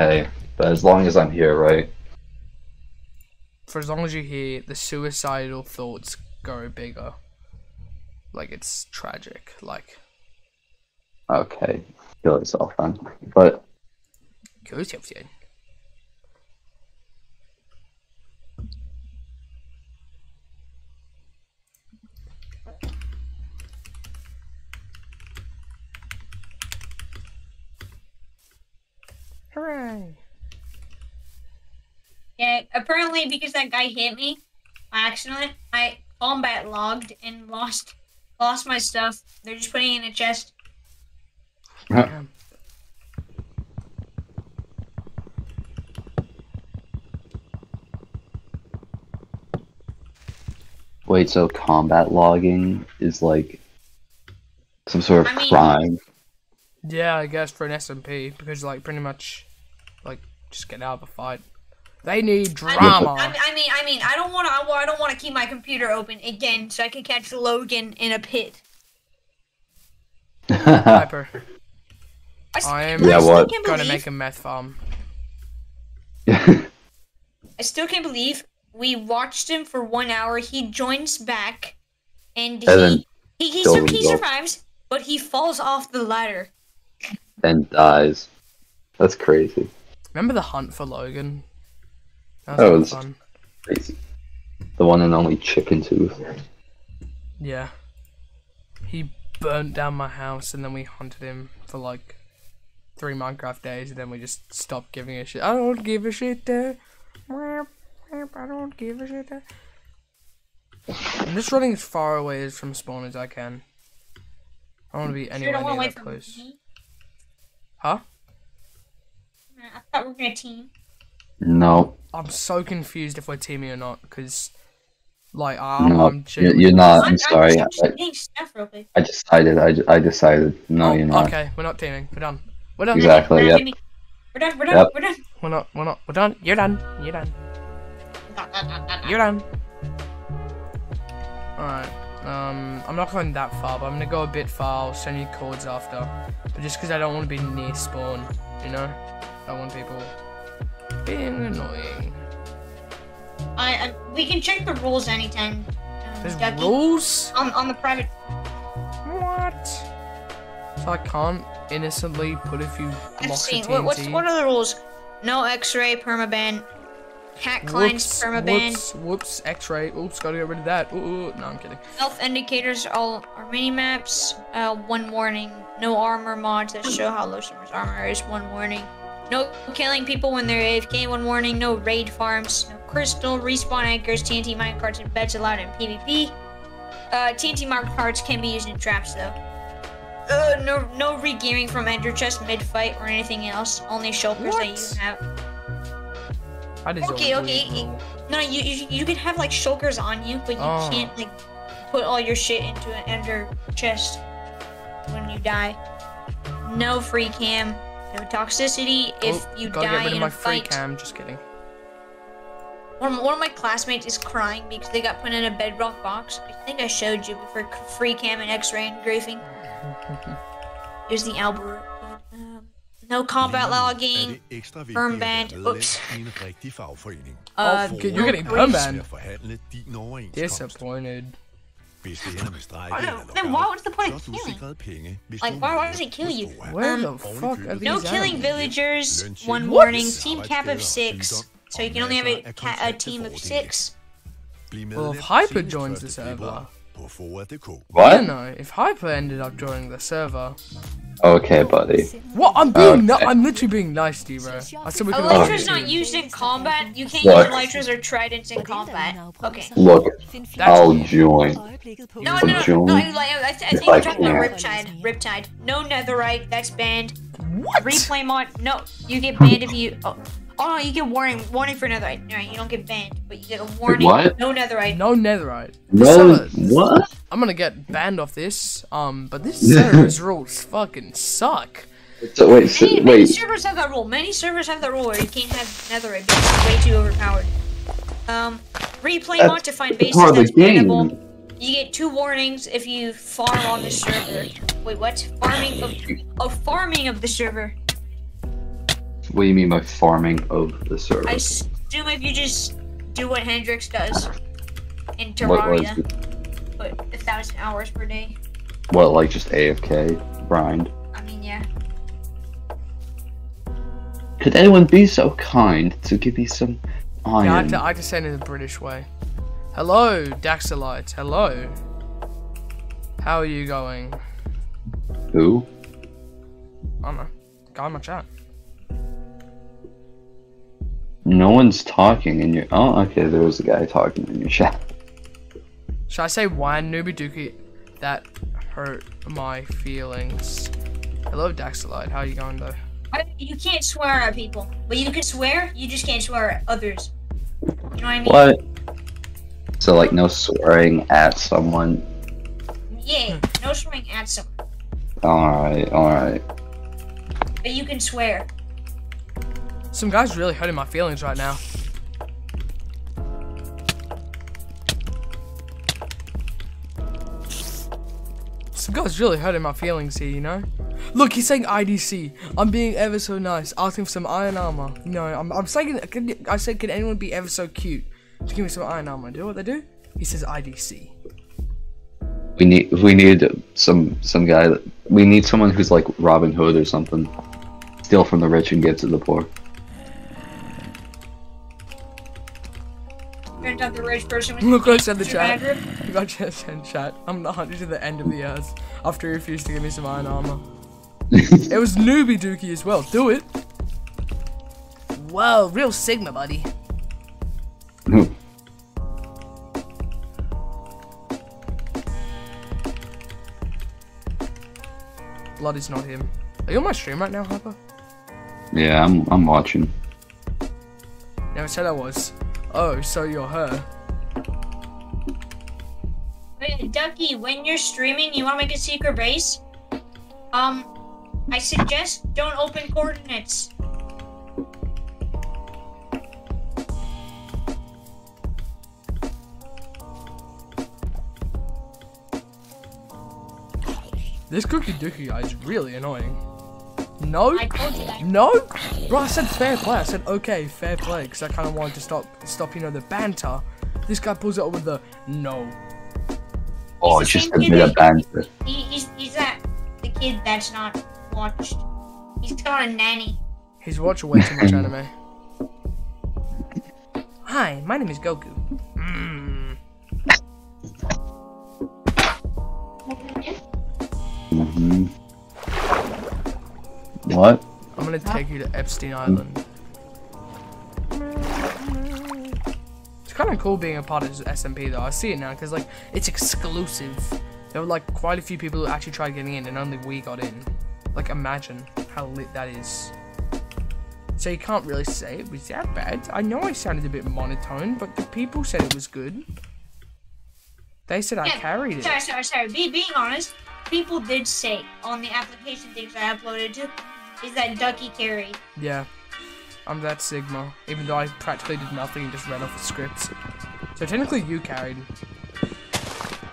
Hey, but as long as I'm here, right? For as long as you're here, the suicidal thoughts go bigger. Like it's tragic. Like Okay, kill yourself then. But kill yourself then. Hooray! Yeah, apparently because that guy hit me by accident, I combat logged and lost lost my stuff. They're just putting it in a chest. Damn. wait, so combat logging is like some sort of I mean- crime? Yeah, I guess for an SMP because like pretty much, like just get out of a fight. They need drama. I mean, I mean, I mean, I don't want to. I don't want to keep my computer open again, so I can catch Logan in a pit. Hyper. I, s- I am Yeah, what? can't Gonna believe. make a meth farm. I still can't believe we watched him for one hour. He joins back, and And he he, he, sur- he survives, but he falls off the ladder. and dies. That's crazy. Remember the hunt for Logan? That That was was- fun. Crazy. The one and only chicken tooth. Yeah. He burnt down my house and then we hunted him for like three Minecraft days and then we just stopped giving a shit. I don't give a shit there. I don't give a shit there. I'm just running as far away as from spawn as I can. I don't want to be anywhere near want to wait that for close. Huh? I thought we were gonna team. No, I'm so confused if we're teaming or not because, like, I'm, no, I'm you're, you're not. I'm, I'm sorry. I'm just I, getting stuff real quick. I decided. I, I decided. No, Oh, you're not. Okay, we're not teaming. We're done. We're done. Exactly. We're Yep. We're done. We're done. Yep. We're done. We're not. We're not. We're done. You're done. You're done. You're done. Alright. Um, I'm not going that far, but I'm gonna go a bit far. I'll send you codes after. But just because I don't want to be near spawn, you know? I want people being annoying. I, I we can check the rules anytime. Um, There's rules? on on the private. What? So I can't innocently put a few Let's blocks see. What, what's what are the rules? No X-ray permaban. Hack clients Whoops, permaban. whoops, whoops, x-ray. Oops, gotta get rid of that. Ooh, ooh, no, I'm kidding. Health indicators all are mini maps. Uh, one warning. No armor mods that show how low someone's armor is. One warning. No killing people when they're AFK. One warning. No raid farms. No crystal respawn anchors. TNT minecarts and beds allowed in PvP. Uh, TNT minecarts can be used in traps though. Uh, no, no regearing from ender chest mid fight or anything else. Only shulkers that What? you have. That Okay, okay. No, you, you you can have like shulkers on you, but you Oh. can't like put all your shit into an ender chest when you die. No free cam, no toxicity. If Oh, you gotta die get rid of in my a free fight, cam, just kidding. one, one of my classmates is crying because they got put in a bedrock box. I think I showed you before free cam and X-ray engraving. Here's the Albert. Um, no combat logging. Permban. Oops. Uh, Oh, you're getting no breach. permban. Disappointed. Oh, then why was the point of killing? Like, why, why does it kill you? Where Um, the fuck are er these No killing villagers. One What? warning. Team cap of six. So you can only have a, a team of six. Well, if Hyper joins the server. What? I don't know. If Hyper ended up joining the server. Okay, buddy. What? I'm being. Okay. I'm literally being nice to you, bro. I said we could. Elytra's not used in combat. You can't Look. use Elytras or Tridents in combat. Okay. Look, That's I'll join. No, no, no, no. Join. no I, I, I think I we're talking about. Riptide. Riptide. No Netherite. That's banned. What? Replay mod. No, you get banned if you. Oh, oh you get warning. Warning for Netherite. No, you don't get banned, but you get a warning. what? No Netherite. No netherite. No, This what? I'm gonna get banned off this. Um, but this server's rules fucking suck. So, wait, so, Many, many servers have that rule. Many servers have that rule where you can't have netherite because it's way too overpowered. Um, replay That's- mod to find bases part of that's bannable. You get two warnings if you farm on the server. Wait, what? Farming of, of farming of the server. What do you mean by farming of the server? I assume if you just do what Hendrix does in What was Terraria, it? put a thousand hours per day. What, like just AFK grind? I mean, yeah. Could anyone be so kind to give me some Yeah, I iron? had, to, I had to say it in the British way. Hello, Daxalites. Hello. How are you going? Who? I don't know. Guy in my chat. No one's talking in your. Oh, okay. There was a guy talking in your chat. Should I say one newbie dookie that hurt my feelings? I Hello, Daxalite. How are you going though? I- You can't swear at people, but you can swear. You just can't swear at others. You know what I mean? What? So like no swearing at someone. Yeah, no swearing at someone, All right, all right. but you can swear. Some guy's really hurting my feelings right now. Some guy's really hurting my feelings here, you know? Look, he's saying IDC. I'm being ever so nice, asking for some iron armor. No, I'm, I'm saying, I said, can anyone be ever so cute to give me some iron armor? Do what they do? He says IDC. We need we need some some guy. That, we need someone who's like Robin Hood or something. Steal from the rich and give to the poor. Turns out the rich person Look what I said the chat. Badger. You got just in chat. I'm not hunted to the end of the earth after he refused to give me some iron armor. It was newbie dookie as well. Do it. Whoa, real Sigma, buddy. Blood is not him. Are you on my stream right now, Harper? yeah, I'm I'm watching. Never said I was. Oh, so you're her. Wait, Ducky, when you're streaming, you want to make a secret base? Um, I suggest don't open coordinates. This cookie dookie guy is really annoying. No? I told you that. No? Bro, I said fair play. I said okay, fair play, because I kind of wanted to stop, stop, you know, the banter. This guy pulls it up with the no. Oh, it's just a kid bit of banter. He, he's he's that the kid that's not watched. He's got a nanny. He's watching way too much anime. Hi, my name is Goku. Mm. hmm What? I'm gonna take you to Epstein hmm. Island. It's kind of cool being a part of SMP though. I see it now because like it's exclusive. There were like quite a few people who actually tried getting in, and only we got in. Like imagine how lit that is. So you can't really say it was that bad. I know I sounded a bit monotone, but the people said it was good. They said I Yeah, carried it. Sorry, sorry, sorry. Be, being honest, people did say on the application things I uploaded to is that Ducky carried. Yeah, I'm that Sigma, even though I practically did nothing and just read off the scripts. So technically, you carried.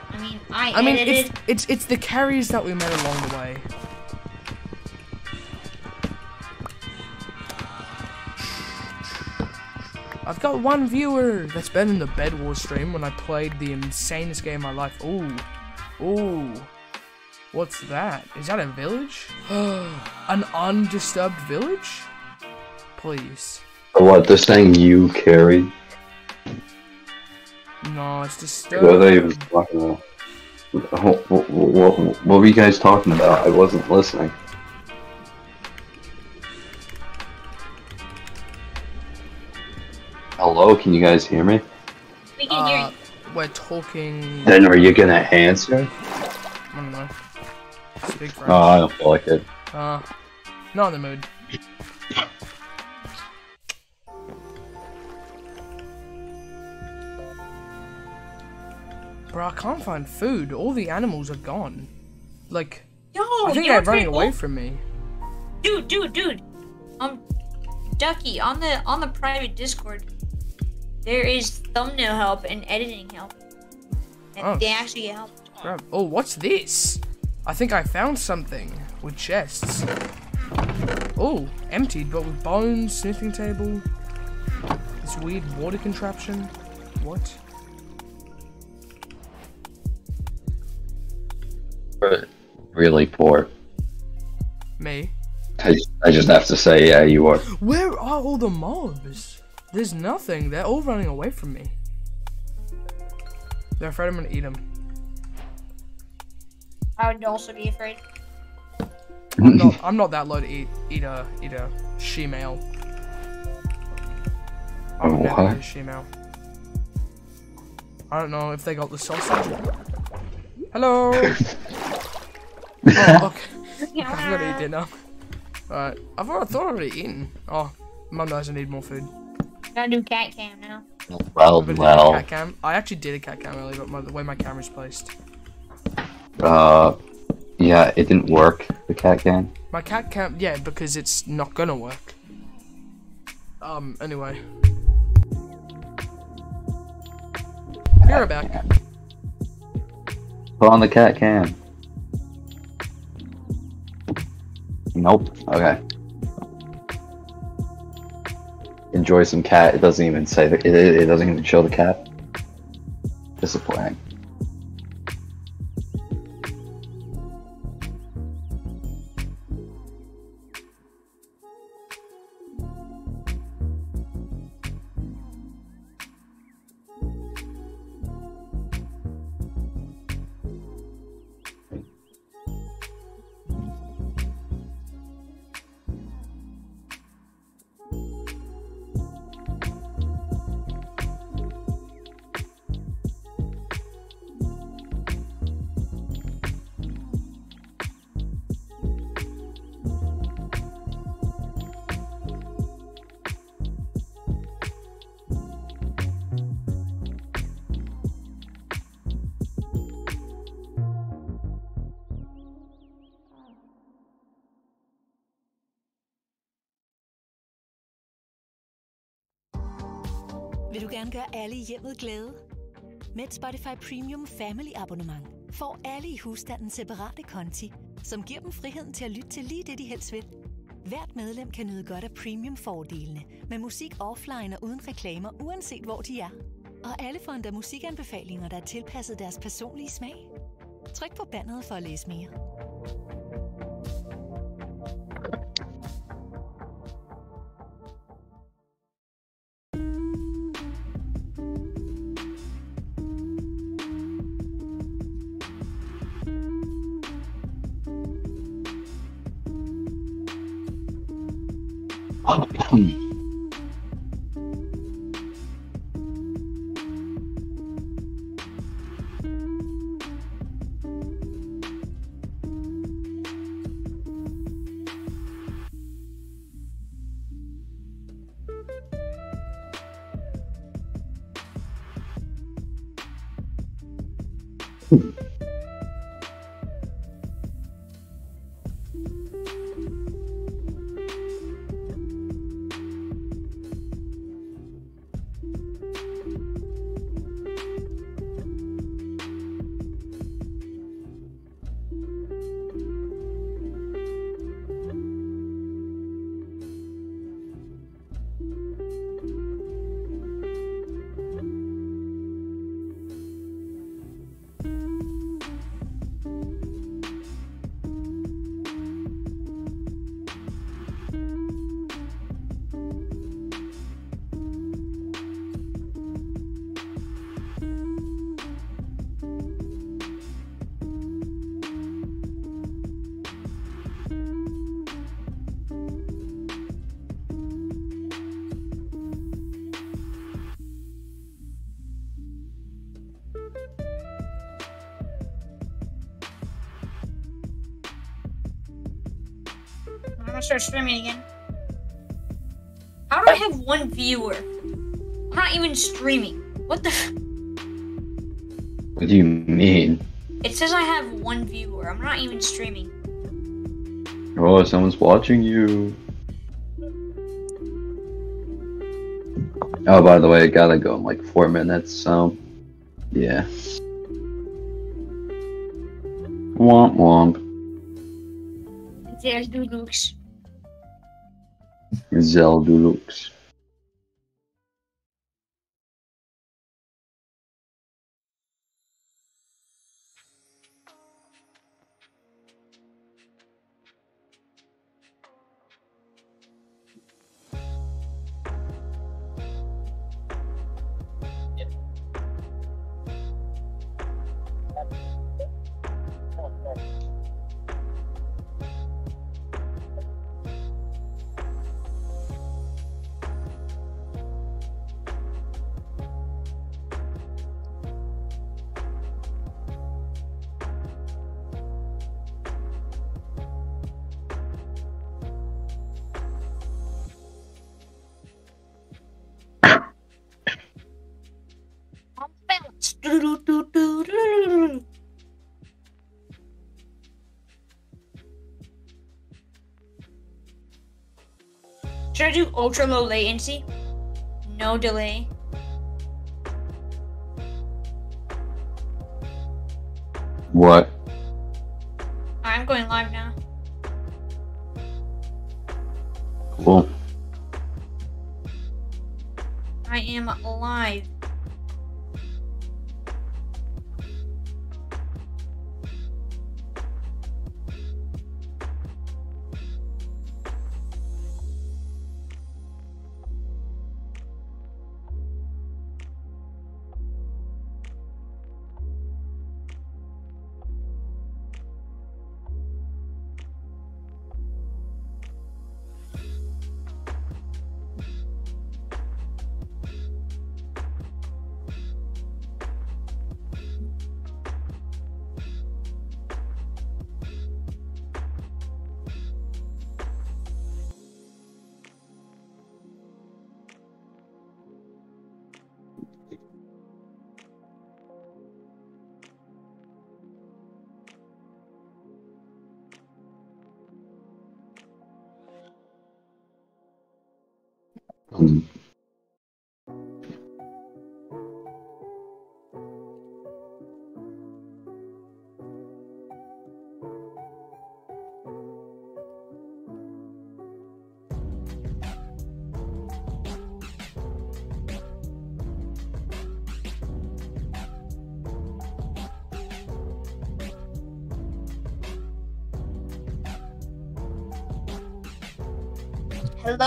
I mean, I, I mean, it's it's it's the carries that we made along the way. I've got one viewer that's been in the Bed Wars stream when I played the insanest game of my life. Ooh, ooh, what's that? Is that a village? An undisturbed village? Please. What? They're saying you carried. No, it's What are they even disturbed. talking about? What, what, what, what were you guys talking about? I wasn't listening. Hello, can you guys hear me? we can hear Uh, you. we're talking. Then are you gonna answer? I don't know. Speak French. Oh, I don't feel like it. Uh, not in the mood. Bro, I can't find food. All the animals are gone. Like, Yo, I think they're running away from me. Dude, dude, dude. Um, Ducky, on the on the private Discord, there is thumbnail help and editing help. And Oh. they actually get help. Grab. Oh, what's this? I think I found something with chests. Oh, emptied, but with bones, smithing table. This weird water contraption. What? We're really poor. Me? I, I just have to say, yeah, you are. Where are all the mobs? There's nothing. They're all running away from me. They're afraid I'm gonna eat them. I would also be afraid. I'm not, I'm not that low to eat eat a eat a she-male. Oh, Never eat a she-male. I don't know if they got the sausage. Hello. oh, okay. I'm gonna eat dinner. Alright. I've already thought I've already eaten. Oh, mum knows I need more food. Gotta do cat cam now. Well, I'm gonna do a well. cat cam. I actually did a cat cam earlier, but my, the way my camera's placed. Uh, yeah, it didn't work. The cat can. My cat cam, yeah, because it's not gonna work. Um, anyway. You're back. Put on the cat can. Nope. Okay. Enjoy some cat. It doesn't even say that. It, it doesn't even show the cat. Disappointing. Gerne gøre alle i hjemmet glade? Med et Spotify Premium Family abonnement får alle i husstanden separate konti, som giver dem friheden til at lytte til lige det, de helst vil. Hvert medlem kan nyde godt af premium-fordelene med musik offline og uden reklamer, uanset hvor de er. Og alle får endda musikanbefalinger, der er tilpasset deres personlige smag. Tryk på banneret for at læse mere. Gonna start streaming again. How do I have one viewer? I'm not even streaming. What the? F- What do you mean? it says I have one viewer. I'm not even streaming. Oh, someone's watching you. Oh, by the way, I gotta go in like four minutes, so yeah. Womp womp. There's Dudux. Zeldo Lux. Ultra low latency? No delay. What?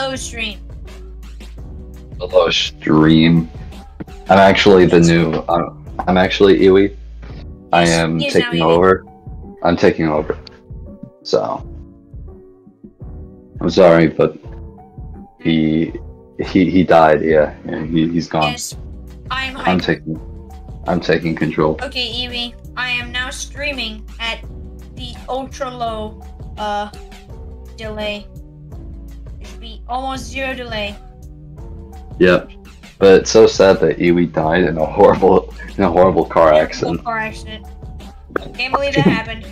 Hello, stream. hello, stream. I'm actually the new. I'm, I'm actually Iwi. I am taking over. I'm taking over. So. I'm sorry, but he he he died. Yeah, yeah he he's gone. Yes, I'm I'm hyped. taking I'm taking control. Okay, Evie, I am now streaming at the ultra low uh delay. It should be almost zero delay. Yep. But it's so sad that Iwi died in a horrible in a horrible car accident. Car accident. Can't believe that happened.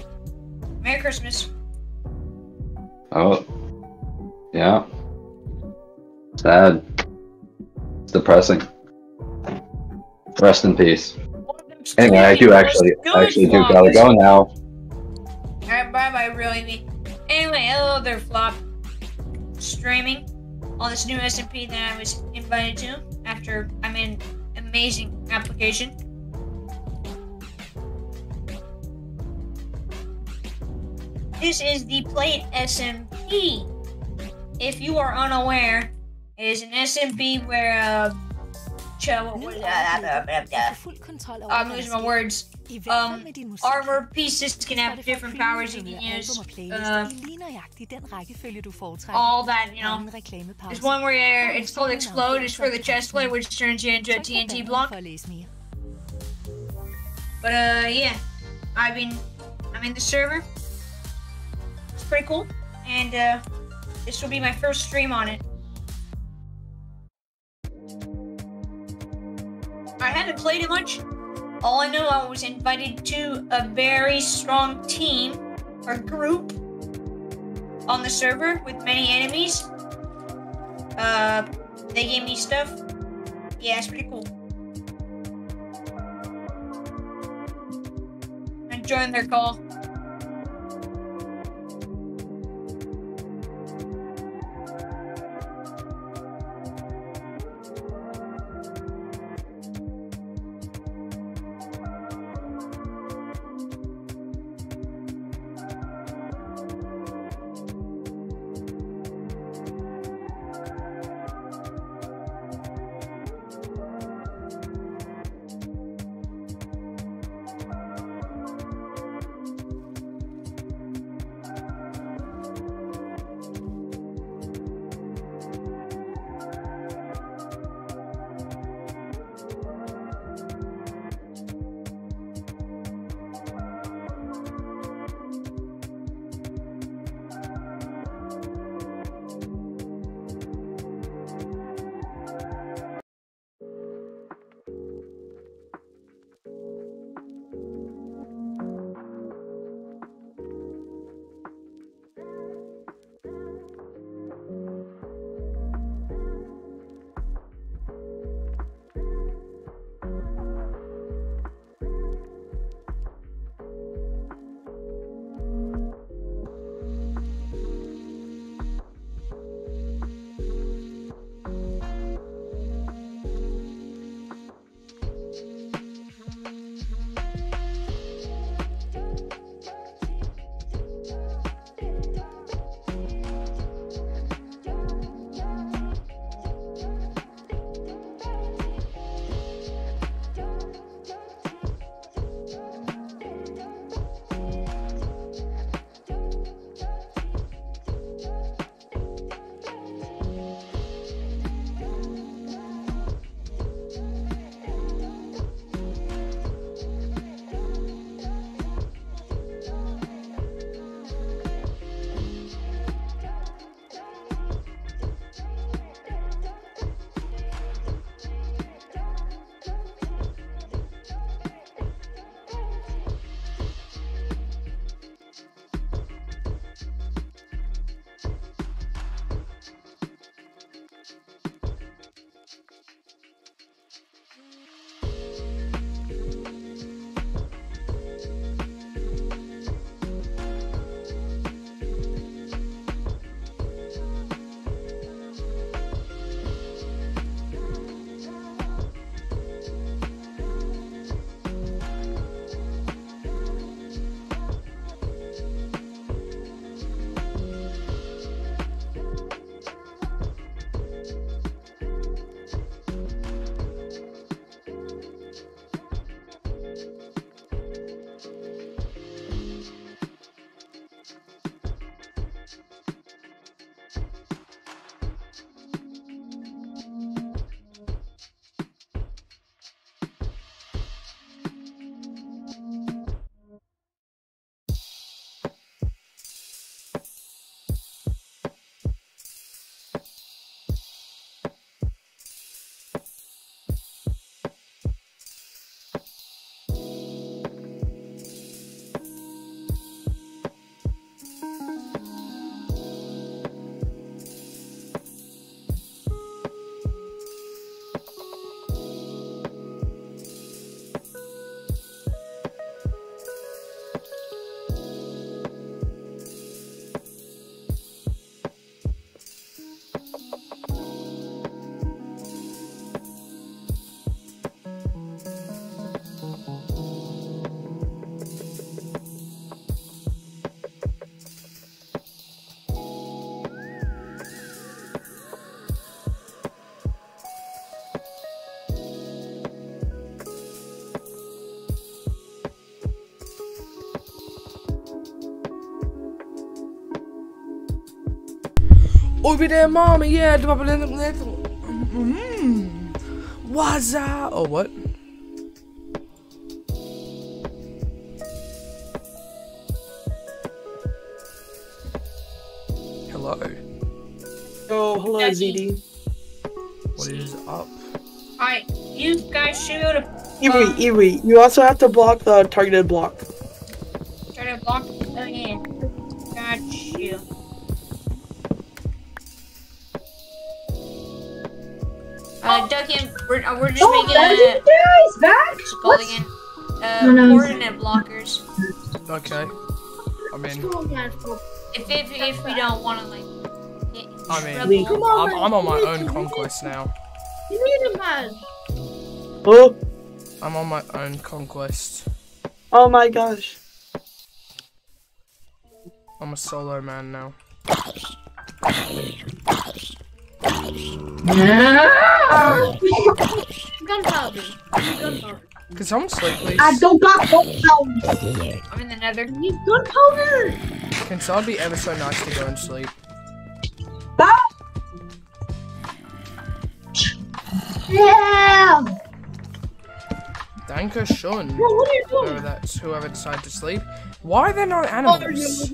Merry Christmas. Oh. Yeah. Sad. It's depressing. Rest in peace. Anyway, I do actually I actually do gotta go now. Alright, bye bye, really. Anyway, hello there, Flop. Streaming on this new SMP that I was invited to after I made an amazing application. This is the Plate SMP. If you are unaware, it is an SMP where uh, chill, what was that? fuld kontrol over, I'm losing my words. I hvert fald Um, med din musik. Armor pieces can have different powers you can use. album og playlist Uh, i lige nøjagtigt den rækkefølge, du foretrækker. all that, you know. There's one where it's called Explode, it's for the chest plate, which turns you into a TNT block. For at læse mere. But uh, yeah, I've been, I'm in the server. It's pretty cool, and uh, this will be my first stream on it. I haven't played it much. All I know, I was invited to a very strong team or group on the server with many enemies. Uh, they gave me stuff. Yeah, it's pretty cool. I joined their call. Over there, mommy. Yeah, drop it in the little. Mmm. What's that? Oh, what? Hello. Oh, hello, Jackie. ZD. What is up? Alright, you guys should be able to Erie, Erie, you also have to block the targeted block. Back. what's it called again? Uh, No, no. coordinate blockers. Okay. I mean, If, if, if we don't want to, like, I mean, trouble. On, I'm, I'm on my own conquest now. You need a man. Oh, I'm on my own conquest. oh my gosh. I'm a solo man now. Gunpowder. Gunpowder. Can someone sleep, please? I don't got gunpowder. I'm in the nether. Need gunpowder. Can someone be ever so nice to go and sleep? Yeah. Danke schön. Bro, what are you Whoever doing? that's whoever decided to sleep. Why are there no Are you animals?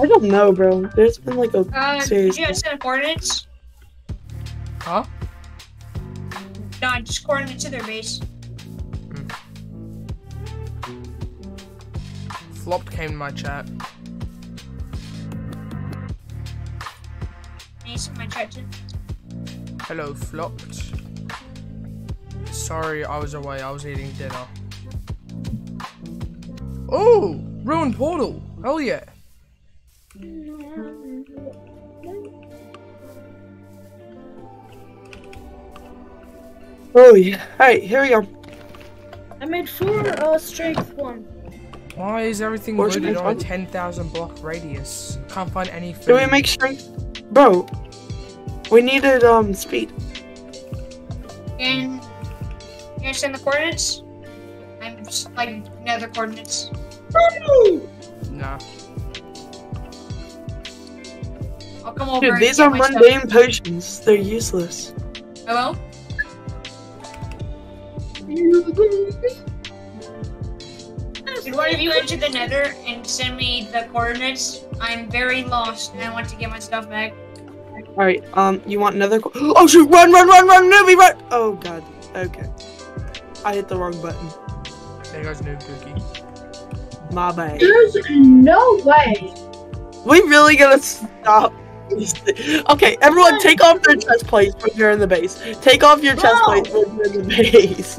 I don't know, bro. There's been like a Uh, did serious. you guys send coordinates? Huh? No, just coordinates to their base. Mm. Flopped came in my chat. Can you my chat too? Hello, flopped. Sorry, I was away. I was eating dinner. Oh, ruined portal. Hell yeah. Oh yeah. Alright, here we go. I made four uh strength one. Why is everything Where's loaded on a 10,000 block radius? Can't find any food. Do we make strength? Bro, we needed um speed. And you guys send the coordinates? I'm just like nether coordinates. Nah. I'll come over. Dude, these are my stuff. mundane potions. They're useless. Hello? Did one of you enter the nether and send me the coordinates? I'm very lost and I want to get my stuff back. Alright, um, you want another? qu- Oh shoot! Run, run, run, run, newbie, run! Oh god. Okay. I hit the wrong button. There goes Noob Cookie. My bad. There's no way. We really gonna stop? Okay, everyone, take off their chest plates when you're in the base. Take off your chest No. plates when you're in the base.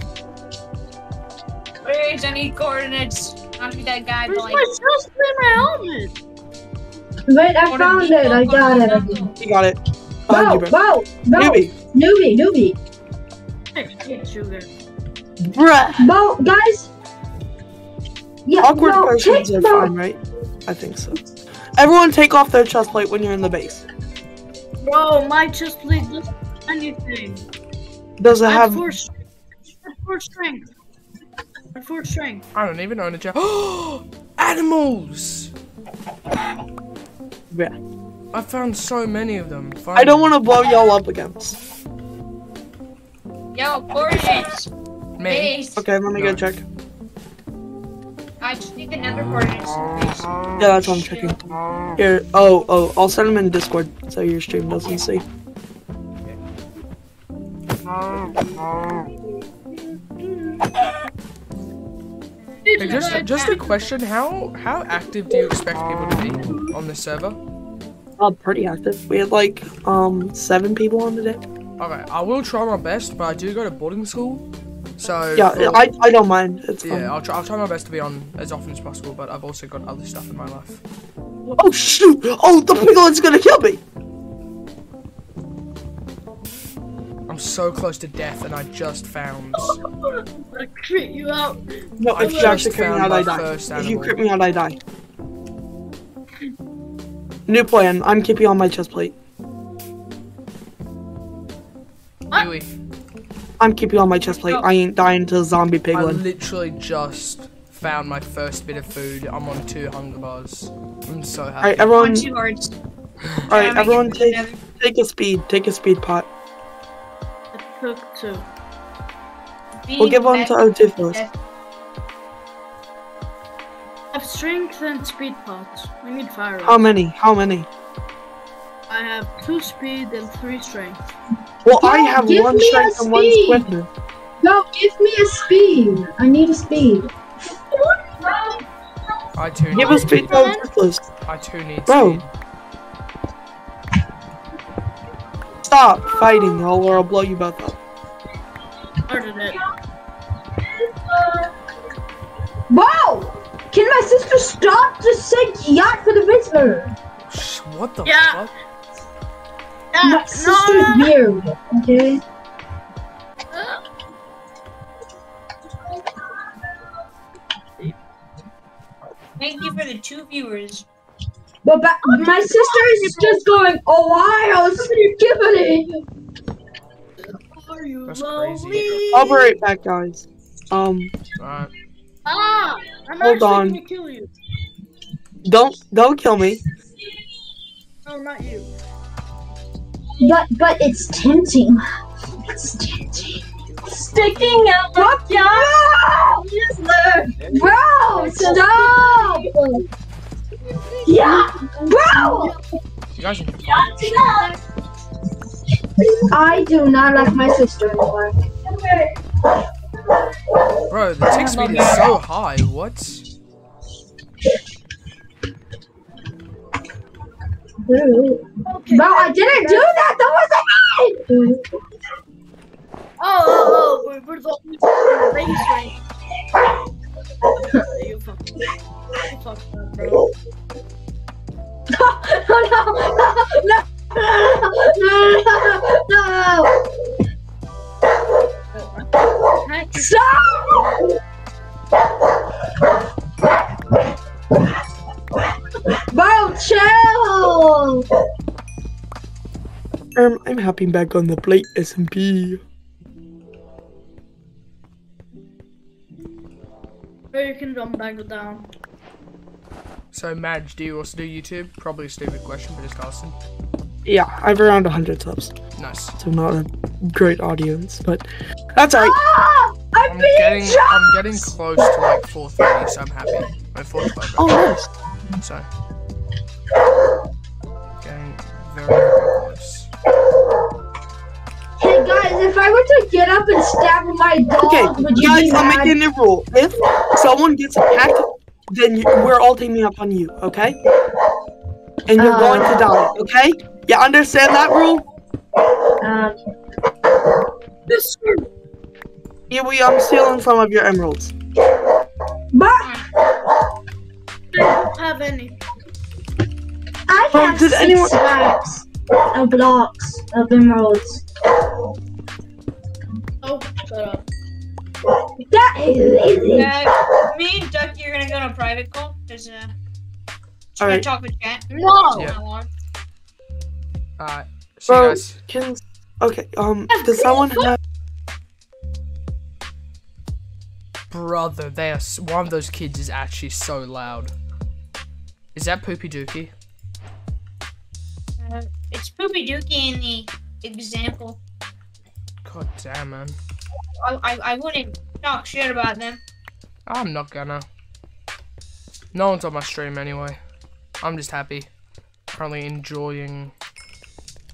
Please, I need coordinates. Not to be that guy, but Where's like. my chest plate, my helmet? Wait, I found it. I got it. I got it. You got it. Behind Whoa, you, bro. whoa, no, Newbie. newbie, newbie. Bruh. Bo, guys. Yeah, Awkward no, potions take are fine, right? I think so. Everyone, take off their chest plate when you're in the base. Bro, my chest plate doesn't do anything. Does it I have have? four strength. Four strength. I four strength. I don't even own a jet. Animals! Yeah. I found so many of them. I don't want to blow y'all up against. Yo, coordinates! Me. Base! Okay, let me go No. check. I just need the nether coordinates. Base. Yeah, that's what I'm checking. Here. Oh, oh, I'll send them in Discord so your stream doesn't see. Hey, just, just a question: How how active do you expect people to be on this server? Oh, pretty active. We had like um seven people on today. Okay, I will try my best, but I do go to boarding school, so Yeah, for- I, I don't mind. It's fine. yeah, I'll try I'll try my best to be on as often as possible. But I've also got other stuff in my life. Oh shoot! Oh, the piglin's gonna kill me. I'm so close to death, and I just found. I crit you out. No, I if you just actually crit me found out, my I die. If you animal. crit me out, I die. New plan. I'm keeping on my chest plate. Yui, I'm keeping on my chest plate. I ain't dying to a zombie piglin. I literally just found my first bit of food. I'm on two hunger bars. I'm so happy. Alright, everyone. All right, everyone, take take a speed. Take a speed pot. I took two. We'll give one to O2 first. I have strength and speed pots. We need fire. How many? How many? I have two speed and three strength. Well, I have one strength and one speed. swiftness. No, give me a speed. I need a speed. I too need. Give us speed and swiftness. I too need Bro. speed. Stop fighting, y'all, or I'll blow you both up. Started it. Wow! Can my sister stop just saying yacht for the visitor? What the Yeah. fuck? Yeah, My sister's no, weird, okay? Thank you for the two viewers. But ba- my sister is just going, Ohio, skibidi! are you That's lonely? crazy. I'll be right back, guys. Um, Alright. Ah, I'm Hold on. gonna kill you. don't don't kill me. No, not you. But but it's tempting. It's tempting. Sticking out the no! Bro, stop! Yeah, bro! Guys. I do not like my sister anymore. Bro, the tick speed is so high. What? Bro, I didn't do that. That wasn't me. Oh, oh, oh, we're, we're the base rank. you fucked. You fucked up, bro. no, no, no, no, no, no, Heck, Stop! Bro, chill! Um, I'm hopping back on the plate SMP. Or you can jump back down. So, Madge, do you also do YouTube? Probably a stupid question, but just asking. Yeah, I've around 100 subs, Nice. so not a great audience, but that's alright. Ah! I'm, I'm being getting, I'm getting close to like 430, so I'm happy. I'm 412, Oh, nice. So. Getting very, very close. Hey guys, if I were to get up and stab my dog, Okay, would you guys, be I'm mad? making a rule. If someone gets attacked, then you, we're all teaming up on you, okay? And you're going to die, okay? You understand that rule? Um, This Yeah, we, I'm stealing some of your emeralds. but I don't have any. I Oh, have did six anyone- stacks of blocks of emeralds. Oh, shut up. That is easy. Uh, me and Ducky are gonna go on a private call. There's a. Just gonna Alright. talk with chat. No! Yeah. Not long. Alright. See you Bro, guys. can... Okay, um, does someone have... Brother, they are. One of those kids is actually so loud. Is that Poopy Dookie? Uh, it's Poopy Dookie in the example. God damn, man. I, I, I wouldn't talk shit about them. I'm not gonna. No one's on my stream anyway. I'm just happy. Currently enjoying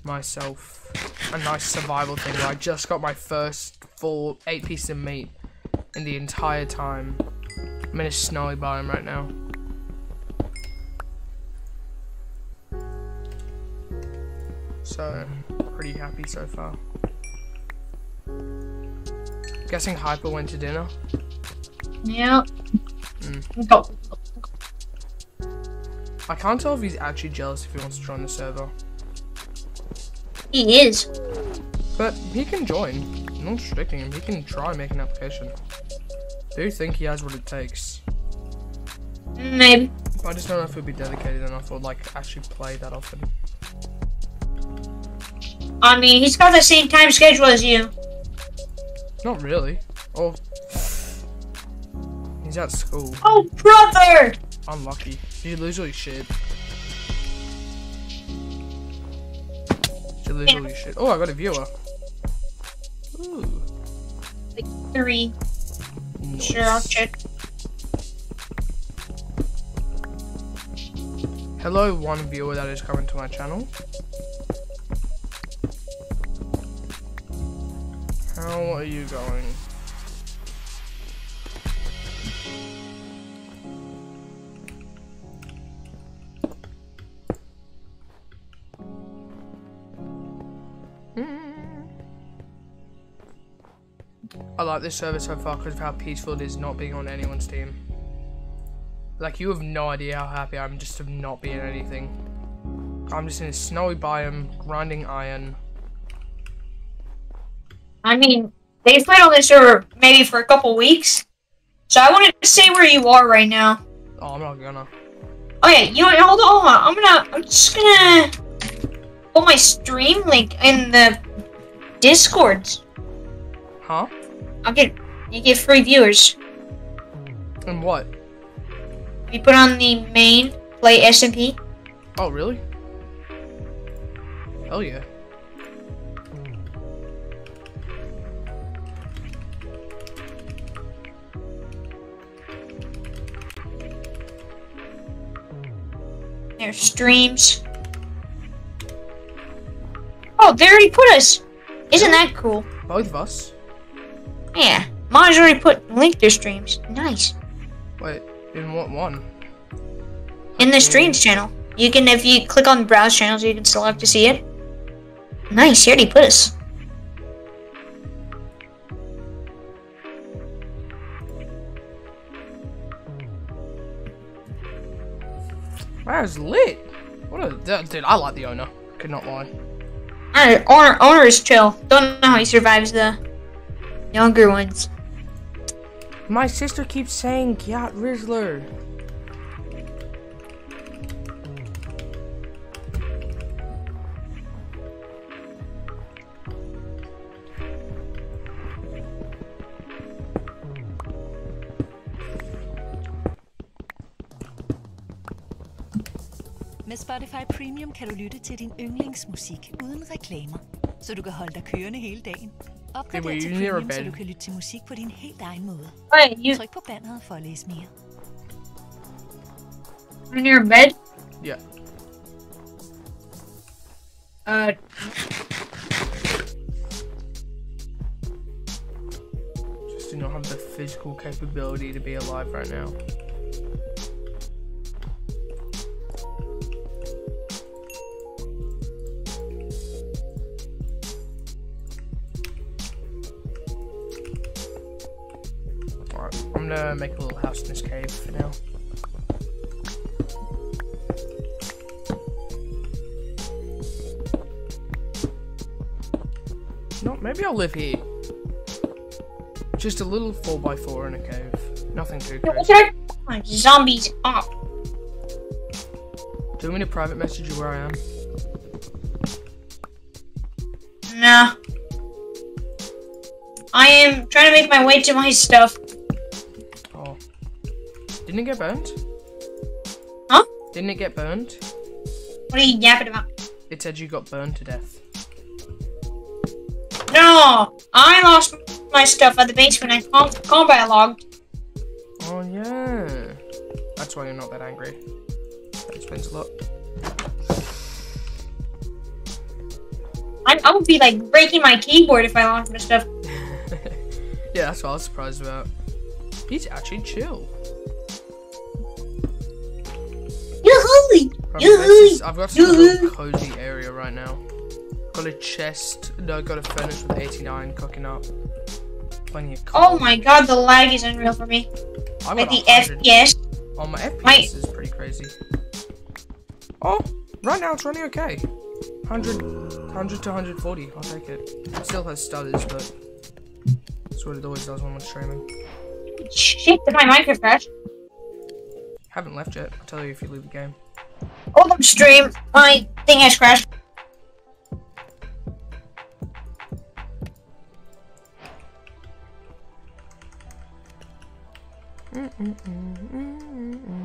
myself. A nice survival thing where I just got my first full eight pieces of meat in the entire time. I'm in a snowy biome right now. So, pretty happy so far. Guessing Hyper went to dinner. Yeah. Mm. I can't tell if he's actually jealous if he wants to join the server. He is. But he can join. I'm not restricting him. He can try make an application. Do you think he has what it takes? Maybe. I just don't know if he'll be dedicated enough or like actually play that often. I mean, he's got the same time schedule as you. Not really. Oh. he's at school. Oh, brother! Unlucky. He literally shit. delete all your shit. Oh, I got a viewer. Ooh. Three. Nice. Sure, I'll check. Hello, one viewer that is coming to my channel. How are you going? Mm. I like this server so far because of how peaceful it is not being on anyone's team. Like, you have no idea how happy I'm just of not being anything. I'm just in a snowy biome, grinding iron. I mean, they've played on this server maybe for a couple weeks. So I wanted to say where you are right now. Oh, I'm not gonna. Oh yeah, you know? Hold on, hold on. I'm gonna. I'm just gonna put my stream link in the Discord. Huh? I'll get you get free viewers. And what? You put on the main play SMP. Oh, really? Hell yeah. Their streams. Oh, they already put us. Isn't that cool? Both of us? Yeah, mine's already put linked their streams. Nice. Wait, in what one? In the streams channel, you can if you click on browse channels, you can select to see it. Nice, he already put us. That is lit. What a dude! I like the owner. Could not lie. Uh, owner, owner is chill. Don't know how he survives the younger ones. My sister keeps saying Gyat Rizzler. Med Spotify Premium kan du lytte til din yndlingsmusik uden reklamer, så du kan holde dig kørende hele dagen. Opgrader til Premium, så du kan lytte til musik på din helt egen måde. Wait, you Tryk på banneret for at læse mere. in your bed? Yeah. Uh, Just do not have the physical capability to be alive right now. Alright, I'm gonna make a little house in this cave for now. No, maybe I'll live here. Just a little 4x4 in a cave. Nothing too crazy. Zombies up. Do you want me to private message you where I am? Nah. I am trying to make my way to my stuff. Didn't it get burned? Huh? Didn't it get burned? What are you yapping about? It said you got burned to death. No, I lost my stuff at the base basement and com- combat logged. Oh yeah. That's why you're not that angry. That explains a lot. I, I would be like breaking my keyboard if I lost my stuff. yeah, that's what I was surprised about. He's actually chill. Yoo-hoo! Right, Yoo-hoo! this is- I've got some cozy area right now. Got a chest. No, I got a furnace with 89 cooking up. Plenty of coal. Oh my god, the lag is unreal for me. I Like the 100. FPS. Oh, my FPS My- is pretty crazy. Oh, right now it's running okay. 100, 100 to 140. I'll take it. It still has stutters, but that's what it always does when I'm streaming. Shit, did my Minecraft crash? Haven't left yet. I'll tell you if you leave the game. Hold up stream. My thing has crashed. chest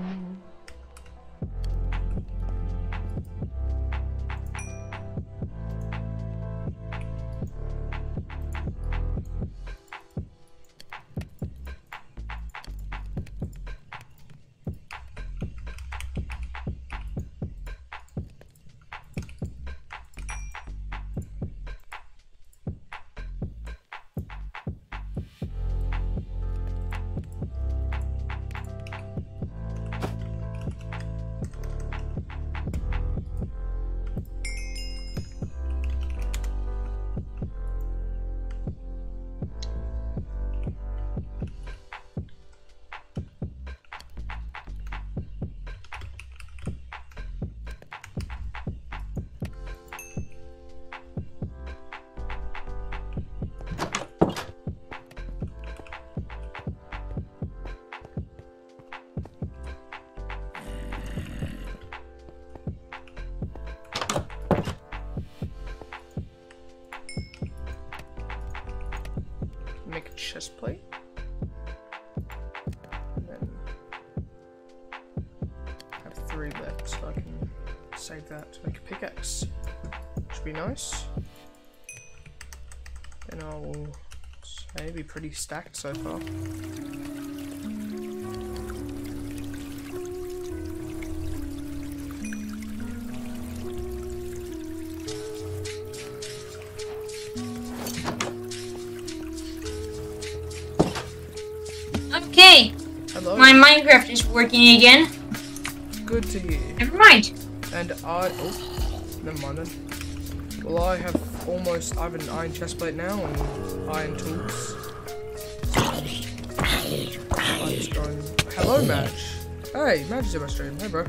stacked so far. Okay, Hello. my Minecraft is working again. Good to hear. Never mind. And I oh never mind then. Well I have almost I have an iron chest plate now and iron tools. Madge. Hey, Madge is in my stream. Hey bro.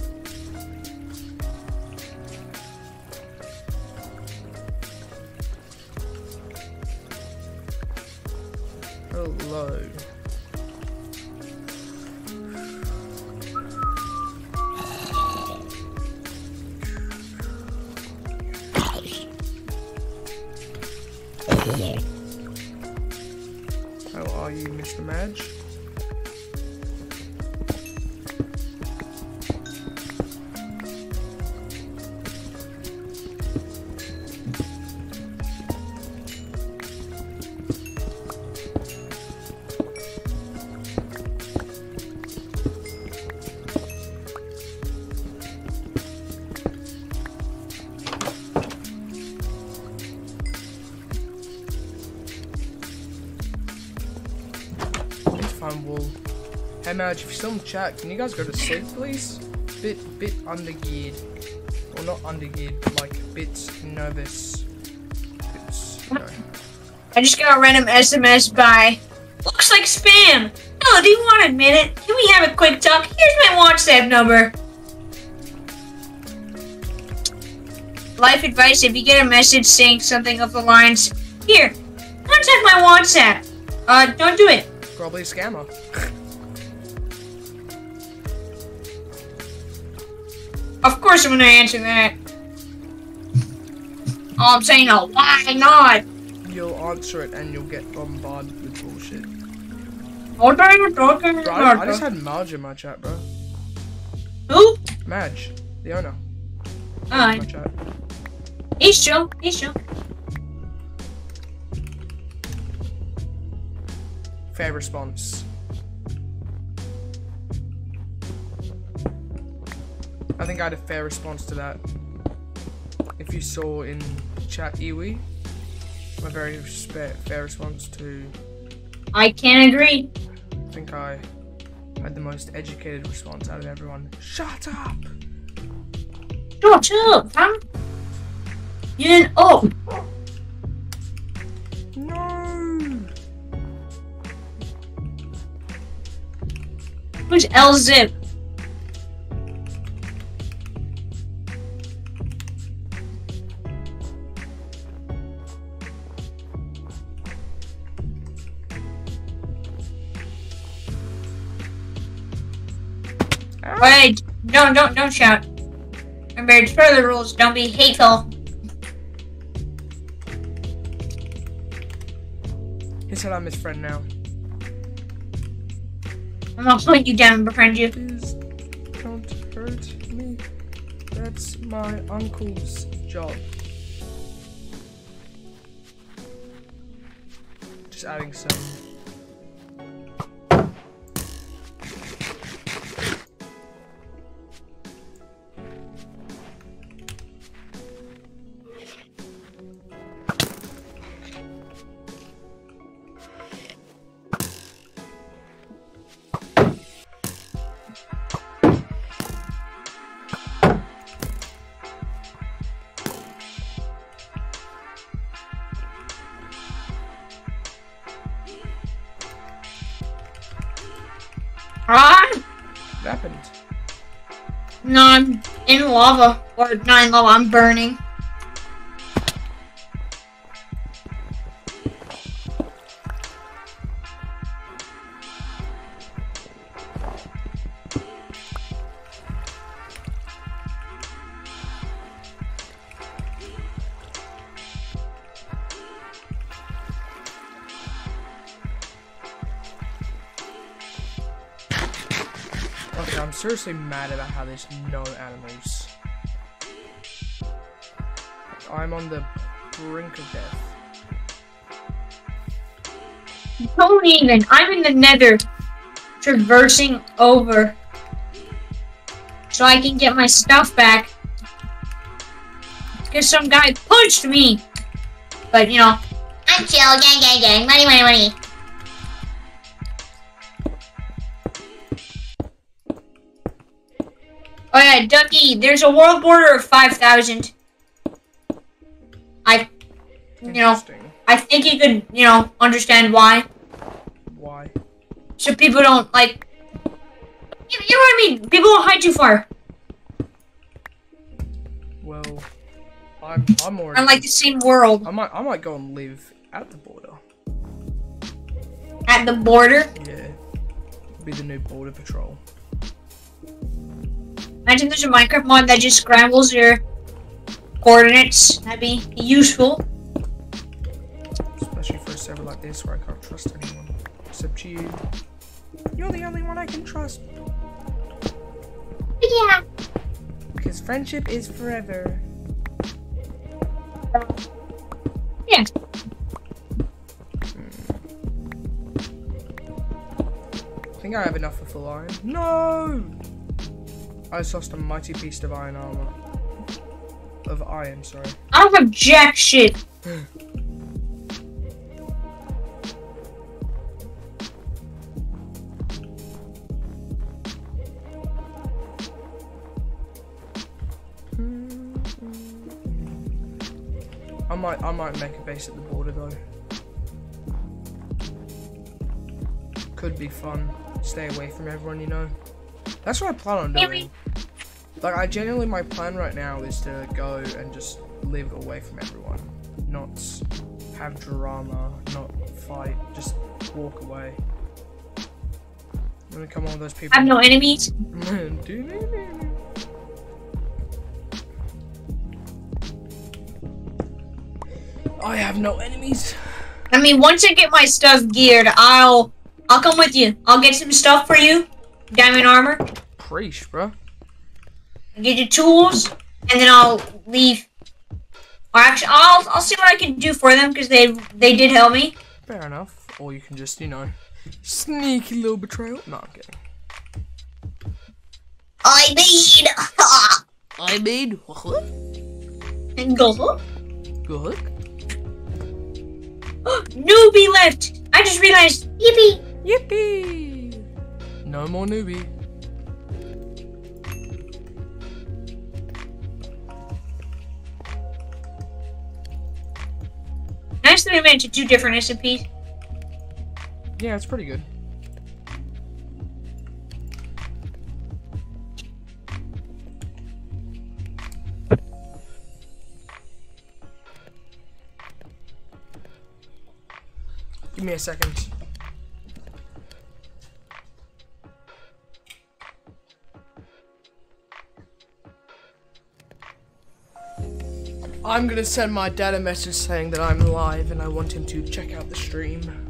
Madge, if you're still in chat, can you guys go to sleep, please? Bit, bit undergeared. Well, not undergeared, but like bit nervous. Bits, know. I just got a random SMS by. Looks like spam. No, do you want to admit it? Can we have a quick talk? Here's my WhatsApp number. Life advice: If you get a message saying something of the lines, "Here, contact my WhatsApp," uh, don't do it. Probably a scammer. Of course, I'm gonna answer that. Oh, I'm saying, no, why not? You'll answer it and you'll get bombarded with bullshit. What are you talking Bro, I, I just had Madge in my chat, bro. Who? Madge, the owner. Alright. He's chill. He's chill. Fair response. I think I had a fair response to that. If you saw in chat Iwi, my very fair response to, I can't agree. I think I had the most educated response out of everyone. Shut up! Shut up, huh? You didn't. Oh, No! who's L Wait, don't, don't, don't shout. Remember, it's for the rules. Don't be hateful. He said I'm his friend now. I'm gonna hunt you down and befriend you. Please don't hurt me. That's my uncle's job. Just adding some. lava. Or nine lava, I'm burning. I'm seriously mad about how there's no animals. I'm on the brink of death. Don't even. I'm in the nether. Traversing over. So I can get my stuff back. Because some guy punched me. But, you know. I'm chill. Gang, gang, gang. Money, money, money. Oh yeah, Ducky, there's a world border of 5,000. I, you know, I think you could, you know, understand why. Why? So people don't like. You, you know what I mean? People don't hide too far. Well, I'm I'm already. I'm like the same world I might I might go and live at the border. at the border. Yeah. Be the new border patrol. Imagine there's a Minecraft mod that just scrambles your coordinates. That'd be useful. Especially for a server like this where I can't trust anyone except you. You're the only one I can trust Yeah. because friendship is forever. Yeah. Hmm. I think I have enough for full iron. No! I just lost a mighty piece of iron armor. Of iron, sorry. I have jack I might I might make a base at the border though. Could be fun. Stay away from everyone, you know. That's what I plan on doing. Like I genuinely my plan right now is to go and just live away from everyone. Not have drama, not fight, just walk away. I'm gonna come on those people. I have no enemies. I have no enemies. I mean, once I get my stuff geared, I'll I'll come with you. I'll get some stuff for you. Diamond armor. Preach, bro. I'll get your tools, and then I'll leave. Or actually, I'll I'll see what I can do for them because they they did help me. Fair enough. Or you can just, you know, sneaky little betrayal. No, I'm kidding. I need. I made what? and go? go. Good. Newbie left. I just realized. Yippee. Yippee! No more newbie. Nice that we made it to two different SCPs. Yeah, it's pretty good. Give me a second. I'm gonna send my dad a message saying that I'm live and I want him to check out the stream.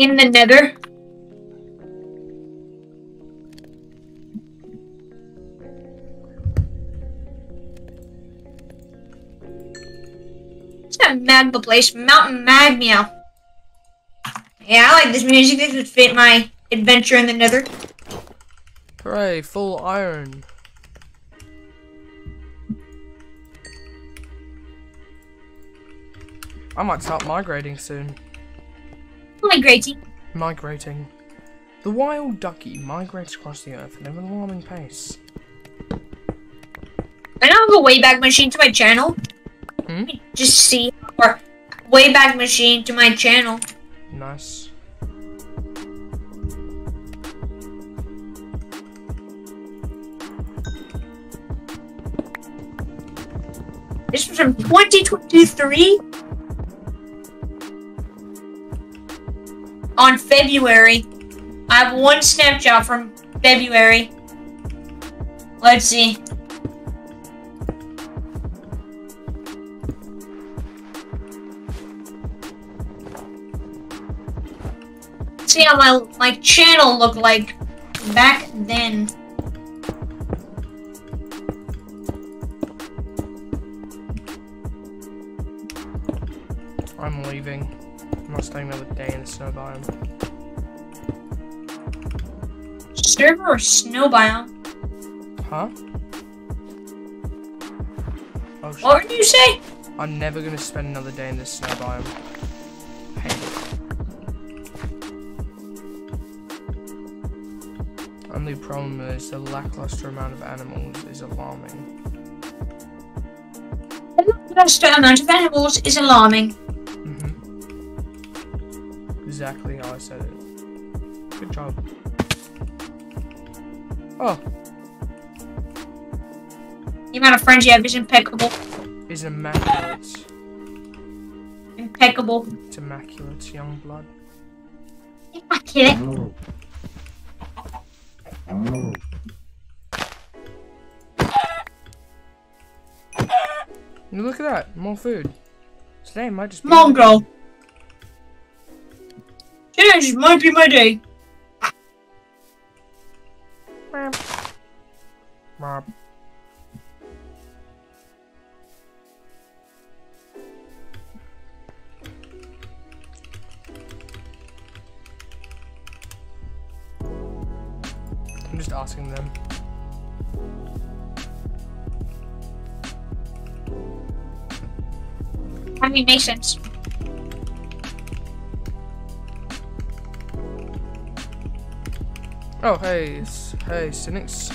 in the nether. Mad place, Mountain Mad Yeah, I like this music. This would fit my adventure in the nether. Hooray, full iron. I might start migrating soon. Migrating. Migrating. The wild ducky migrates across the earth at an alarming pace. I now have a Wayback Machine to my channel. Hmm? Just see or Wayback Machine to my channel. Nice. This was from 2023. On February. I have one snapshot from February. Let's see. See how my my channel looked like back then. I'm leaving. I'm not staying another day in the snow biome. Server or snow biome? Huh? Oh shit. What did you say? I'm never gonna spend another day in this snow biome. Hate it. Only problem is the lackluster amount of animals is alarming. The lackluster amount of animals is alarming. Exactly how I said it. Good job. Oh, The amount of friends you have is impeccable. is immaculate. Impeccable. It's immaculate, young blood. Immaculate. And look at that, more food. Today might just be Mongo. Today might be my day. Rob. I'm just asking them. I mean, makes sense. Oh, hey, hey, Cynics.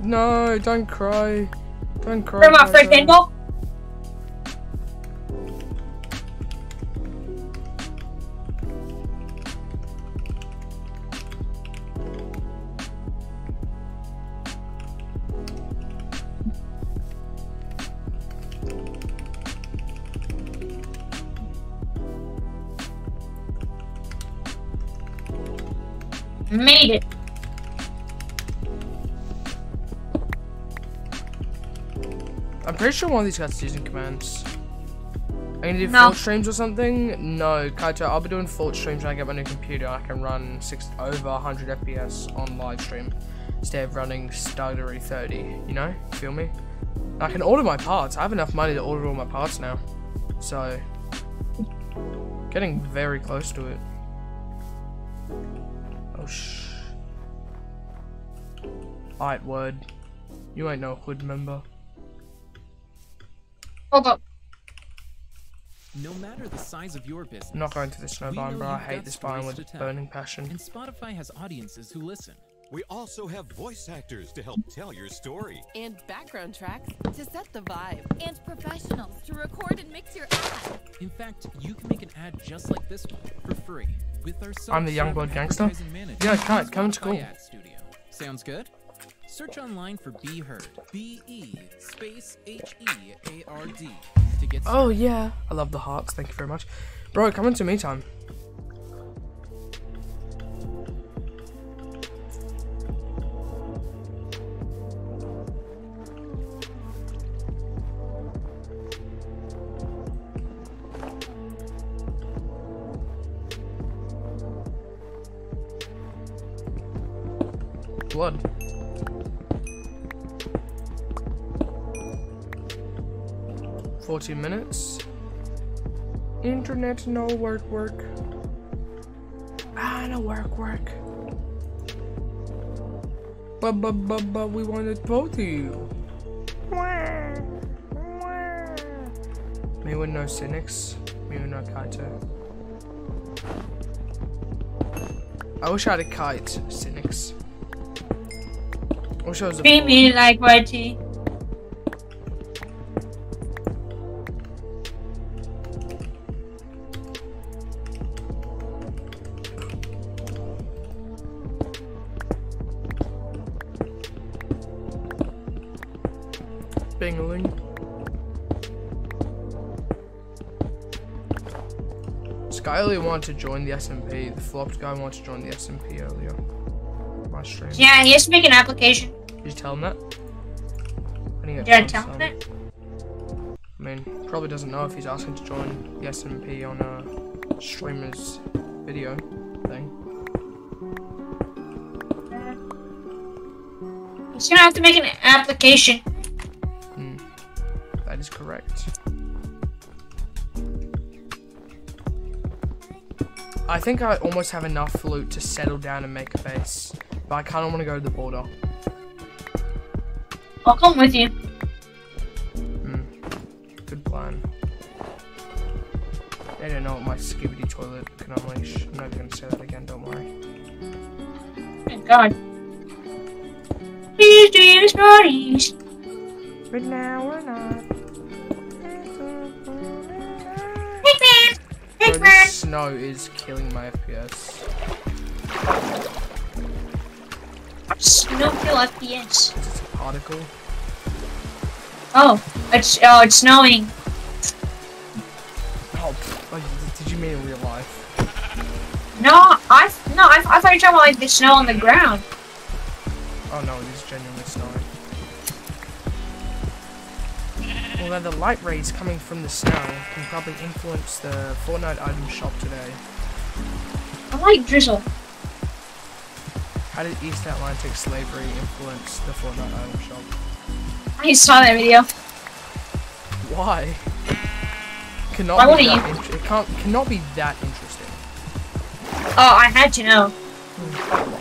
No, don't cry. Don't cry. From my Kaiser. freaking pretty sure one of these guys is using commands. Are you gonna do No. full streams or something? No, Kaito, I'll be doing full streams when I get my new computer. I can run six over 100 FPS on live stream instead of running stuttery 30. You know, feel me? I can order my parts. I have enough money to order all my parts now, so getting very close to it. Oh shh. Alright, word. You ain't no hood member. Hold up. No matter the size of your business, I'm not going to this snow we biome, know bro. I hate got this stories biome with tell. burning passion. and Spotify has audiences who listen. We also have voice actors to help tell your story. and background tracks to set the vibe, and professionals to record and mix your ad. In fact, you can make an ad just like this one for free with our I'm the self-serving Youngblood gangster? manager Yeah, from Kite, come to school. Studio. Sounds good? Search online for Be Heard. B E space H E A R D to get. Oh, started. Oh yeah, I love the hearts. Thank you very much, bro. Come into me time. blood. Fourteen minutes. Internet no work work. Ah no work work. But but but but we wanted both of you. Me with no cynics. Me with no kiter. I wish I had a kite, cynics. I wish I was a Treat me like YT. Wanted to join the SMP. The flopped guy wanted to join the SMP earlier. My stream. Yeah, he has to make an application. Did you tell him that? Did I tell him that? I mean, probably doesn't know if he's asking to join the SMP on a streamer's video thing. He's gonna have to make an application. Hmm. That is correct. I think I almost have enough loot to settle down and make a base, but I kind of want to go to the border. I'll come with you. Hmm. Good plan. They don't know what my skibidi toilet can unleash. I'm not gonna say that again, don't worry. Thank God. Please do your stories. But now we're not. This snow is killing my FPS. Snow kill FPS. It's a particle. Oh, it's oh, it's snowing. Oh, oh, did you mean in real life? No, I no, I, I thought you were talking about like the snow on the ground. Oh no, it is Although the light rays coming from the snow can probably influence the Fortnite item shop today. I like drizzle. How did East Atlantic slavery influence the Fortnite item shop? I saw that video. Why? Cannot Why be that you? it can't cannot be that interesting. Oh, I had to know. Hmm.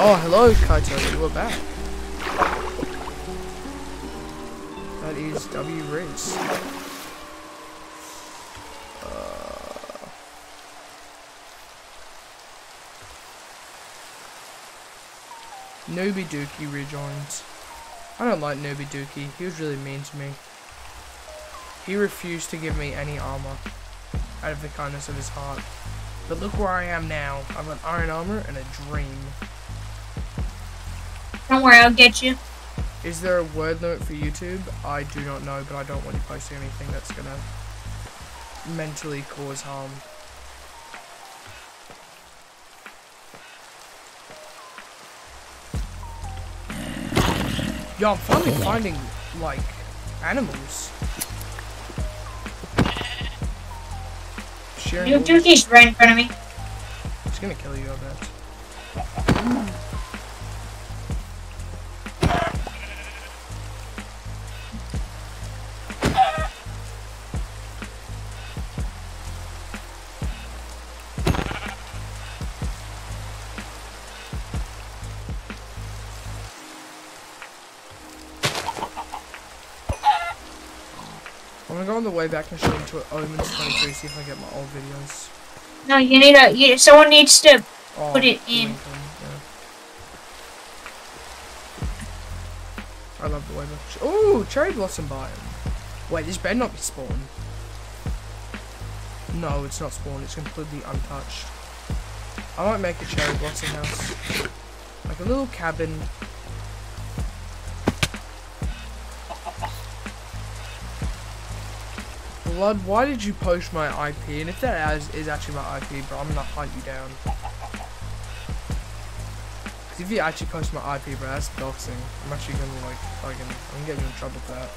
Oh, hello, Kaito, you are back. That is W Riz. Uh, Dookie rejoins. I don't like Nooby Dookie. He was really mean to me. He refused to give me any armor out of the kindness of his heart. But look where I am now. I've got iron armor and a dream. Don't worry, I'll get you. Is there a word limit for YouTube? I do not know, but I don't want you posting anything that's gonna mentally cause harm. Yo, I'm finally finding, like, animals. Sharing You this- right in front of me. It's gonna kill you, I bet. Go on the way back and show them to Omens 23, see if I get my old videos. No, you need a. You, someone needs to Oh, put it in. Lincoln, yeah. I love the way that. Oh, cherry blossom biome. Wait, this better not be spawned. No, it's not spawned. It's completely untouched. I might make a cherry blossom house, like a little cabin. Blood, why did you post my IP? And if that is, is actually my IP, bro, I'm gonna hunt you down. 'Cause if you actually post my IP, bro, that's doxing. I'm actually gonna like fucking, I'm gonna get you in trouble for that.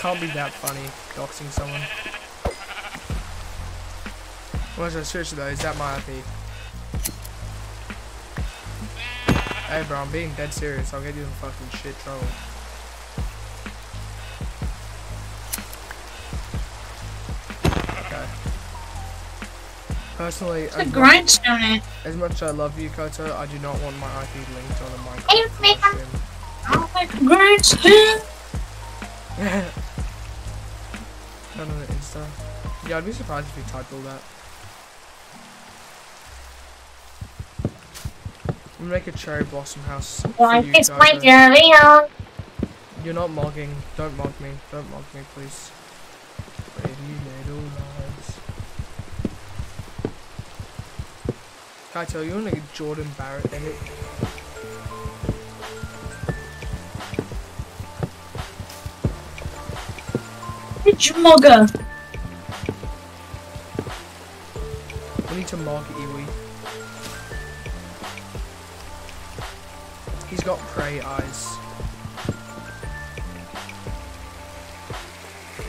Can't be that funny, doxing someone. Well, so switch though, is that my IP? Hey bro, I'm being dead serious. I'll get you in fucking shit trouble. Okay. Personally, The as much, grindstone it. as much as I love you, Koto, I do not want my IP linked on a Hey, Minecraft man. stream. Oh, like grindstone. Not on the Insta. Yeah, I'd be surprised if he typed all that. I'm gonna make a cherry blossom house. Why you, is Koto. my jelly on? You're not mogging. Don't mog me. Don't mog me, please. Pretty little lies. Can I tell you, want to get Jordan Barrett in it? Mugger. We need to mog Iwi. He's got prey eyes.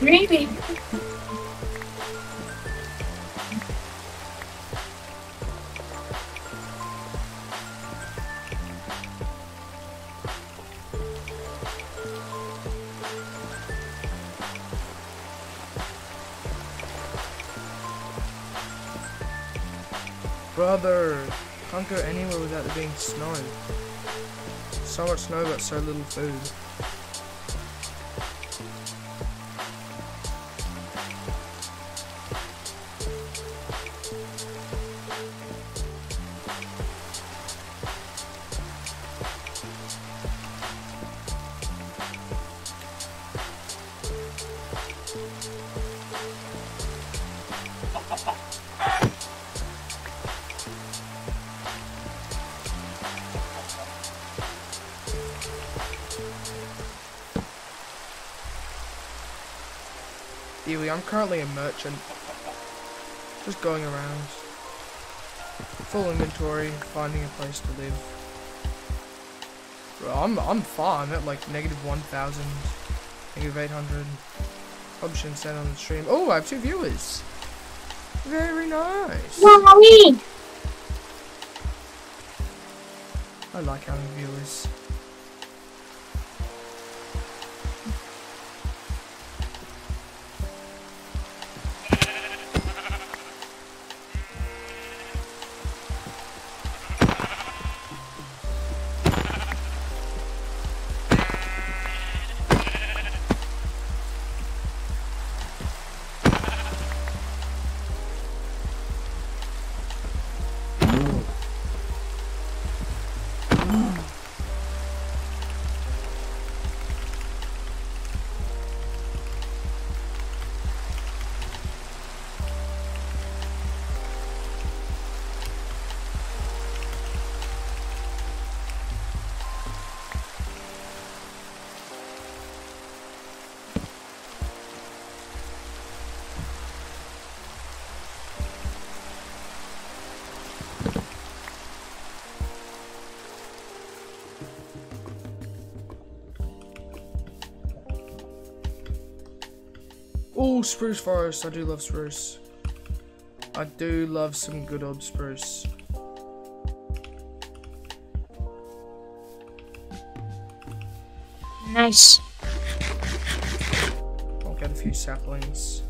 Maybe. Brother, can't go anywhere without there being snow. So much snow, but so little food. Currently a merchant. Just going around. Full inventory, finding a place to live. Bro, I'm I'm far. I'm at like negative 1,000, negative 800. Probably shouldn't say it on the stream. Oh, I have two viewers. Very nice. Mommy. I like having viewers. Oh, spruce forest. I do love spruce. I do love some good old spruce. Nice. I'll get a few saplings.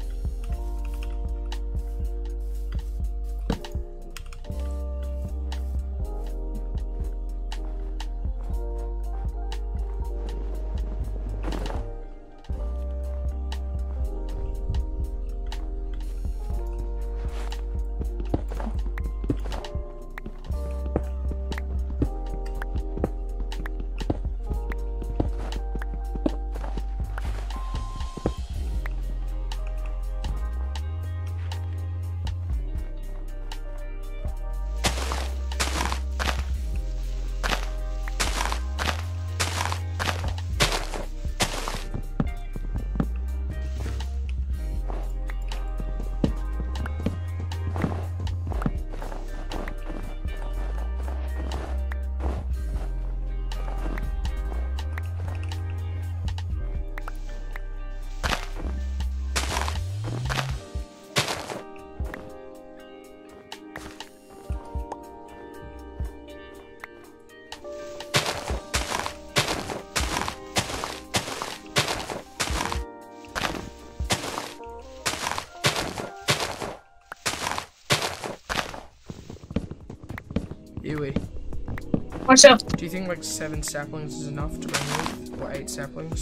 What's up? do you think like seven saplings is enough to with? Or eight saplings?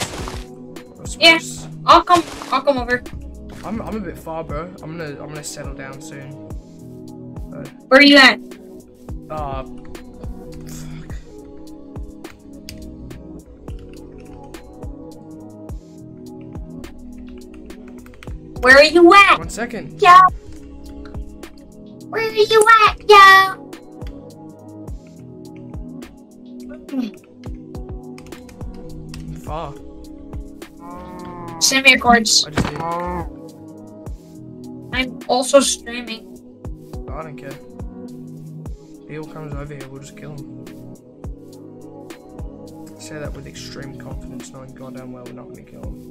Yeah. I'll come. I'll come over. I'm, I'm a bit far, bro. I'm gonna I'm gonna settle down soon. Where are you at? Uh, Where are you at? one second. Yo. Where are you at, yo? Far. Send me your cards. I just did. I'm also streaming. I don't care. He all comes over here, we'll just kill him. I say that with extreme confidence, knowing goddamn well we're not gonna kill him.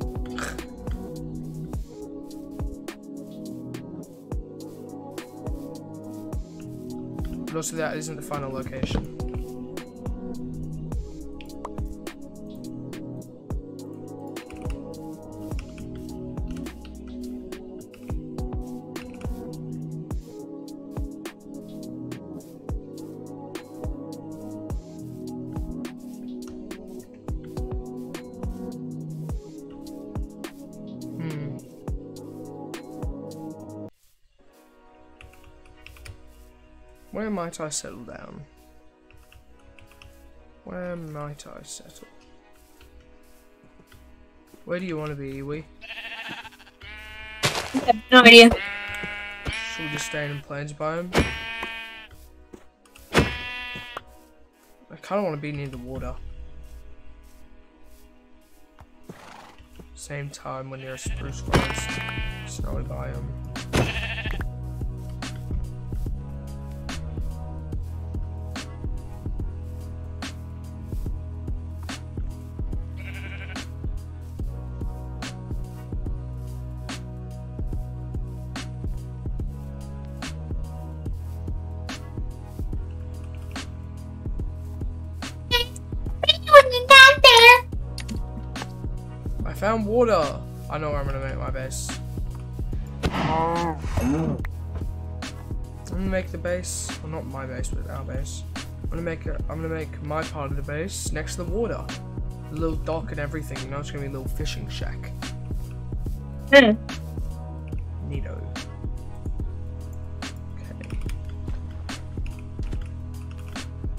but also that isn't the final location. Might I settle down? Where might I settle? Where do you want to be, Iwi? No idea. Should we just stay in plains biome? I kind of want to be near the water. Same time when you're a spruce forest, snowy biome. Water. I know where I'm gonna make my base. I'm gonna make the base, well not my base, but our base. I'm gonna make it. I'm gonna make my part of the base next to the water, the little dock and everything. You know, it's gonna be a little fishing shack. Hmm. Neato. Okay.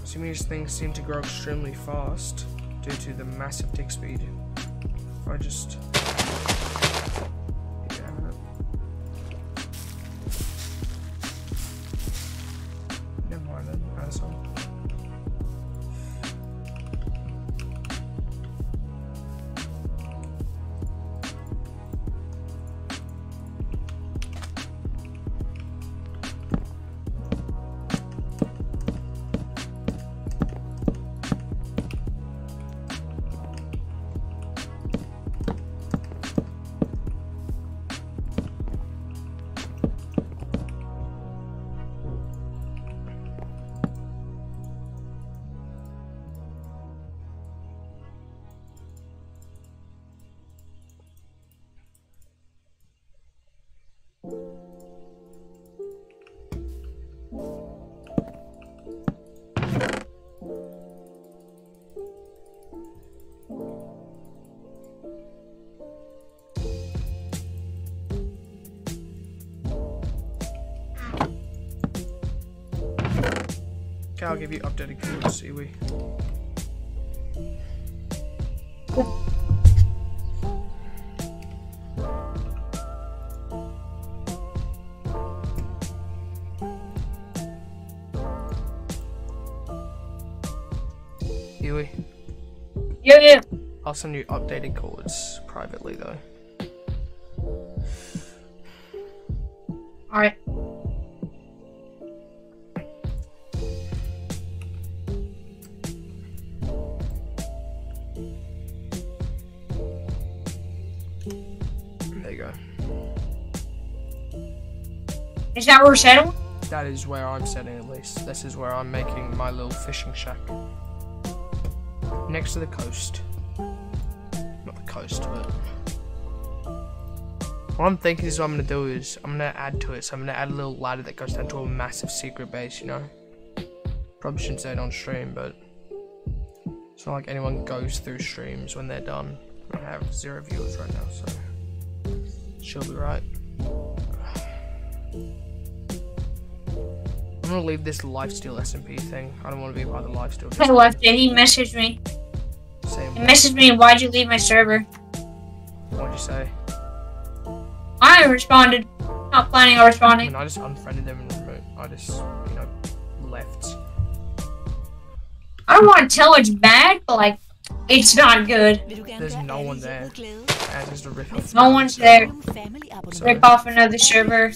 Assuming these things seem to grow extremely fast due to the massive tick speed. If I just. Give you updated codes, Iwi. Iwi, Yeah, yeah. I'll send you updated codes privately though. That where we're settling? That is where I'm setting at least. This is where I'm making my little fishing shack. Next to the coast. Not the coast, but... What I'm thinking is what I'm gonna do is, I'm gonna add to it, so I'm gonna add a little ladder that goes down to a massive secret base, you know? Probably shouldn't say it on stream, but it's not like anyone goes through streams when they're done. I have zero viewers right now, so she'll be right. I'm gonna leave this lifesteal SMP thing. I don't want to be part of the lifesteal. I left it. He messaged me. Same. He messaged me, why'd you leave my server? What'd you say? I responded. Not planning on I responding. mean, I just unfriended them and. I just, you know, left. I don't want to tell it's bad, but like, it's not good. There's no one there. And just a rip off. No one's there. So- Rip off another server.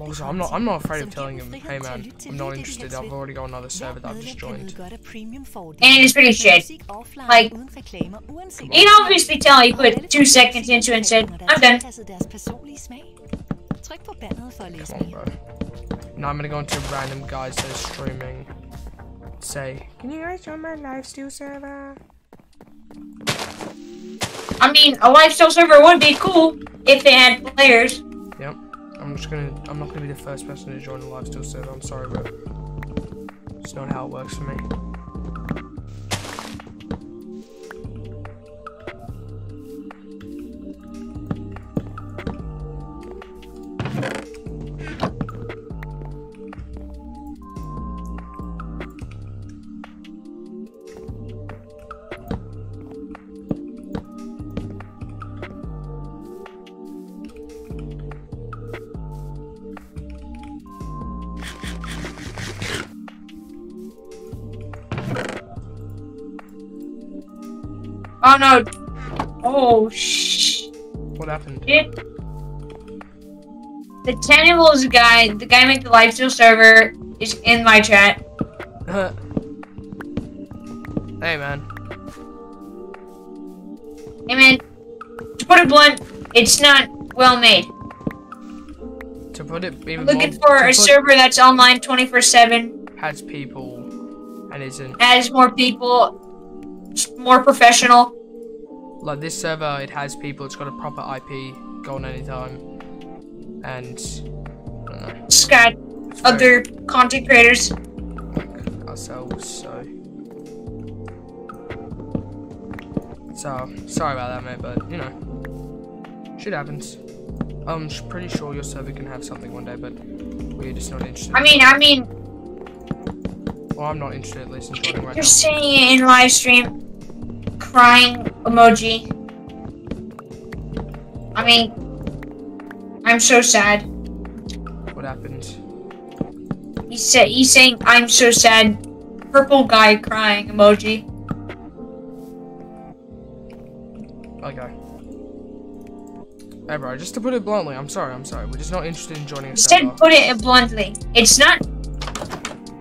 Also, I'm not. I'm not afraid of telling him, "Hey man, I'm not interested. I've already got another server that I've just joined." And it's pretty shit. Like, he'd obviously tell he put two seconds into it and said, I'm done. Tryk på bandet for at læse Come on, bro. Now I'm gonna go into random guys that are streaming. Say, can you guys join my lifesteal server? I mean, a lifesteal server would be cool if it had players. Yep. I'm just gonna. I'm not gonna be the first person to join the lifesteal server. I'm sorry, bro. It's not how it works for me. Oh no. Oh shh. What happened? Shit. The Tentacles guy, the guy made the lifesteal server, is in my chat. hey man. Hey man, to put it blunt, it's not well made. To put it even I'm looking more, for a server that's online 24 7, has people and isn't has more people, more professional. Like this server. It has people. It's got a proper IP. Go on anytime. And I got other content creators. like ourselves. So. So sorry about that, mate. But you know, shit happens. I'm pretty sure your server can have something one day, but we're just not interested. I mean, I mean, well, I'm not interested at least in joining right you're now. saying it in live stream, crying emoji. I mean, I'm so sad. What happened? He said he's saying I'm so sad. Purple guy crying emoji. Okay. Hey, bro. Just to put it bluntly, I'm sorry. I'm sorry. We're just not interested in joining a Instead, put it bluntly. It's not.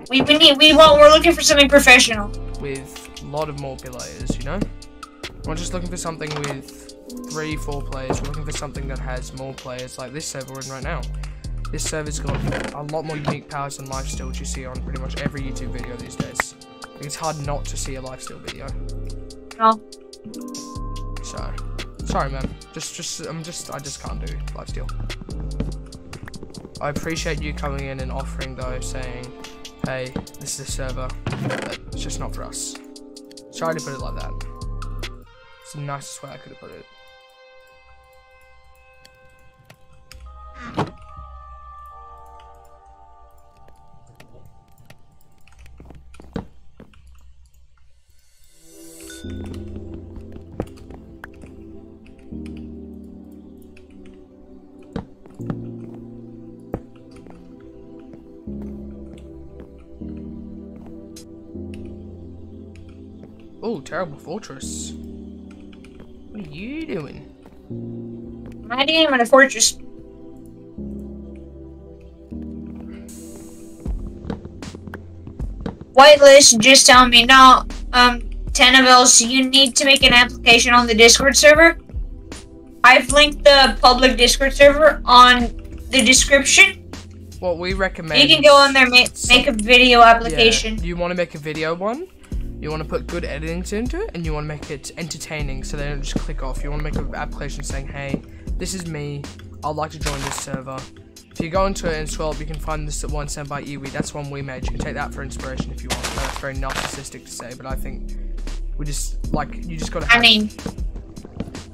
We, we need we want we're looking for something professional. with lot of more players, you know? We're just looking for something with three, four players. We're looking for something that has more players, like this server we're in right now. This server's got a lot more unique powers and lifesteal, which you see on pretty much every YouTube video these days. Like, it's hard not to see a lifesteal video. No. So, sorry, man. Just, just, I'm just, I just can't do lifesteal. I appreciate you coming in and offering though, saying, "Hey, this is a server, but it's just not for us." Sorry to put it like that. It's the nicest way I could have put it. Oh, terrible fortress. What are you doing? My name in a fortress. Whitelist just tell me no. Um, Tenavils, you need to make an application on the Discord server. I've linked the public Discord server on the description. What we recommend. You can go on there, make make a video application. Yeah, you want to make a video one. You want to put good editing into it, and you want to make it entertaining, so they don't just click off. You want to make an application saying, "Hey, this is me. I'd like to join this server. If you go into it and scroll up, you can find this one sent by Iwi. That's one we made. You can take that for inspiration if you want. That's very narcissistic to say, but I think we just like you just gotta. I mean,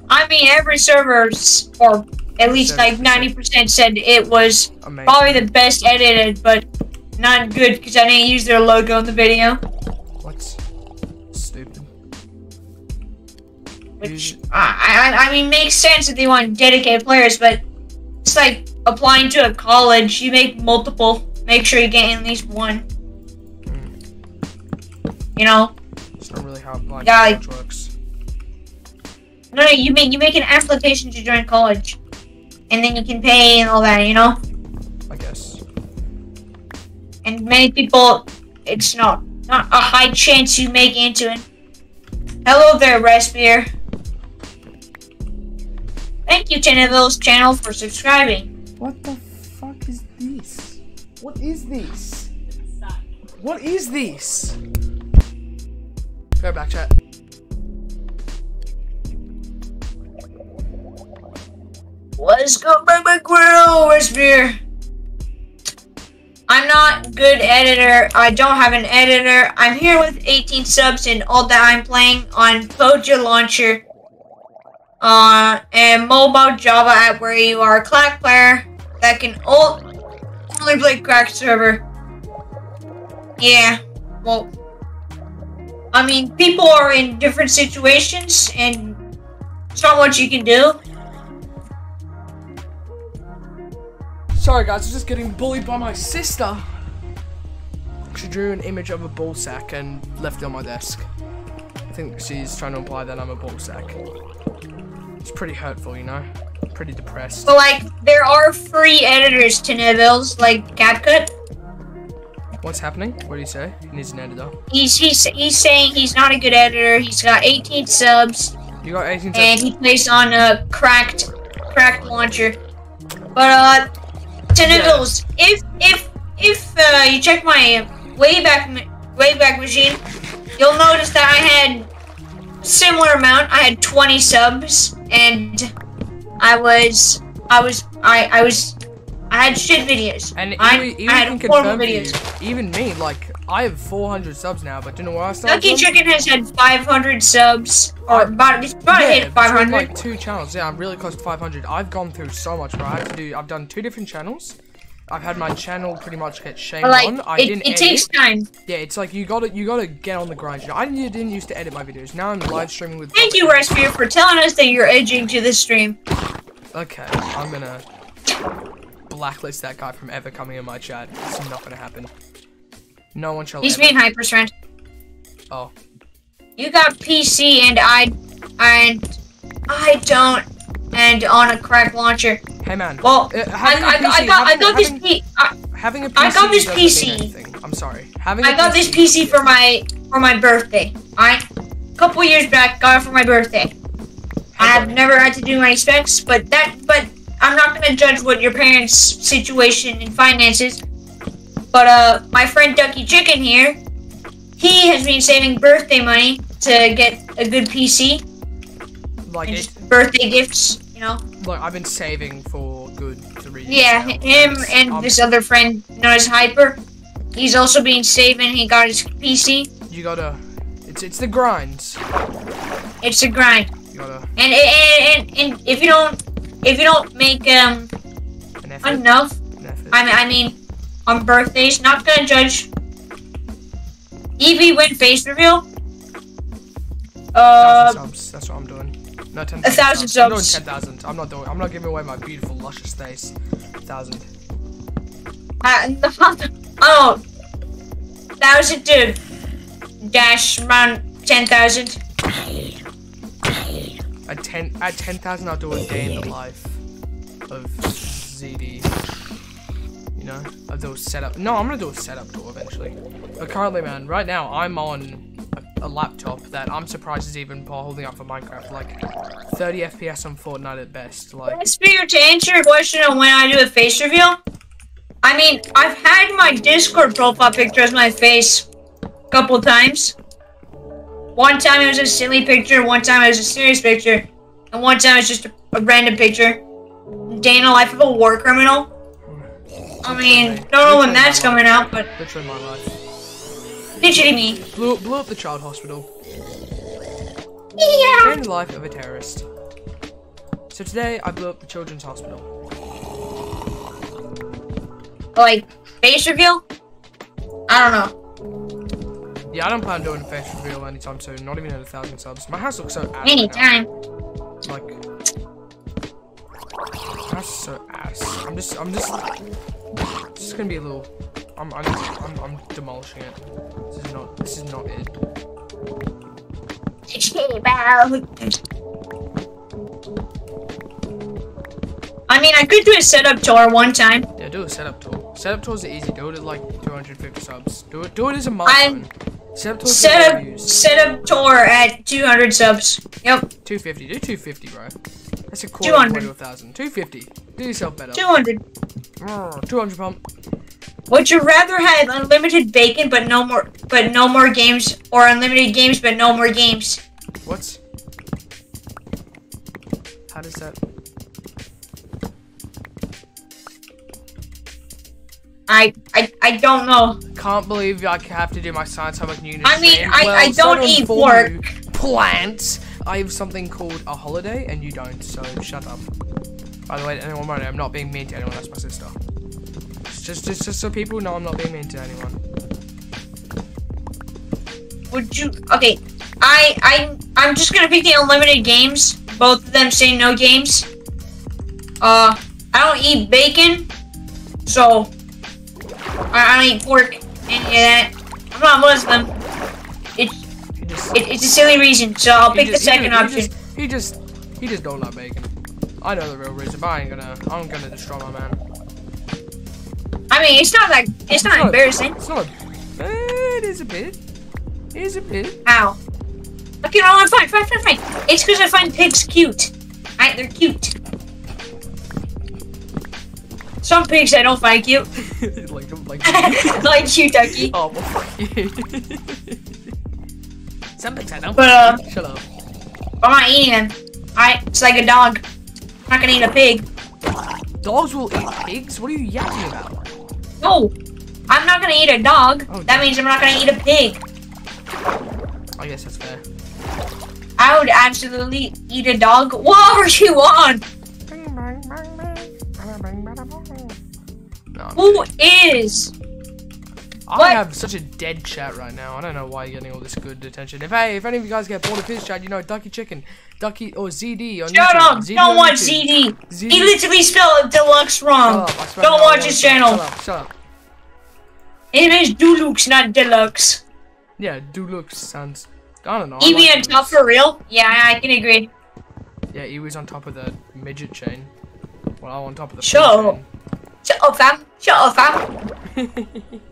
I mean, every server's, or at least like 90% said it was Amazing. probably the best edited, but not good because I didn't use their logo in the video. Which, mm. ah, I, I, I mean, makes sense if they want dedicated players, but it's like applying to a college. You make multiple, make sure you get at least one. Mm. You know? It's not really how like Yeah, like- works. No, no, you make you make an application to join college, and then you can pay and all that. You know? I guess. and many people it's not not a high chance you make into it. Hello there, Respier. Thank you, Teneville's channel, for subscribing. What the fuck is this? What is this? What is this? Go back chat. Let's go back my grill, Respier. I'm not good editor. I don't have an editor. I'm here with 18 subs and all that I'm playing on Pojav Launcher. Uh, and mobile Java app where you are a crack player that can only play crack server. Yeah, well, I mean, people are in different situations and it's not much you can do. Sorry guys, I'm just getting bullied by my sister. She drew an image of a ball sack and left it on my desk. I think she's trying to imply that I'm a ball sack. It's pretty hurtful, you know? Pretty depressed. But like, there are free editors to Neville's, like CapCut. What's happening? What do you say? He needs an editor. He's he's he's saying he's not a good editor. He's got 18 subs You got 18 and he plays on a cracked cracked launcher. But uh, to Neville's, if if if uh, you check my Wayback Wayback Machine, you'll notice that I had similar amount. I had 20 subs and I was I was I I was I had shit videos. And I, even, even I had horrible for you, videos. even me, like, I have 400 subs now, but do you know where I started from? Chicken has had 500 subs, or about, it's about to Yeah, hit between, 500. like two channels. Yeah, I'm really close to 500. I've gone through so much, bro. I had to do. I've done two different channels. I've had my channel pretty much get shamed like, on. I it- didn't it edit. takes time. Yeah, it's like you gotta you gotta get on the grind. You know, I didn't, didn't used to edit my videos. Now I'm live streaming with. Thank you, Respier, for telling us that you're edging to this stream. Okay, I'm gonna blacklist that guy from ever coming in my chat. It's not gonna happen. No one shall. He's ever. being hyper strength. Oh, You got PC and I, and I don't, and on a crack launcher. Hey man. Well, Uh, I, having a I, I PC got, I having- got this. having- I, Having a PC I got this PC. I'm sorry. Having I got this PC for my for my birthday. I, a couple years back, got it for my birthday. I have never had to do my specs, but that, but I'm not gonna judge what your parents' situation and finances. But uh, my friend Ducky Chicken here, he has been saving birthday money to get a good PC like and it. just birthday gifts. You know? Look, I've been saving for good three years. Yeah, now. him and um, this other friend known as Hyper. He's also been saving. He got his PC. You gotta. It's it's the grinds. It's a grind. You gotta And and, and, and if you don't if you don't make um enough. I mean I mean on birthdays, not gonna judge. Evie win face reveal. Uh, subs. That's what I'm doing. No, ten a thousand I'm doing subs. ten thousand. I'm not doing. I'm not giving away my beautiful, luscious face. Thousand. uh, oh, thousand to dash around ten thousand. At ten. At ten thousand, I'll do a day in the life of ZD. You know, I'll do a setup. No, I'm gonna do a setup tour eventually. But currently, man, right now I'm on a, laptop that I'm surprised is even holding up for Minecraft. Like 30 FPS on Fortnite at best. Like. Spear, to answer your question on when I do a face reveal, I mean, I've had my Discord profile picture as my face a couple times. One time it was a silly picture, one time it was a serious picture, and one time it was just a, a random picture. Day in the life of a war criminal. I mean, don't know when that's coming out, but Literally my life. Literally me. Blew, blew up the child hospital. Yeah. Day the life of a terrorist. So today I blew up the children's hospital. Like face reveal. I don't know. Yeah, I don't plan on doing a face reveal anytime soon. Not even at a thousand subs. My house looks so ass. right now. Anytime. Like, my house is so ass. I'm just, I'm just, it's just gonna be a little. I'm, I'm, I'm, I'm demolishing it. This is not, this is not it. I mean, I could do a setup tour one time. Yeah, do a setup tour. Setup tours are easy. Do it at like 250 subs. Do it, do it as a milestone. Setup tours get Setup setup tour at 200 subs. Yep, 250. Do 250, bro. That's a quarter 200. way to a thousand. 250. Do yourself better. 200. Mm, 200 pump. Would you rather have unlimited bacon but no more but no more games, or unlimited games but no more games? What? How does that? I I I don't know. Can't believe I have to do my science homework unit. I mean. I- well, I don't eat pork. Plants. I have something called a holiday, and you don't. So shut up. By the way, anyone wondering, I'm not being mean to anyone. That's my sister. Just, just, just so people know, I'm not being mean to anyone. Would you? Okay, I I I'm just gonna pick the unlimited games. Both of them say no games. Uh, I don't eat bacon, so I, I don't eat pork. Any of that. I'm not Muslim. It's it, it's a silly reason, so I'll He pick the just- he second just- option. He just, he just, he just don't like bacon. I know the real reason, but I ain't gonna, I'm gonna destroy my man. I mean, it's not that it's not embarrassing. It's not. It is a bit. It is a bit. Ow. Okay, no, I'm fine, fine, fine, fine. It's because I find pigs cute. Right, they're cute. Some pigs I don't find cute. like, like, like you, Ducky. Oh, well, fuck you. Some pigs I don't. But, uh, Shut up. I'm not eating them. Alright, it's like a dog. I'm not gonna eat a pig. Dogs will eat pigs. What are you yapping about? No, I'm not gonna eat a dog. Oh, that means I'm not gonna eat a pig. I guess that's fair. I would absolutely eat a dog. What are you on? No, I'm Who is? I have such a dead chat right now. I don't know why you're getting all this good attention. If hey, if any of you guys get bored of his chat, you know Ducky Chicken, Ducky or ZD on Shut YouTube. up! ZD Don't on watch ZD. ZD. He literally spelled deluxe wrong. Don't to watch his channel. Shut up, shut up. It is Dulux, not deluxe. Yeah, Dulux sounds. I don't know. I Evie like on top for real? Yeah, I can agree. Yeah, he was on top of the midget chain. Well, on top of the. Shut up. Shut up, fam. Shut up, fam.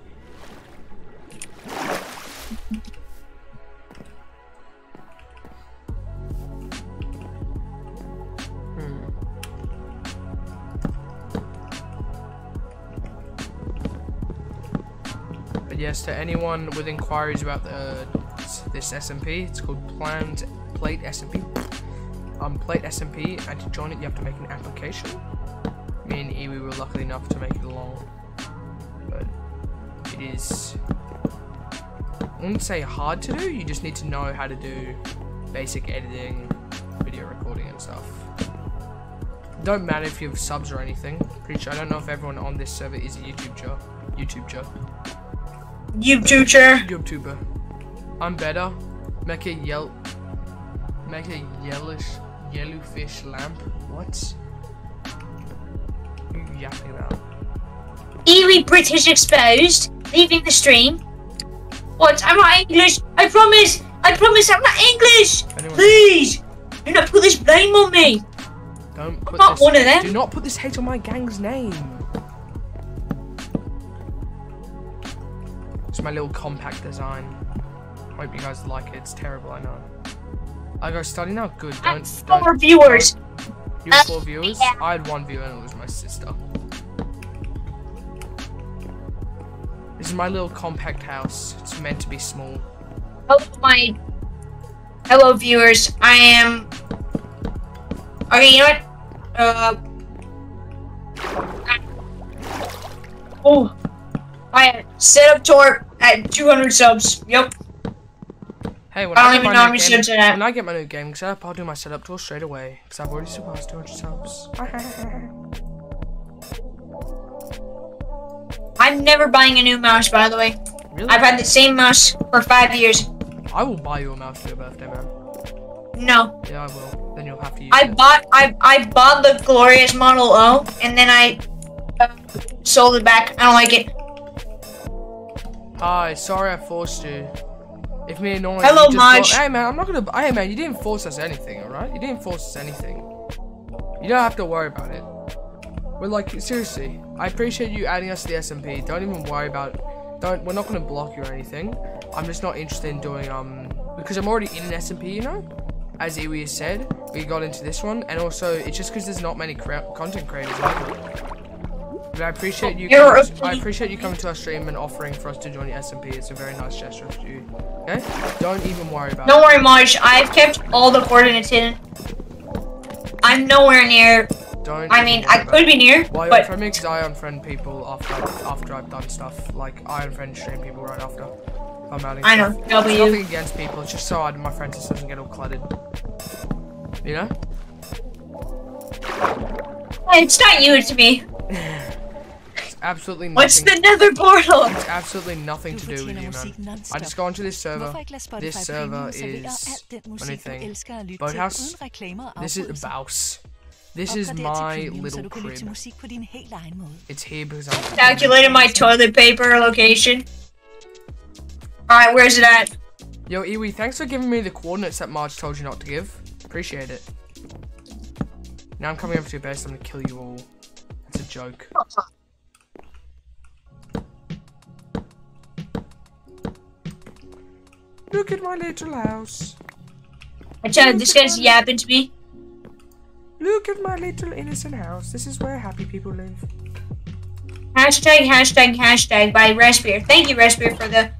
But yes, to anyone with inquiries about the, this SMP, it's called Planned Plate SMP. Um, Plate SMP, and to join it, you have to make an application. Me and Iwi were lucky enough to make it along, but it is. I wouldn't say hard to do. You just need to know how to do basic editing, video recording, and stuff. Don't matter if you have subs or anything. Pretty sure I don't know if everyone on this server is a YouTuber. YouTuber. YouTuber. YouTuber. I'm better. Make a yell. Make a yellowish, yellowfish lamp. What? What are you yapping about? Evie British exposed. Leaving the stream. What? I'm not English. I promise. I promise I'm not English. Anyone- Please. Do not put this blame on me. Don't put not this. one of them. Do not put this hate on my gang's name. It's my little compact design. Hope you guys like it. It's terrible, I know. I go study now. Good. Don't. Four don't viewers. You have four um, viewers. I had one viewer, and it was my sister. This is my little compact house. It's meant to be small. Hello, my. Hello, viewers. I am. Okay, you know what? Uh. Oh, I set up tour at 200 subs. Yep. Hey, when I I, don't get even my know how new many game, subs I have. when I get my new gaming setup, I'll do my setup tour straight away because I've already surpassed 200 subs. I'm never buying a new mouse, by the way. Really? I've had the same mouse for five years. I will buy you a mouse for your birthday, man. No. Yeah, I will. Then you'll have to use I it. bought I I bought the Glorious Model O and then I uh, sold it back. I don't like it. Hi, sorry I forced you. If me and Hello, Madge. Hey man, I'm not gonna. Hey man, you didn't force us anything, alright? You didn't force us anything. You don't have to worry about it. We're like seriously. I appreciate you adding us to the SMP. Don't even worry about. Don't. We're not gonna block you or anything. I'm just not interested in doing um because I'm already in an SMP, you know. As Iwi has said, we got into this one, and also it's just because there's not many content creators. But I appreciate you. Coming, appreciate you coming to our stream and offering for us to join the SMP. It's a very nice gesture of you. Okay? Don't even worry about Don't it. worry, Marsh. I've kept all the coordinates hidden. I'm nowhere near. Don't. I mean, I could be near, Why but unfriend me? Because I unfriend people after after I've done stuff. Like I unfriend stream people right after. if I'm adding I know, stuff. W. It's nothing against people. It's just so I, my friends list doesn't get all cluttered. You know? it's not you, it's me. It's absolutely nothing. What's the nether portal? It's absolutely nothing to do with you, man. I just go onto this server. Hvorfor ikke lade Spotify This server Premium servere is alt den let me musik, du think. elsker at lytte til, Boathouse. uden reklamer og This is afbrydelser? Baus. This is Opgrader my little du kan lytte til crib. musik på din helt egen måde. It's here because I'm. Calculated my toilet paper location. Alright, where's it at? Yo, Iwi, thanks for giving me the coordinates that Madge told you not to give. Appreciate it. Now I'm coming over to your base. I'm gonna kill you all. It's a joke. Look at my little house. I tell you, this guy's yapping to me. Look at my little innocent house. This is where happy people live. Hashtag, hashtag, hashtag by Respier. Thank you, Respier, for the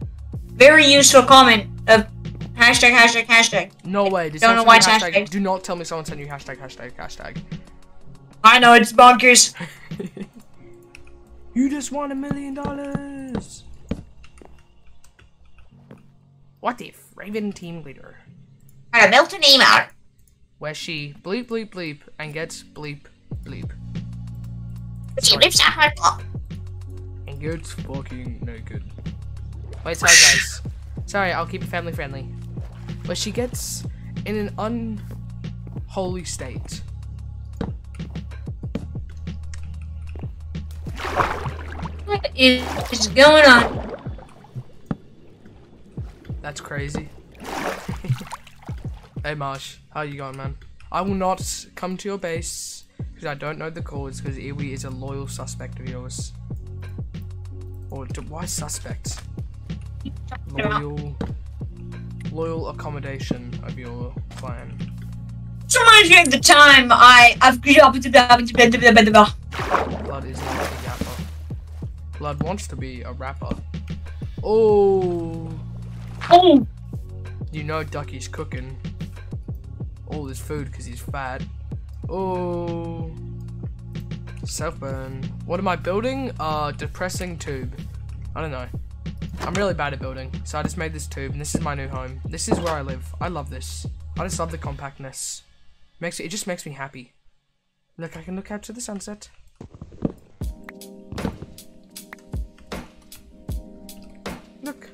very useful comment of hashtag, hashtag, hashtag. No way. Don't know why send it's you hashtag? hashtag. Do not tell me someone sent you hashtag, hashtag, hashtag. I know, it's bonkers. You just won a million dollars. What if Raven team leader? I got melt a name out. Where she bleep bleep bleep and gets bleep bleep She lives at her block. and gets fucking naked. Wait, sorry guys. Sorry, I'll keep it family friendly. Where she gets in an unholy state. What is going on? That's crazy. hey Marsh, how you going, man? I will not come to your base because I don't know the cause because Iwi is a loyal suspect of yours. Or d- why suspect? Loyal, loyal accommodation of your clan. Me of the time I I've Blood is not a rapper. Blood wants to be a rapper. Oh, Oh, you know Ducky's cooking all his food because he's fat. Oh, self burn. What am I building? Uh, depressing tube. I don't know. I'm really bad at building, so I just made this tube, and this is my new home. This is where I live. I love this. I just love the compactness. Makes it, it just makes me happy. Look, I can look out to the sunset. Look.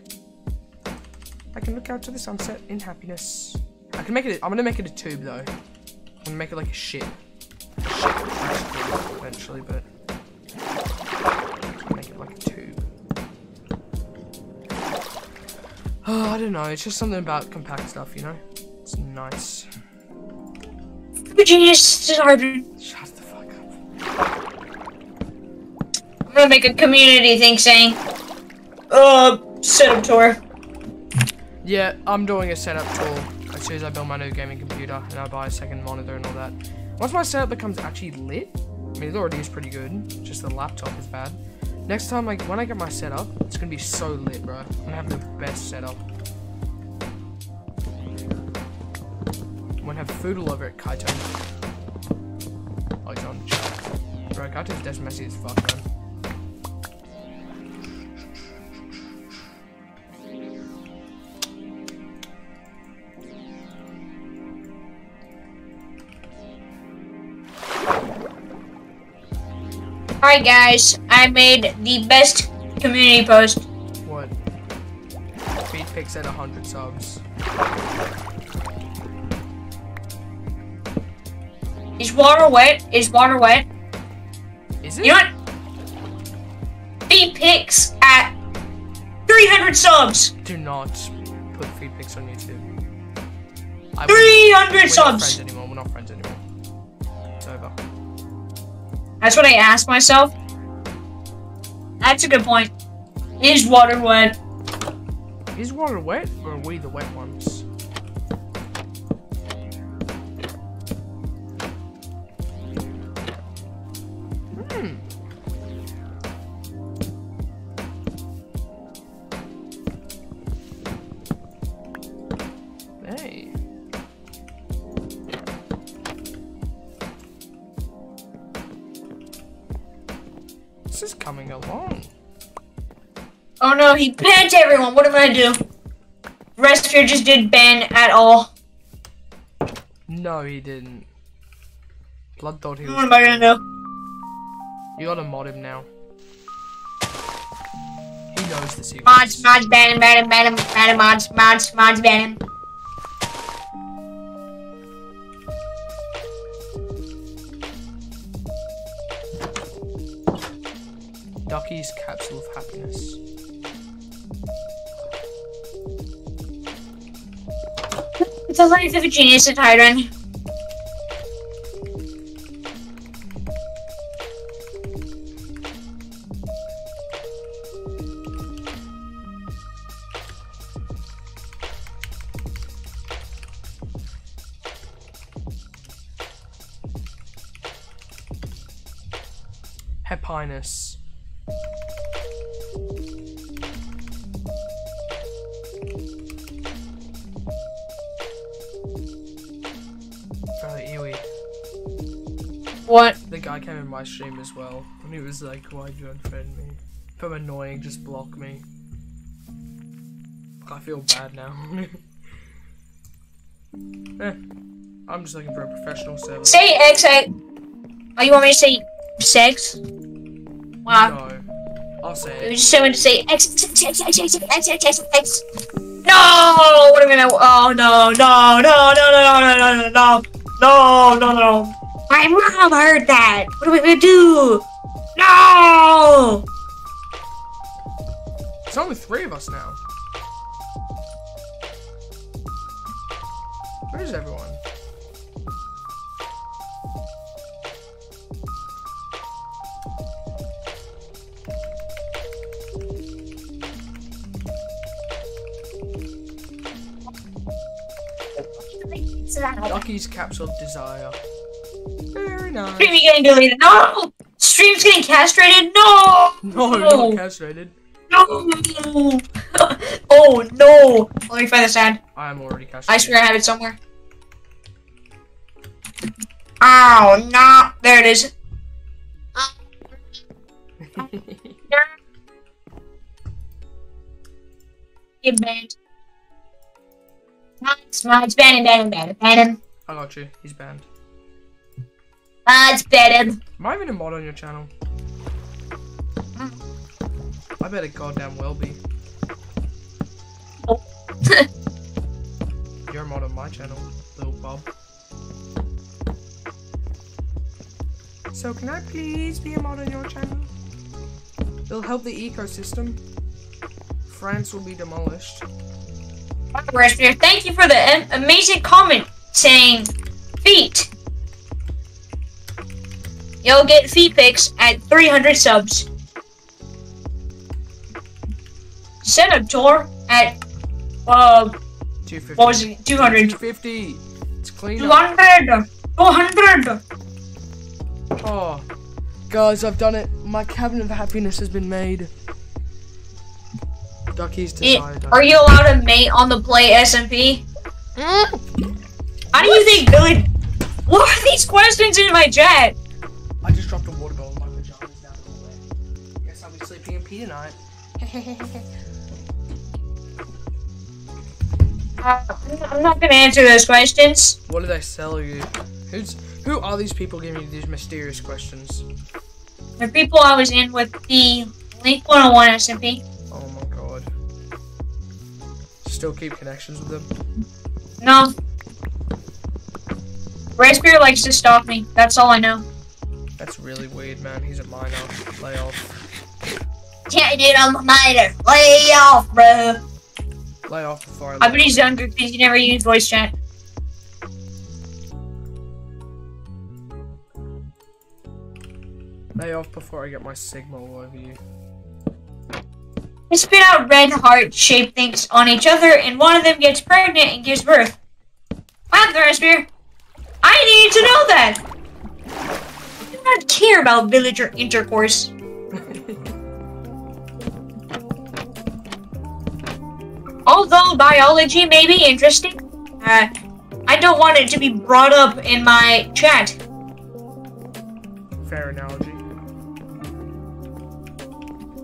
I can look out to the sunset in happiness. I can make it. I'm gonna make it a tube though. I'm gonna make it like a ship. A ship eventually, but make it like a tube. Oh, I don't know. It's just something about compact stuff, you know. It's nice. genius. Shut the fuck up. I'm gonna make a community thing saying, uh, setup tour. Yeah, I'm doing a setup tour as soon as I build my new gaming computer and I buy a second monitor and all that. Once my setup becomes actually lit, I mean it already is pretty good, just the laptop is bad. Next time, like when I get my setup, it's gonna be so lit, bro. I'm gonna have the best setup. I'm gonna have food all over it, Kaito. He's on. Bro, Kaito's desk messy as fuck, man. Alright guys, I made the best community post. What? Feed pics at 100 subs. Is water wet? Is water wet? Is it? You know what? Feed pics at 300 subs! Do not put feed pics on YouTube. I 300 we're subs! That's what I asked myself. That's a good point. Is water wet? Is water wet, or are we the wet ones? He banned everyone. What am I gonna do? Restfear just did ban at all. No, he didn't. Blood thought he was. What am I gonna do? You gotta mod him now. He knows the secret. Mods, mods, ban him, ban him, ban him, ban him, mods, mods, mods, ban him. Ducky's capsule of happiness. It's only 15 years to Tyron. Happiness. What? The guy came in my stream as well, and he was like, why'd you unfriend me? If I'm annoying, just block me. I feel bad now. eh, I'm just looking for a professional server. Say X. Oh, you want me to say sex? Wow. No. I'll say You it. just want to say X, X, X, X, X, X, X, X, X. No! What am I gonna? Oh no! No! No! No! No! No! No! No! No! No! No! My mom heard that. What are we gonna do? No! It's only three of us now. Where's everyone? Ducky's capsule desire. Very nice. Stream getting deleted. No! Stream's getting castrated. No! No, No. not castrated. No! oh no! Let me find the sound. I am already castrated. I swear I have it somewhere. Oh no! There it is. Get banned. Mods, mods, ban him, ban him, ban him, ban him. I got you. He's banned. Ban him. Am I even a mod on your channel? I better goddamn well be. Oh. You're a mod on my channel, little Bob. So can I please be a mod on your channel? It'll help the ecosystem. France will be demolished. Thank you for the amazing comment saying feet. You'll get feet pics at 300 subs. Senator at uh 250. what was it 200 250. It's clean up. 200 200 Oh, guys, I've done it. My cabinet of happiness has been made. Ducky's It- desire. Ducky. Are you allowed to mate on the Plate SMP? How do you think Billy? What are these questions in my chat? Dropped a water bottle in my pajamas now they're all wet. Guess I'll be sleeping in pee tonight. Uh, I'm not gonna answer those questions. What do they sell you? Who's who are these people giving you these mysterious questions? They're people I was in with the Link 101 SMP. Oh my god. Still keep connections with them. No. Raspberry likes to stalk me. That's all I know. That's really weird, man. He's a minor. Lay off. Yeah, dude, I'm a minor. Lay off, bro. Lay off before I I bet he's younger because he never used voice chat. Lay off before I get my Sigma all over you. They spit out red heart-shaped things on each other, and one of them gets pregnant and gives birth. What, Raspberry? I need to know that! I do not care about villager intercourse. Although biology may be interesting, uh, I don't want it to be brought up in my chat. Fair analogy.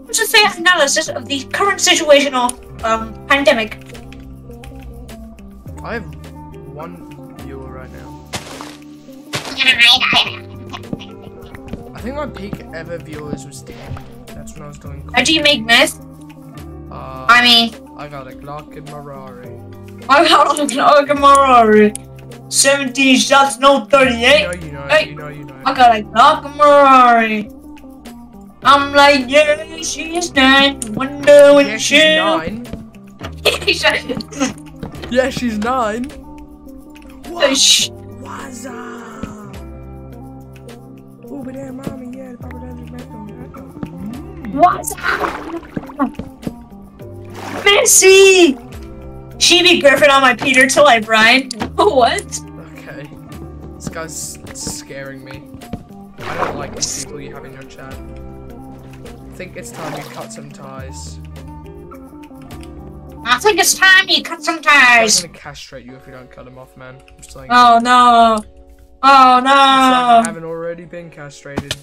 What's a fair analysis of the current situational um, pandemic? I have one viewer right now. I think my peak ever viewers was 10. That's when I was doing. How do you make meth? Uh, I mean, I got a Glock in my Rari. I got a Glock 17 shots, no 38. You know, you know, Hey. you know, you know. I got a Glock and Ferrari. I'm like, yeah, she's nine. Wonder when Yeah, she. she's nine. Yeah, she's nine. Shh. What's up? Over there, mommy. Yeah, Papa Daddy's back on What's up? Missy! She be Griffin on my Peter till I Brian. what? Okay. This guy's scaring me. I don't like these people you have in your chat. I think it's time you cut some ties. I think it's time you cut some ties. I'm gonna castrate you if you don't cut them off, man. I'm just like, Oh no. Oh no! I haven't already been castrated.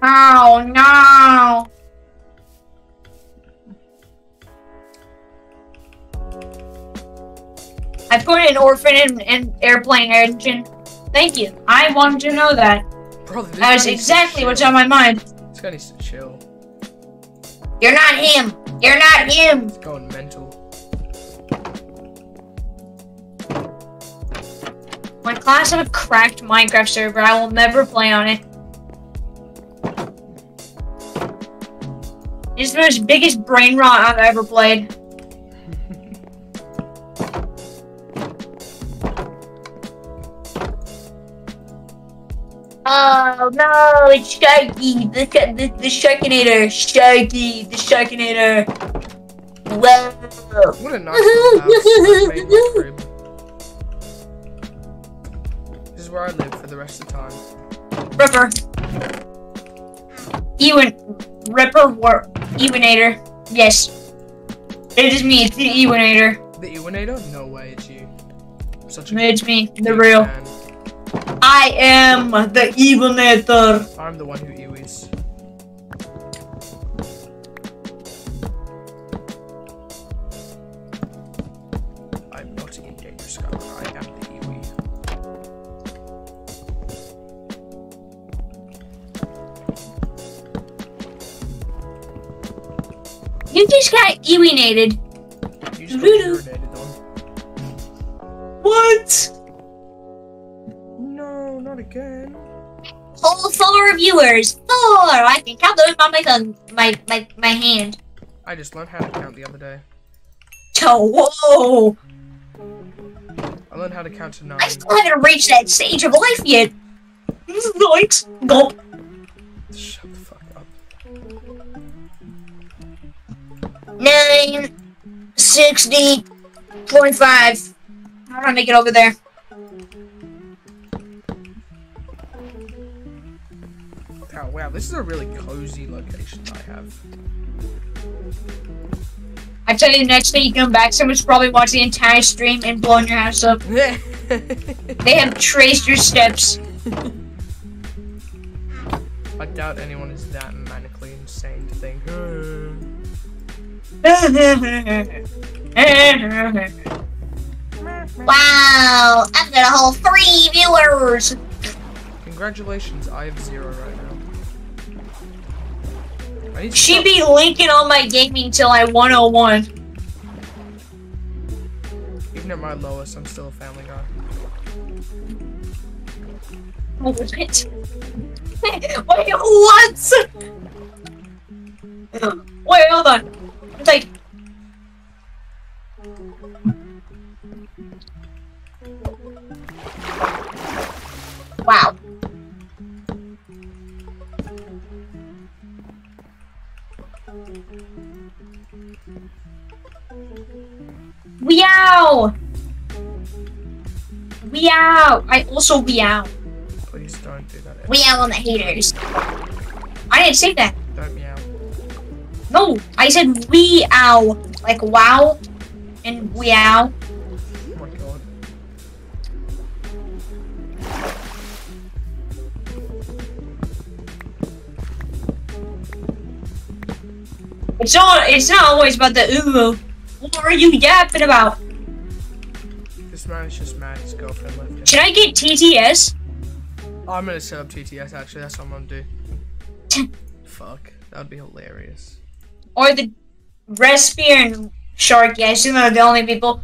Oh no. I put an orphan in an airplane engine. Thank you. I wanted to know that. Bro, this That was guy needs to exactly what's on my mind. This guy needs to chill. You're not him. You're not him. He's going mental. My class had a cracked Minecraft server. I will never play on it. It's the most biggest brain rot I've ever played. Oh no, it's Sharky, the the, the Sharkinator, Sharky, the Sharkinator. Whoa. What a nice little house I made my crib. This is where I live for the rest of the time. Ripper. Ewan. Ripper war. Ewenator. Yes. It is me, it's the Ewenator. The Iwanator? No way, it's you. I'm such a It's me, the real. fan. I am the Ewenator. I'm the one who Iwis. I'm not in danger, Skylar. I am the Iwi. You just got Ewenated. You just got urinated on. What? Again. Whole four viewers. Four. I can count those on my my my my hand. I just learned how to count the other day. Oh, whoa! I learned how to count to nine. I still haven't reached that stage of life yet. Zoinks. Gulp. Shut the fuck up. Nine. Sixty. Twenty-five. How do I make it over there? This is a really cozy location I have. I tell you, the next day you come back, someone's probably watched the entire stream and blown your house up. They have traced your steps. I doubt anyone is that manically insane to think. wow, I've got a whole three viewers. Congratulations, I have zero right now. I need to She be linking on my gaming till I 101. Even at my lowest, I'm still a family guy. What? Wait, what? Wait, hold on. It's like. Wow. Meow! Meow! I also meow. Please don't do that. Meow on the haters. I didn't say that. Don't meow. No, I said we ow. Like wow and we ow. Oh my god. It's not it's not always about the ooh. What are you yapping about? This man is just mad his girlfriend left him. Should I get TTS? I'm gonna set up TTS actually, that's what I'm gonna do. Fuck. That would be hilarious. Or the Respier and Shark, yeah, I assume they're the only people.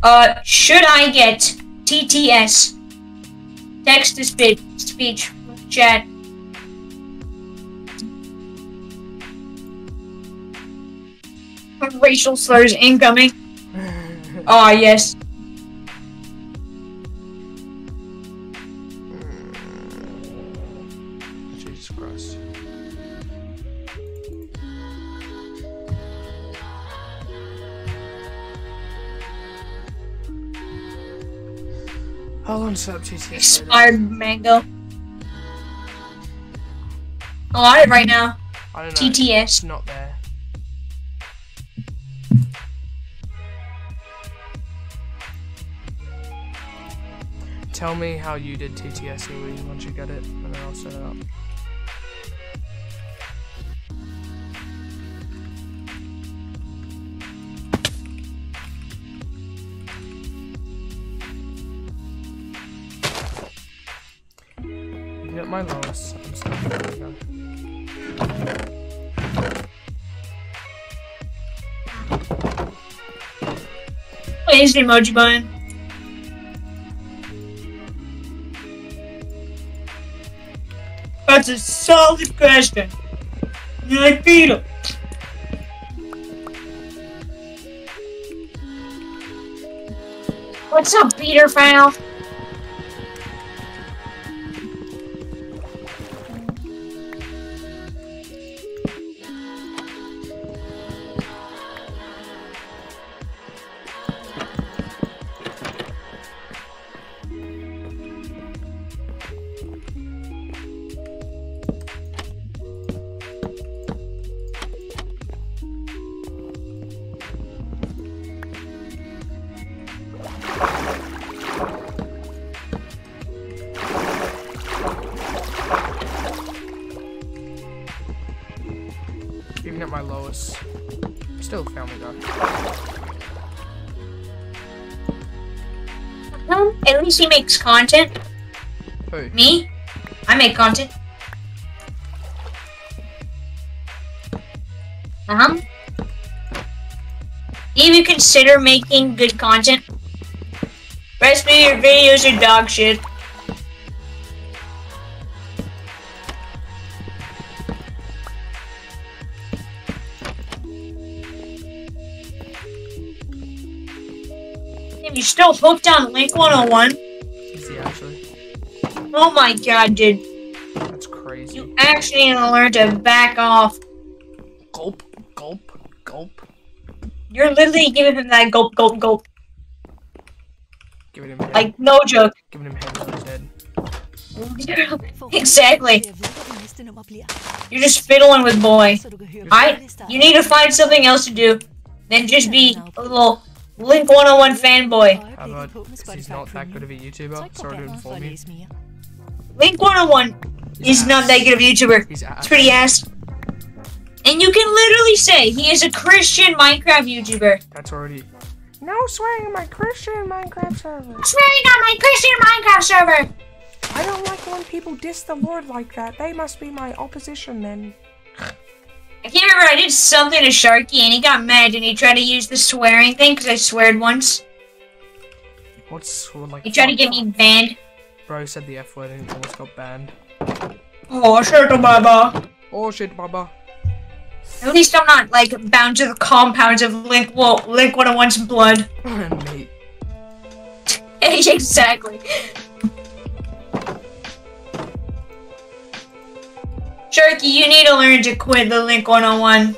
Uh should I get TTS? Text to speech speech chat. Racial slurs incoming. Ah, yes. Jesus Christ. How long TTS? Expired mango. Oh, I have it right now. I don't know. TTS. It's not there. Tell me how you did TTS Louis once you get it, and then I'll set it up. At my go. Wait, the emoji button? That's a solid question. I beat him. What's up, Peter Fowl? Makes content. Who? Me? I make content. Uh-huh. Do you consider making good content? Rest of your videos are dog shit. You still hooked on Link 101? Is he actually? Oh my god, dude. That's crazy. You actually need to learn to back off. Gulp, gulp, gulp. You're literally giving him that gulp, gulp, gulp. Giving him head. Like, no joke. Giving him head on his head. exactly. Jeg ved, hvad næste nummer bliver. You're just fiddling with boy. Så du kan høre I, you need to find something else to do than just be a little Link 101 fanboy. How about, he's not that good of a YouTuber, sorry to inform you. Link 101 He's not that good of a YouTuber. He's ass. It's pretty ass. And you can literally say he is a Christian Minecraft YouTuber. That's already. No swearing in my Christian Minecraft server. Swearing on my Christian Minecraft server. I don't like when people diss the Lord like that. They must be my opposition then. I can't remember. I did something to Sharky and he got mad and he tried to use the swearing thing because I sweared once. What's what, like? He tried to get me banned. Bro said the F word and almost got banned. Oh, shit, Baba. Oh shit, Baba. At least I'm not like bound to the compounds of Link. Well, Link 101's blood. Mate. exactly. Sharky, you need to learn to quit the Link 101.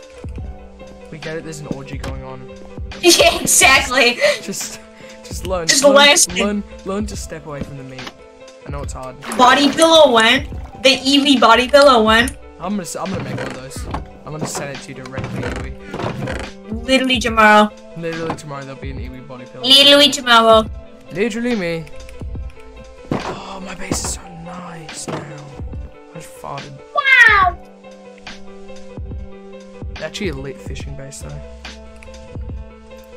We get it. There's an orgy going on. yeah, exactly. Just, just learn. Just learn, last- learn, learn to step away from the meat. I know it's hard. Body pillow one? The Eevee body pillow one? I'm gonna, I'm gonna make one of those. I'm gonna send it to you directly, Iwi. Literally tomorrow. Literally tomorrow there'll be an Iwi body pillow. Literally tomorrow. Literally me. Oh, my base is so nice now. I just farted. Wow. Actually, a lit fishing base though.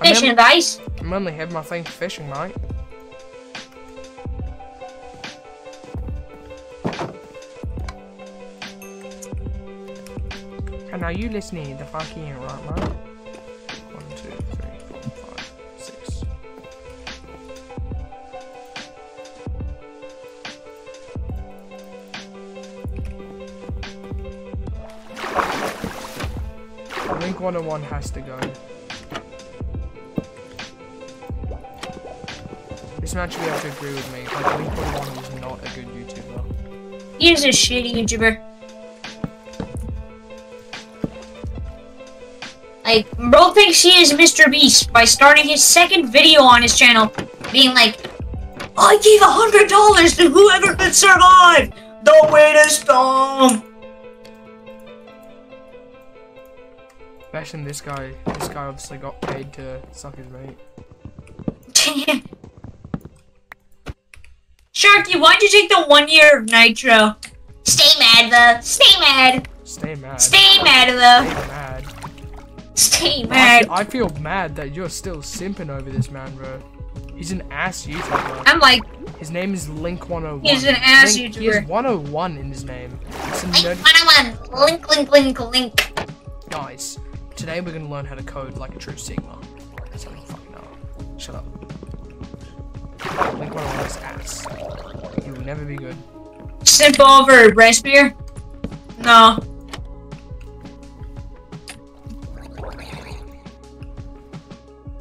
I Fishing advice. I'm only have my thing for fishing, mate. And are you listening the fucking right, mate? One, two, three, four, five, six. Link 101 has to go. This man should be able to agree with me. Like, Link 101 was not a good YouTuber. He is a shitty YouTuber. Like, bro thinks he is Mr. Beast by starting his second video on his channel, being like, I gave a hundred dollars to whoever could survive. The wait is dumb. Imagine this guy. This guy obviously got paid to suck his mate. Sharky, why'd you take the one year of Nitro? Stay mad, though. Stay mad. Stay mad. Stay mad, Stay though. mad. Stay I, mad. I feel mad that you're still simping over this man, bro. He's an ass YouTuber. I'm like, His name is Link101. He's an ass Link- He has YouTuber. 101 in his name. It's a nerd. one on one. Link, link, link, link. Guys, today we're gonna learn how to code like a true Sigma. Link101 is ass. He will never be good. Simp over breast beer? No.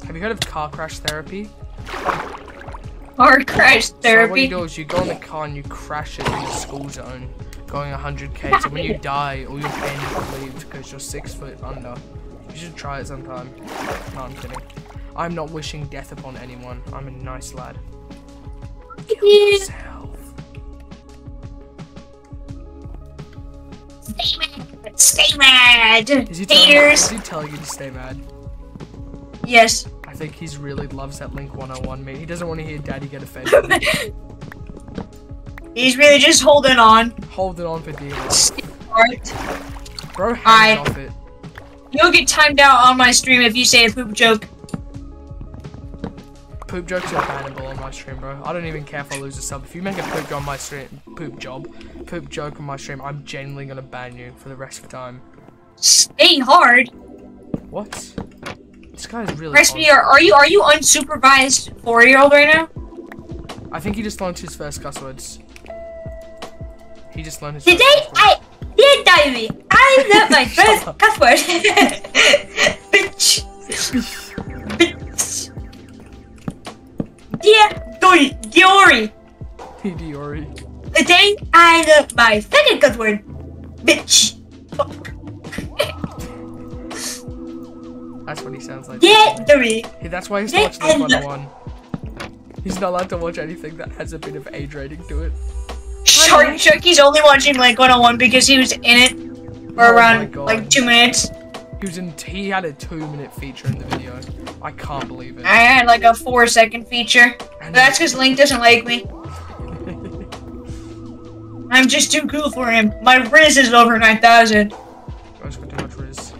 Have you heard of car crash therapy? Hard crash So what you do is you go in the car and you crash it in the school zone, going 100k. So when you die, all your pain relieves because you're six foot under. You should try it sometime. No, I'm kidding. I'm not wishing death upon anyone. I'm a nice lad. Kill yourself. Stay mad. Stay mad. Is he, telling, Haters. is he telling you to stay mad? Yes. I think he's really loves that Link 101 mate. He doesn't want to hear Daddy get offended. He's really just holding on. Holding on for dear life. Alright. Bro, hands Alright. off it. You'll get timed out on my stream if you say a poop joke. Poop jokes are bannable on my stream, bro. I don't even care if I lose a sub. If you make a poop joke on my stream, poop job, poop joke on my stream, I'm genuinely gonna ban you for the rest of the time. Stay hard. What? This guy's really. Press me. Are, are you are you unsupervised four year old right now? I think he just learned his first cuss words. He just learned his. Today first cuss words. I did diary. I learned my first cuss word. Bitch. Bitch. Dear Dory, Diori. Diori. Today I learned my second cuss word. Bitch. Fuck. That's what he sounds like. Yeah, Dory. Hey, that's why he's Yeah, watching Link and- 101. He's not allowed to watch anything that has a bit of age rating to it. Shark Sharky's only watching Link 101 because he was in it for Oh around like two minutes. He was in. He had a two-minute feature in the video. I can't believe it. I had like a four second feature. But that's because Link doesn't like me. I'm just too cool for him. My Riz is over 9,000. I got too much riz.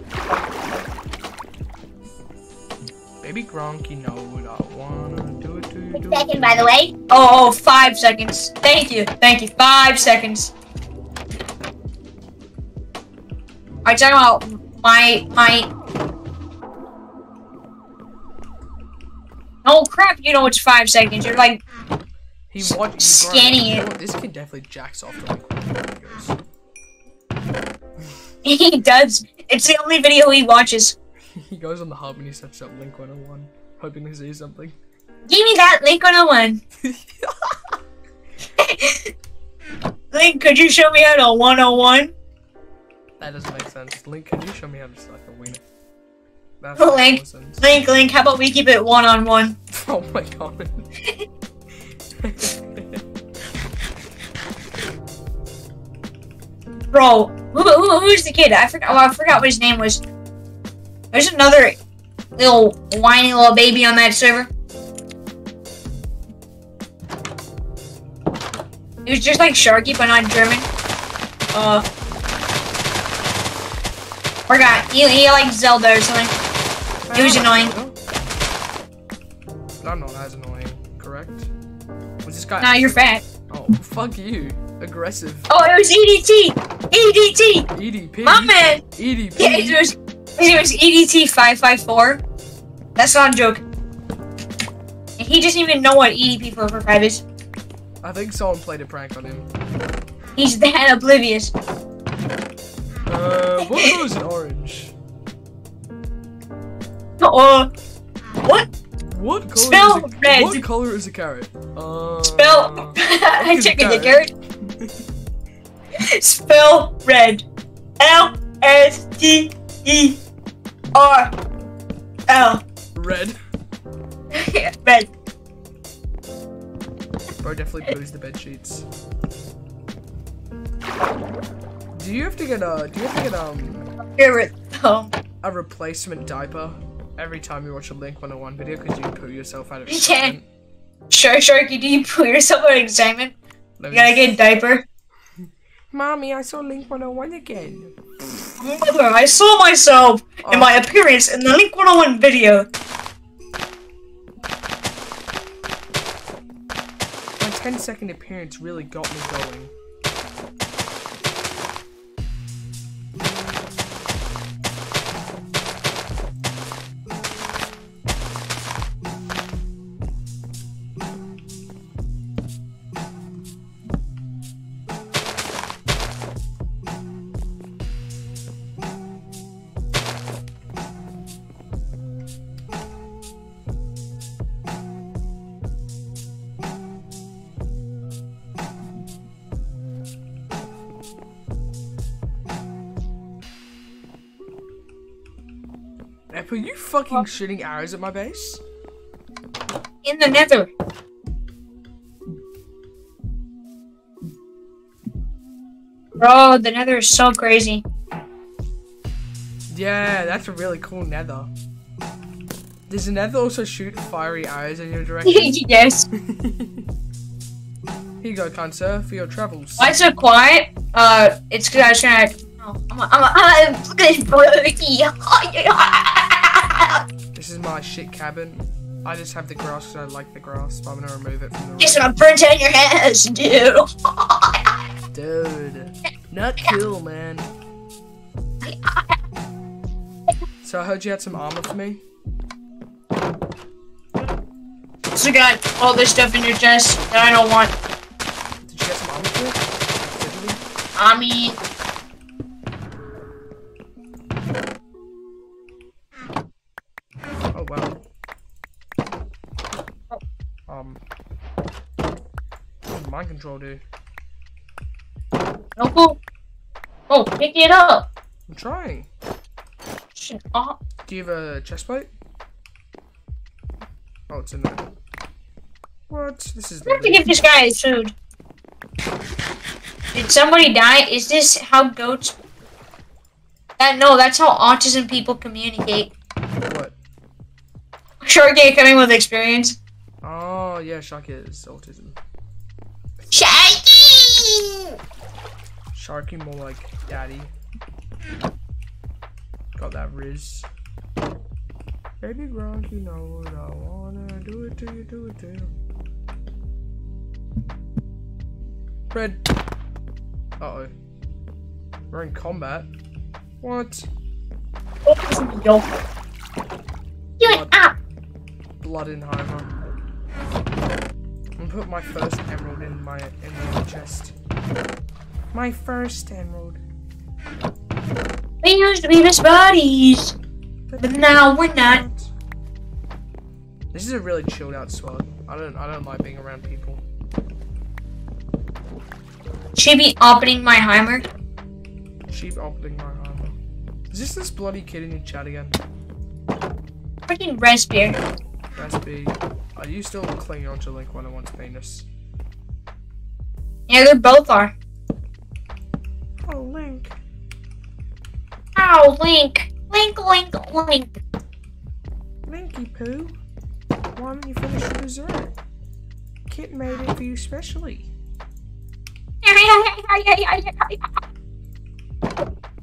Baby Gronk, you know what I wanna do it to you. Do it Second, by the way. Oh, oh, five seconds. Thank you. Thank you. Five seconds. Are you talking about my my? Oh crap! You know it's five seconds. You're like He watched scanning you know it. This kid definitely jacks off to like he does. It's the only video he watches. He goes on the hub and he sets up Link 101, hoping to see something. Give me that link 101. Link, could you show me how to 101? That doesn't make sense. Link, can you show me how to suck a wing? That's Link, nonsense. Link, Link. How about we keep it one on one? Oh my god. Bro, who, who, who's the kid? I forgot. Oh, I forgot what his name was. There's another little whiny little baby on that server. He was just like Sharky, but not German. Uh, forgot. He, he liked Zelda or something. It was annoying. I'm not as annoying, correct? Was this guy? Nah, you're fat. Oh, fuck you. Aggressive. Oh, it was EDT. EDT. EDP. My man. EDP. Yeah, it was. It was EDT five five four. That's not a joke. And he doesn't even know what EDP four four five is. I think someone played a prank on him. He's that oblivious. Uh, what color is an orange? Uh, what? What color Spell is a, red. What color is a carrot? Uh, Spell. I checked the carrot? Spell red. L S T E R L. Red. red. Bro definitely poos the bed sheets. Do you have to get a? Do you have to get um Favorite. Um, a replacement diaper every time you watch a Link 101 video because you poo yourself out of You excitement? Sure, Sharky, do you put yourself out of excitement? Let You gotta get a diaper. Mommy, I saw Link 101 again. Mother, I saw myself in my appearance in the Link 101 video. My 10 second appearance really got me going. Fucking shooting arrows at my base? In the nether. Bro, the nether is so crazy. Yeah, that's a really cool nether. Does the nether also shoot fiery arrows in your direction? yes. Here you go, kind sir, for your travels. Why so quiet? Uh, it's because I was trying to. Oh, I'm, I'm, I'm, look at this birdie. This is my shit cabin. I just have the grass because I like the grass, but I'm gonna remove it from the It's gonna burn down your house, dude. Dude. Not cool, man. So I heard you had some armor for me. So you got all this stuff in your chest that I don't want. Did you get some armor for me? I mean, control, dude. no. Oh, pick it up. I'm trying. Shit. Oh, Do you have a chest plate? Oh, it's in there. What? This is I have to give this guy his food. Did somebody die? Is this how goats? That no, that's how autism people communicate. What? Gay coming with experience. Oh, yeah, Shark is autism. Sharky! Sharky more like daddy. Got that Riz. Baby Gronk, you know what I wanna do it to you, do it to you. Red. Uh oh. We're in combat. What? What is Yo. You Blood. up. Bloodinheimer. I'm put my first emerald in my my chest. My first emerald. We used to be best buddies, but now we're not. This is a really chilled out swag. I don't I don't like being around people. Should be opening my Heimer. Sheep opening my armor. Is this this bloody kid in your chat again? Freaking Raspberry. Raspy. Are you still clinging onto Link 101's penis? Yeah, they both are. Oh, Link. Ow, Link. Link, Link, Link. Linky Poo. Why don't you finish your dessert? Kit made it for you specially.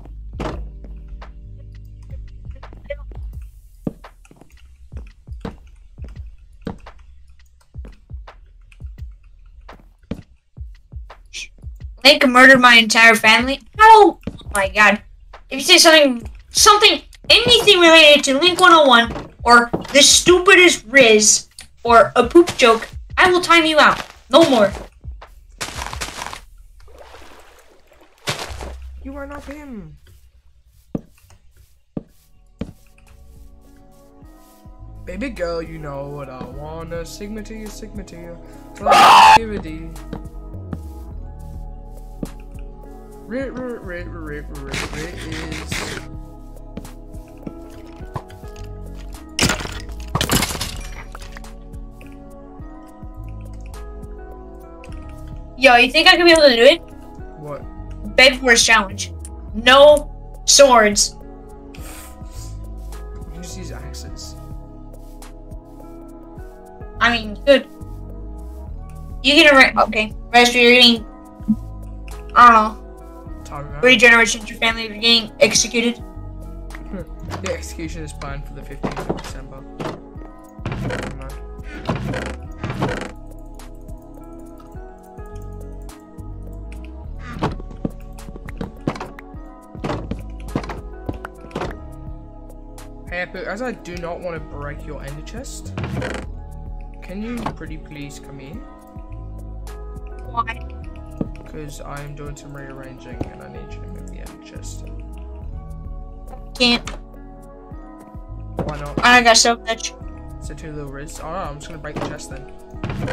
Link murder my entire family. How? Oh my god. If you say something, something, anything related to Link 101, or the stupidest Riz, or a poop joke, I will time you out. No more. You are not him. Baby girl, you know what I wanna. Sigma to you, Sigma to you. Positivity. Rit, rit, rit, rit, rit is. Yo, you think I could be able to do it? What? Bed Wars challenge. No swords. You just use axes. I mean, good. You get a re- okay. Rest you're getting. I don't know. Regeneration to your family. You're getting executed. Hmm. The execution is planned for the 15th of December. Never mind. Hey, Epic, as I do not want to break your ender chest, can you pretty please come in? Why? Because I am doing some rearranging and I need you to move the ender chest. Can't. Why not? I got so much. Is two little riz? Alright, oh, I'm just gonna break the chest then.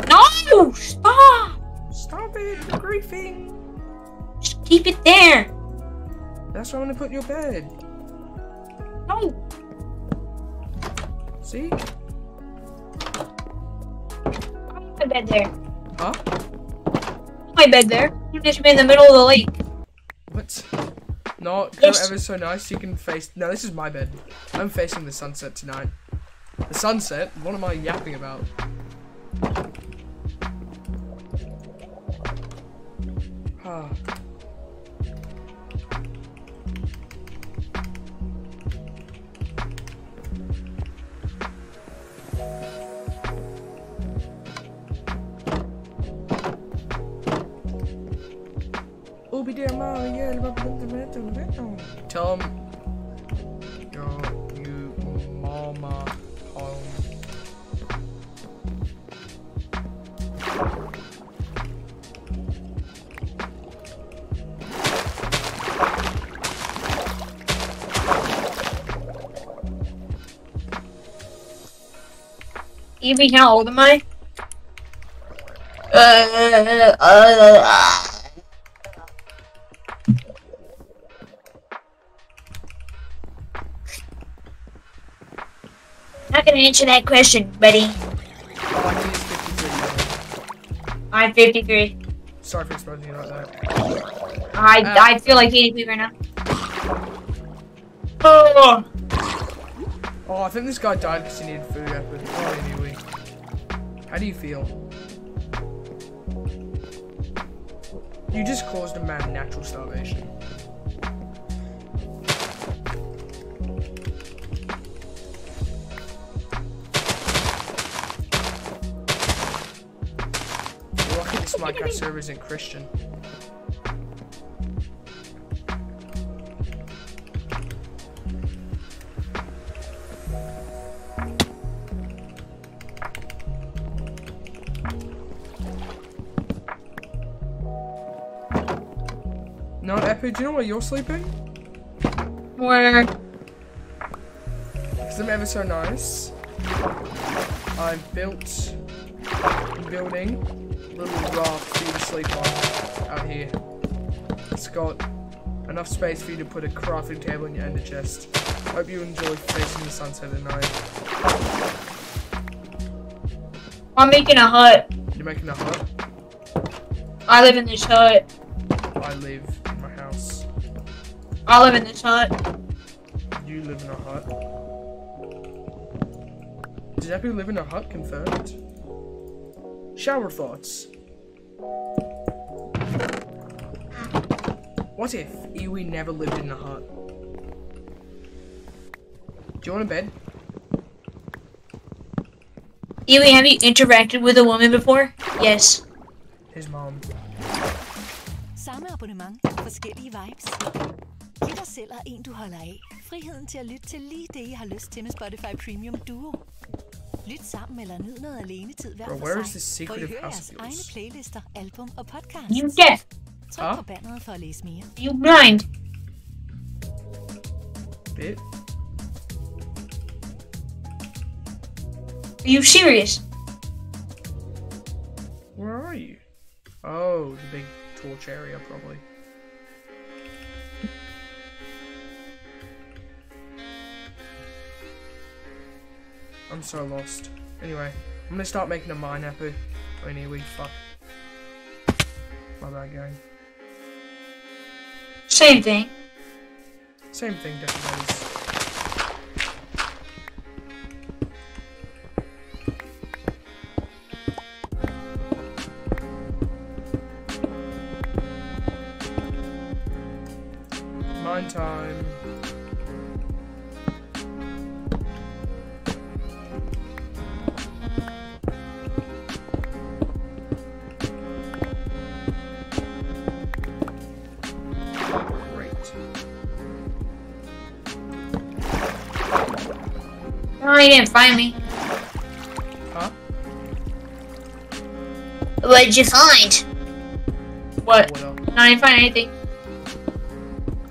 No! Stop! Stop it! You're griefing! Just keep it there. That's where I'm gonna put your bed. No. See? My bed there. Huh? My bed there. You just be in the middle of the lake. What? No, Yes. ever so nice. You can face. No, this is my bed. I'm facing the sunset tonight. The sunset? What am I yapping about? Evie, how old am I? Uh, uh, uh, Not gonna answer that question, buddy. Oh, I think it's 53. I'm 53. Sorry for exposing you like that. I Uh, I feel like 83 right now. Oh, Oh, I think this guy died because he needed food after. Anyway. How do you feel? You just caused a man natural starvation. You're lucky this Minecraft server isn't Christian. Do you know where you're sleeping? Where? Because I'm ever so nice. I've built a building, a little raft for you to sleep on out here. It's got enough space for you to put a crafting table in your ender chest. Hope you enjoy facing the sunset at night. I'm making a hut. You're making a hut? I live in this hut. I live in this hut. You live in a hut. Does Epi live in a hut? Confirmed. Shower thoughts. What if Iwi never lived in a hut? Do you want a bed? Ely, have you interacted with a woman before? Yes. His mom. Samme abonnement, forskellige vibes. Giv dig selv og en, du holder af. Friheden til at lytte til lige det, I har lyst til med Spotify Premium Duo. Lyt sammen eller nyd noget alenetid hver for where is sig, this hvor I hører jeres egne playlister, album og podcasts. You deaf. Tryk Huh? på banneret for at læse mere. You blind. Bit. Are you serious? Where are you? Oh, the big torch area, probably. I'm so lost. Anyway, I'm gonna start making a mine epi. we fuck. My bad, gang. Same thing. Same thing, different ways. Didn't find me. Huh? What did you find? What? What up? No, I didn't find anything.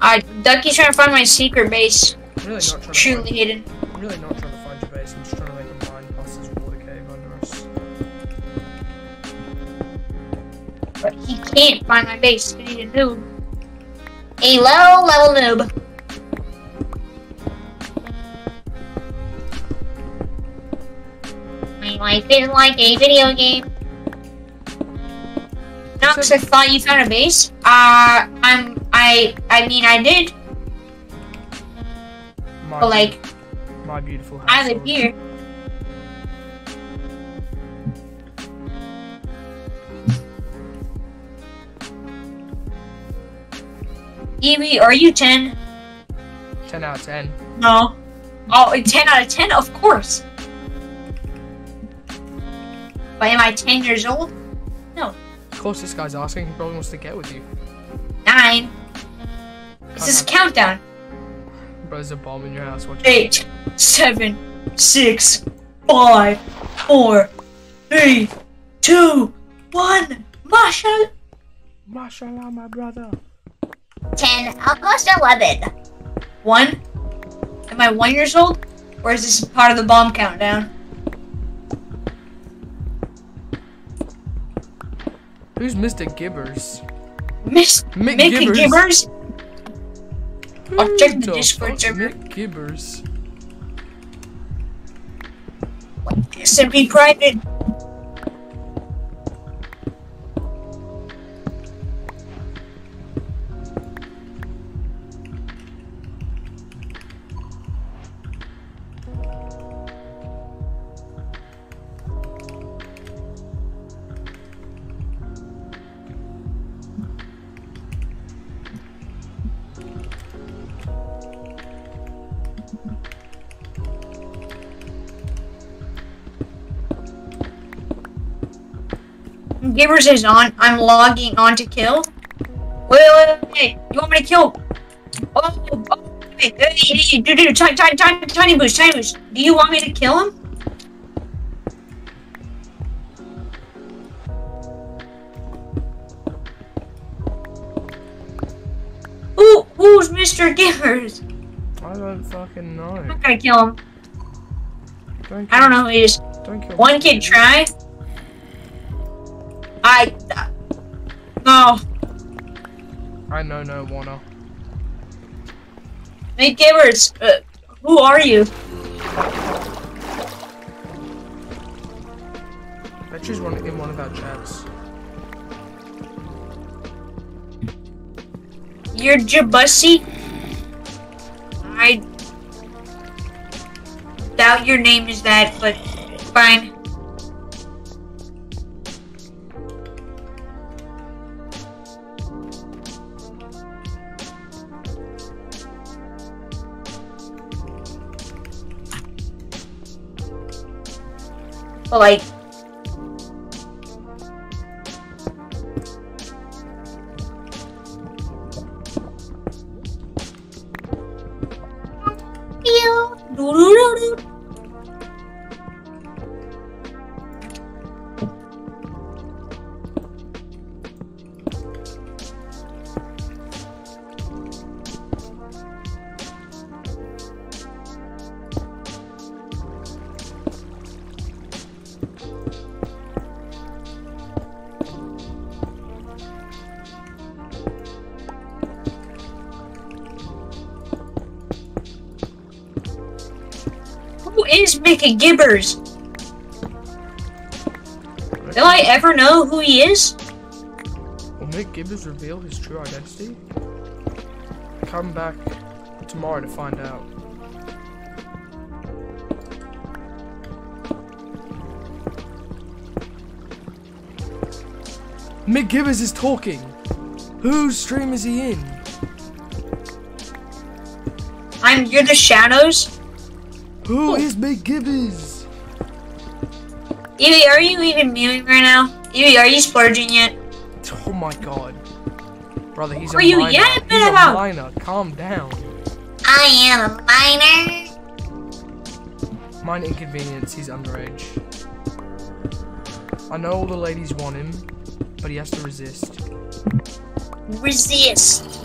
Uh, Ducky's trying to find my secret base. I'm really not trying to Truly find, hidden. I'm really not trying to find your base. I'm just trying to make a mine past this water cave under us. But he can't find my base because he's a noob. A low level noob. Life is like a video game. Nox, I thought you found a base. Uh, I'm, I, I mean, I did, My but like, my beautiful house. I live here. Evie, are you 10? 10 out of 10. No. Oh, 10 out of 10? Of course. But am I 10 years old? No. Of course, this guy's asking. He probably wants to get with you. 9. It's this countdown. Bro, there's a bomb in your house. Watch. Eight, seven, six, five, four, three, two, one. Masha. Mashallah, my brother. 10, almost 11. 1? Am I 1 years old? Or is this part of the bomb countdown? Who's Mr. Gibbers? Miss Mick Mick Gibbers. Gibbers? I'll check the Discord server. Mick Gibbers. SMP private. Gibbers is on. I'm logging on to kill. Wait, wait, wait, wait. You want me to kill? Oh, oh wait, hey, hey, hey, do, do, tiny, tiny, tiny, tiny boost, tiny boost. Do you want me to kill him? Who, who's Mr. Gibbers? I don't fucking know. I'm not gonna kill him. Don't I don't know who he is. Kill One kid try. I. No. I know no wanna. Hey, Gibbers, uh, who are you? Let's just run in one of our chats. You're Jabussi? I doubt your name is that, but fine. But like, Mickey Gibbers? Will I ever know who he is? Will Mick Gibbons reveal his true identity? Come back tomorrow to find out. Mick Gibbons is talking! Whose stream is he in? I'm you're the shadows. Who oh. is Mick Gibbons? Evie, are you even mewing right now? Evie, are you splurging yet? Oh my god. Brother, he's Are a you minor. yapping he's about? a minor. Calm down. I am a minor. Mine inconvenience, he's underage. I know all the ladies want him, but he has to resist. Resist.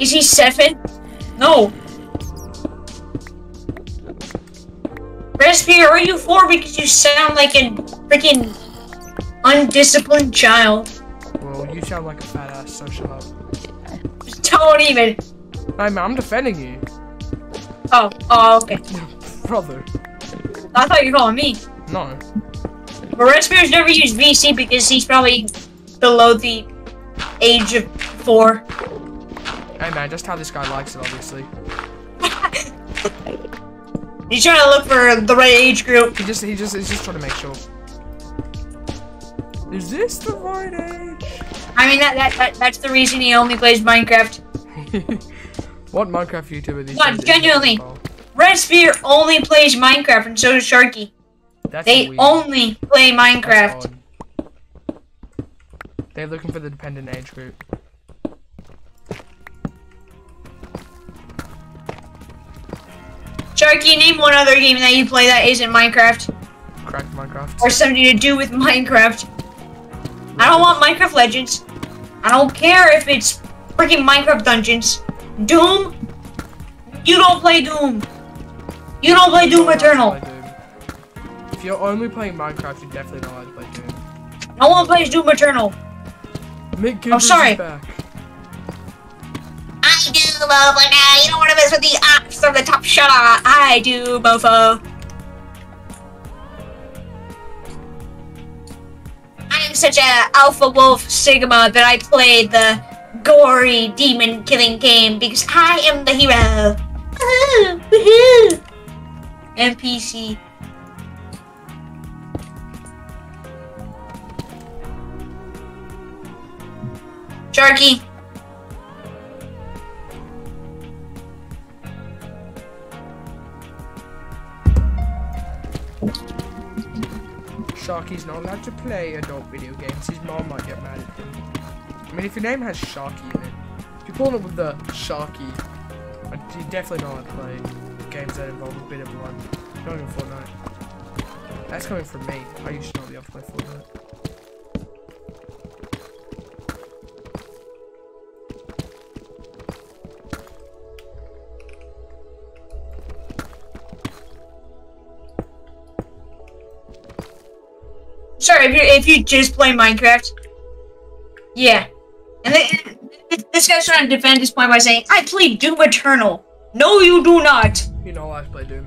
Is he seven? No. Respier, are you four? Because you sound like a freaking undisciplined child. Well, you sound like a fat ass, so shut up. Don't even. Hey man, I'm defending you. Oh, oh, okay. Brother. I thought you were calling me. No. But Respir's never used VC because he's probably below the age of four. Hey man, just how this guy likes it, obviously. He's trying to look for the right age group. He just, he just, he's just trying to make sure. Is this the right age? I mean, that, that, that that's the reason he only plays Minecraft. What Minecraft YouTuber these No, genuinely. that Respire only plays Minecraft, and so does Sharky. That's they weird. only play Minecraft. They're looking for the dependent age group. Sharky, name one other game that you play that isn't Minecraft Cracked Minecraft. or something to do with Minecraft. I don't want Minecraft Legends. I don't care if it's freaking Minecraft Dungeons. Doom. You don't play Doom. You don't play Doom Eternal. play Doom. If you're only playing Minecraft, you're definitely not allowed to play Doom. No one plays Doom Eternal. Mick oh, I'm sorry. is back. I do, motherfucker. You don't want to mess with the ops from the top shut up. I do, mofo. I'm such a alpha wolf sigma that I play the gory demon killing game because I am the hero. Woohoo! Woohoo! NPC. Sharky. Sharky's not allowed to play adult video games. His mom might get mad at him. I mean, if your name has Sharky in it, if you're pulling up with the Sharky, you're definitely not allowed to play games that involve a bit of blood. Not even Fortnite. That's coming from me. I used to not be able to play Fortnite. Sorry, if you if you just play Minecraft. Yeah. And then, this guy's trying to defend his point by saying, I play Doom Eternal. No, you do not. You know I play Doom.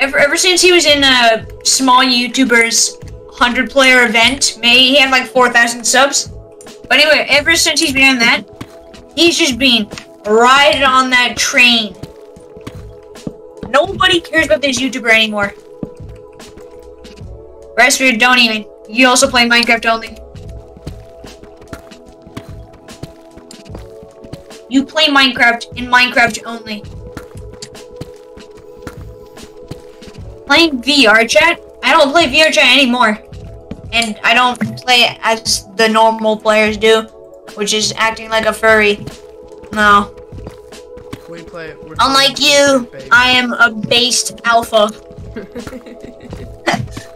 Ever, ever since he was in a small YouTuber's 100 player event, May he had like 4,000 subs. But anyway, ever since he's been in that, he's just been riding on that train. Nobody cares about this YouTuber anymore. Raspberry, don't even. You also play Minecraft only. You play Minecraft in Minecraft only. Playing VR chat? I don't play VR chat anymore. And I don't play as the normal players do, which is acting like a furry. No. We play. Unlike you, I am a based alpha.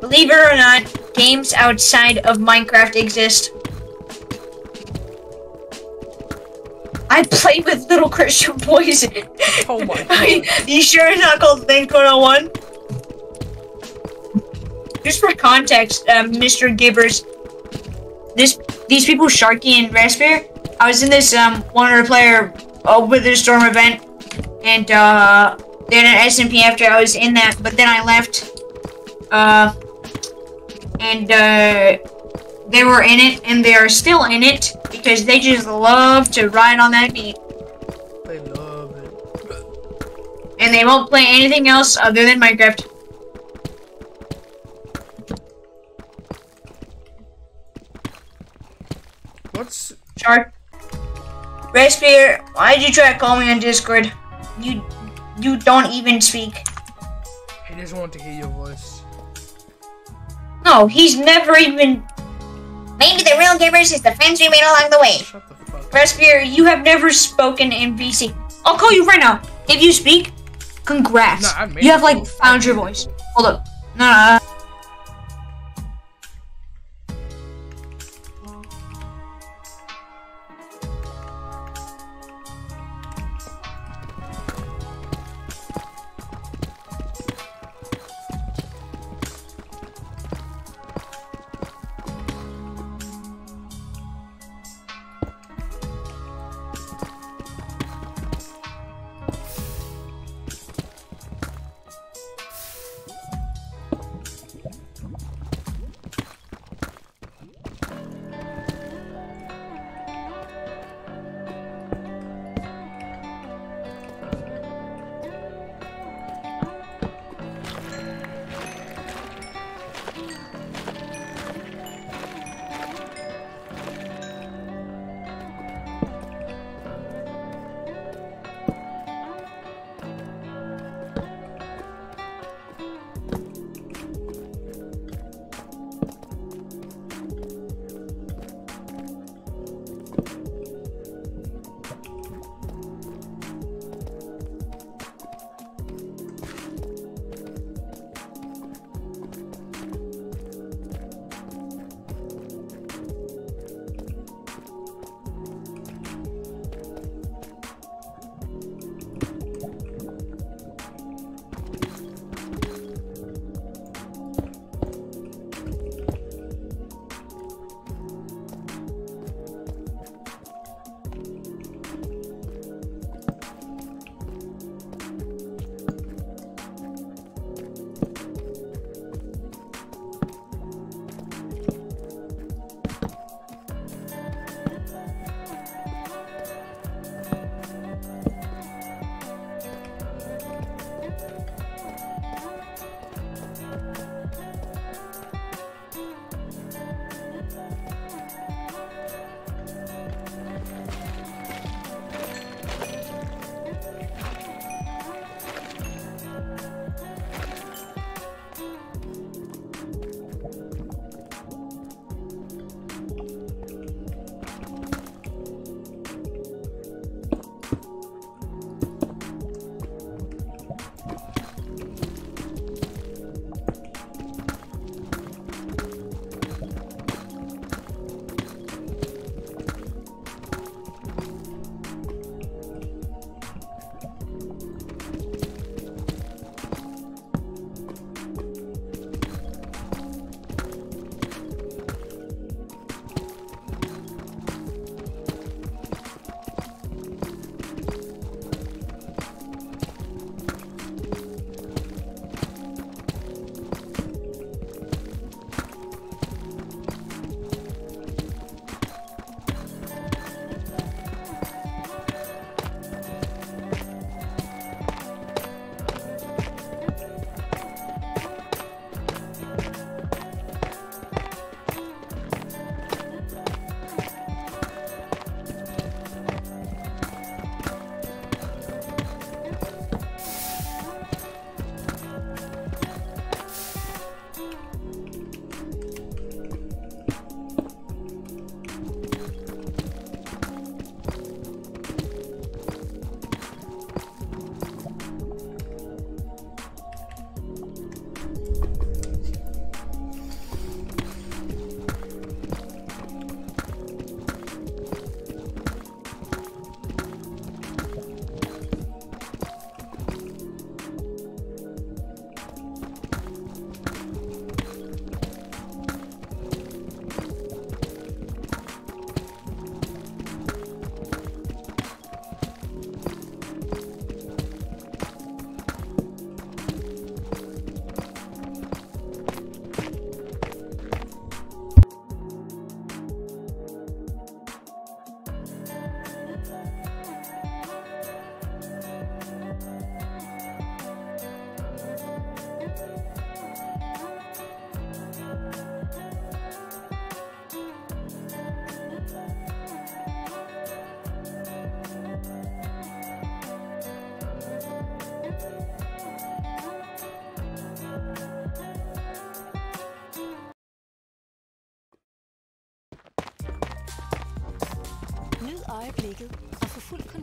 Believe it or not, games outside of Minecraft exist. I play with little Christian boys. Oh my god. you sure it's not called Think 101? Just for context, uh, Mr. Gibbers, this these people, Sharky and Raspberry, I was in this um one player uh, Wither Storm event, and uh, had an SMP after I was in that, but then I left. Uh, and uh, they were in it, and they are still in it because they just love to ride on that beat. They love it. And they won't play anything else other than Minecraft. What's Shark? Raspberry, why did you try to call me on Discord? You, you don't even speak. He doesn't want to hear your voice. No, he's never even. Maybe the real gamers is the friends we made along the way. Raspberry, you have never spoken in VC. I'll call you right now. If you speak, congrats. No, you have like found your voice. Hold up. No, no.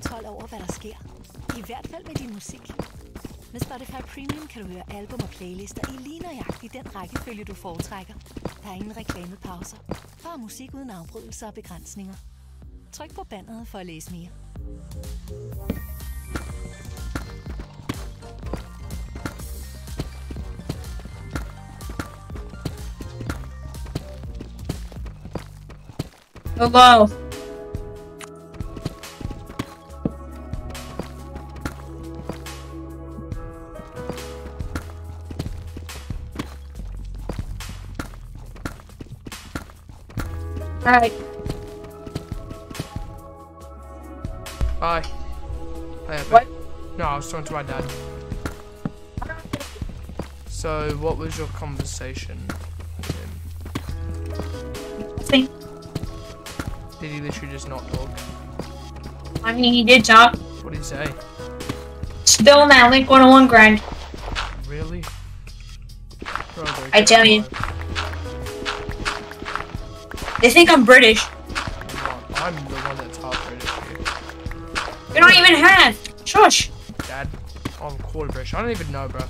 Kontrol over, hvad der sker. I hvert fald med din musik. Med Spotify Premium kan du høre album og playlister i lige nøjagtigt den rækkefølge, du foretrækker. Der er ingen reklamepauser. Bare musik uden afbrydelser og begrænsninger. Tryk på banneret for at læse mere. Hello. Alright. Bye. Hey, What? No, I was talking to my dad. So, what was your conversation with him? Think- Did he literally just not talk? I mean, he did talk. What did he say? Still in that Link 101 grind. Really? I tell you. They think I'm British. I'm the one that's half British here. You're not even half. Shush. Dad, I'm quarter British. I don't even know, bro.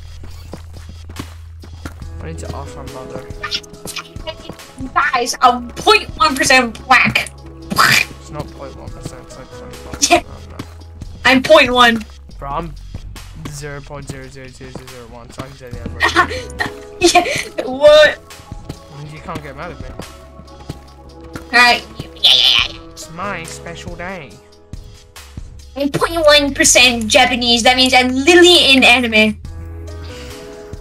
I need to ask my mother. Guys, I'm 0.1% black. It's not 0.1%, it's like 25. Yeah. I don't know. I'm 0.1. Bro, I'm 0.00001, so I can say the average. yeah. What? you can't get mad at me. Alright. Yeah, yeah, yeah, yeah. It's my special day. I'm 0.1% Japanese. That means I'm literally in anime.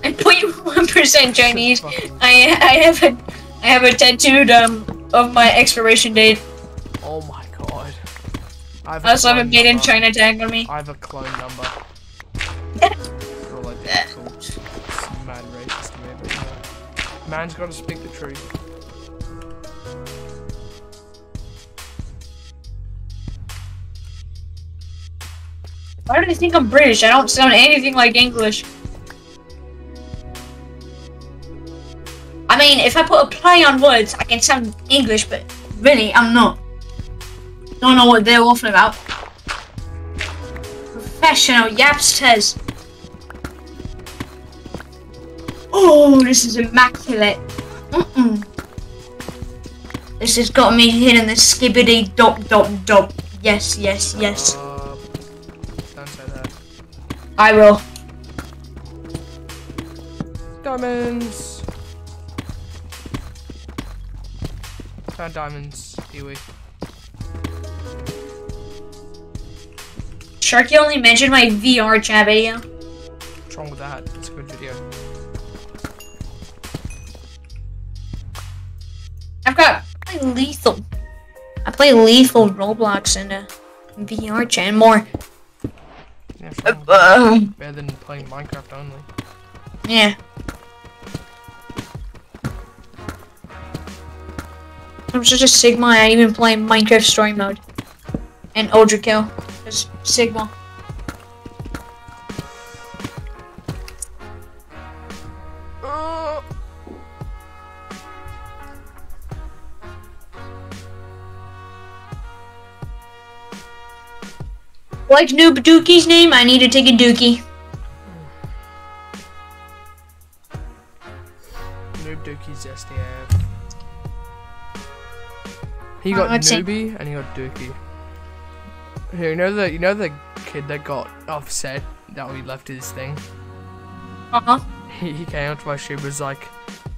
I'm 0.1% Chinese. I I have a I have a tattooed um of my expiration date. Oh my god. I have I also have a clone made in. China tag on me. I have a clone number. They're all identical. Mad racist to me, but yeah. Man's gotta speak the truth. Do think I'm British? I don't sound anything like English. I mean, if I put a play on words, I can sound English, but really, I'm not. Don't know what they're waffling about. Professional Yapsters. Oh, this is immaculate. Mm-mm. This has got me hitting the skibidi dop dop dop. Yes, yes, yes. I will. Diamonds! Found diamonds, Kiwi. Sharky only mentioned my VR chat video. What's wrong with that? It's a good video. I've got I play lethal. I play lethal Roblox in a uh, VR chat more. Yeah, what's wrong with Uh, that? Better uh, than playing Minecraft only. yeah. I'm such a Sigma, I even play Minecraft story mode. And Ultrakill. Just Sigma. Like Noob Dookie's name, I need to take a dookie. Noob Dookie's just SDF. He got Uh, I'd say- Noobie and he got Dookie. Here, you know the you know the kid that got upset that we left his thing. Uh huh. He, he came up to my stream was like,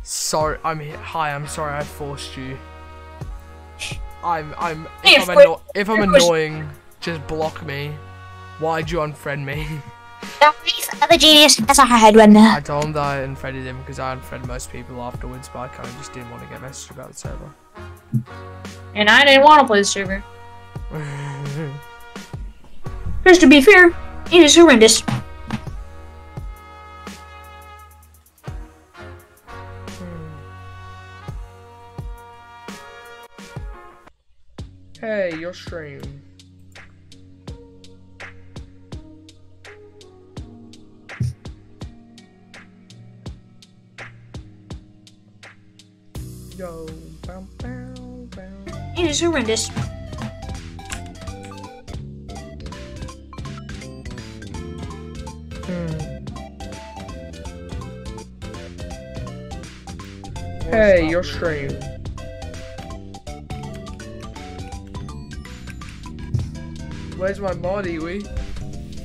"Sorry, I'm hi. I'm sorry I forced you. I'm I'm if I'm, anno- if I'm annoying, just block me. Why'd you unfriend me?" The genius has a head when I told him that I unfriended him because I unfriended most people afterwards, but I kind of just didn't want to get messaged about the server. And I didn't want to play the server. Because to be fair, it is horrendous. hey, your stream. go. Bow, bow, bow. It is horrendous. Hmm. Hey, your stream. Where's my mod, We,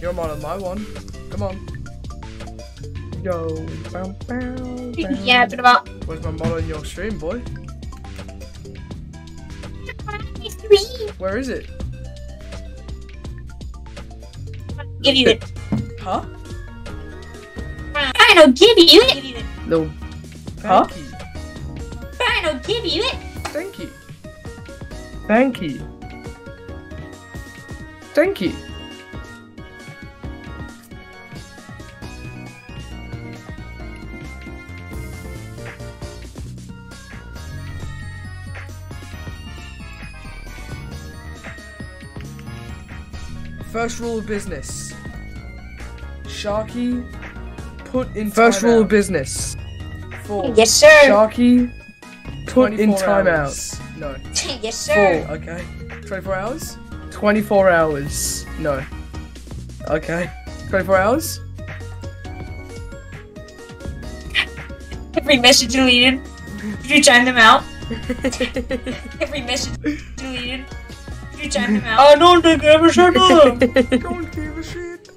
You're mod on my one. Come on. Yo. Yeah, but about Where's my mod on your stream, boy? Where is it? Give you it. Huh? Fine, I'll give you it. No. Huh? Thank you. Fine, I'll give you it. Thank you. Thank you. Thank you. First rule of business. Sharky, put in First rule of business. Four. Yes, sir. Sharky, put in timeout. No. yes, sir. Four, okay. 24 hours? 24 hours. No. Okay. 24 hours? Every message deleted. Did you time them out? Every message deleted. Did you time them out? I don't think I ever shut up. don't give a shit.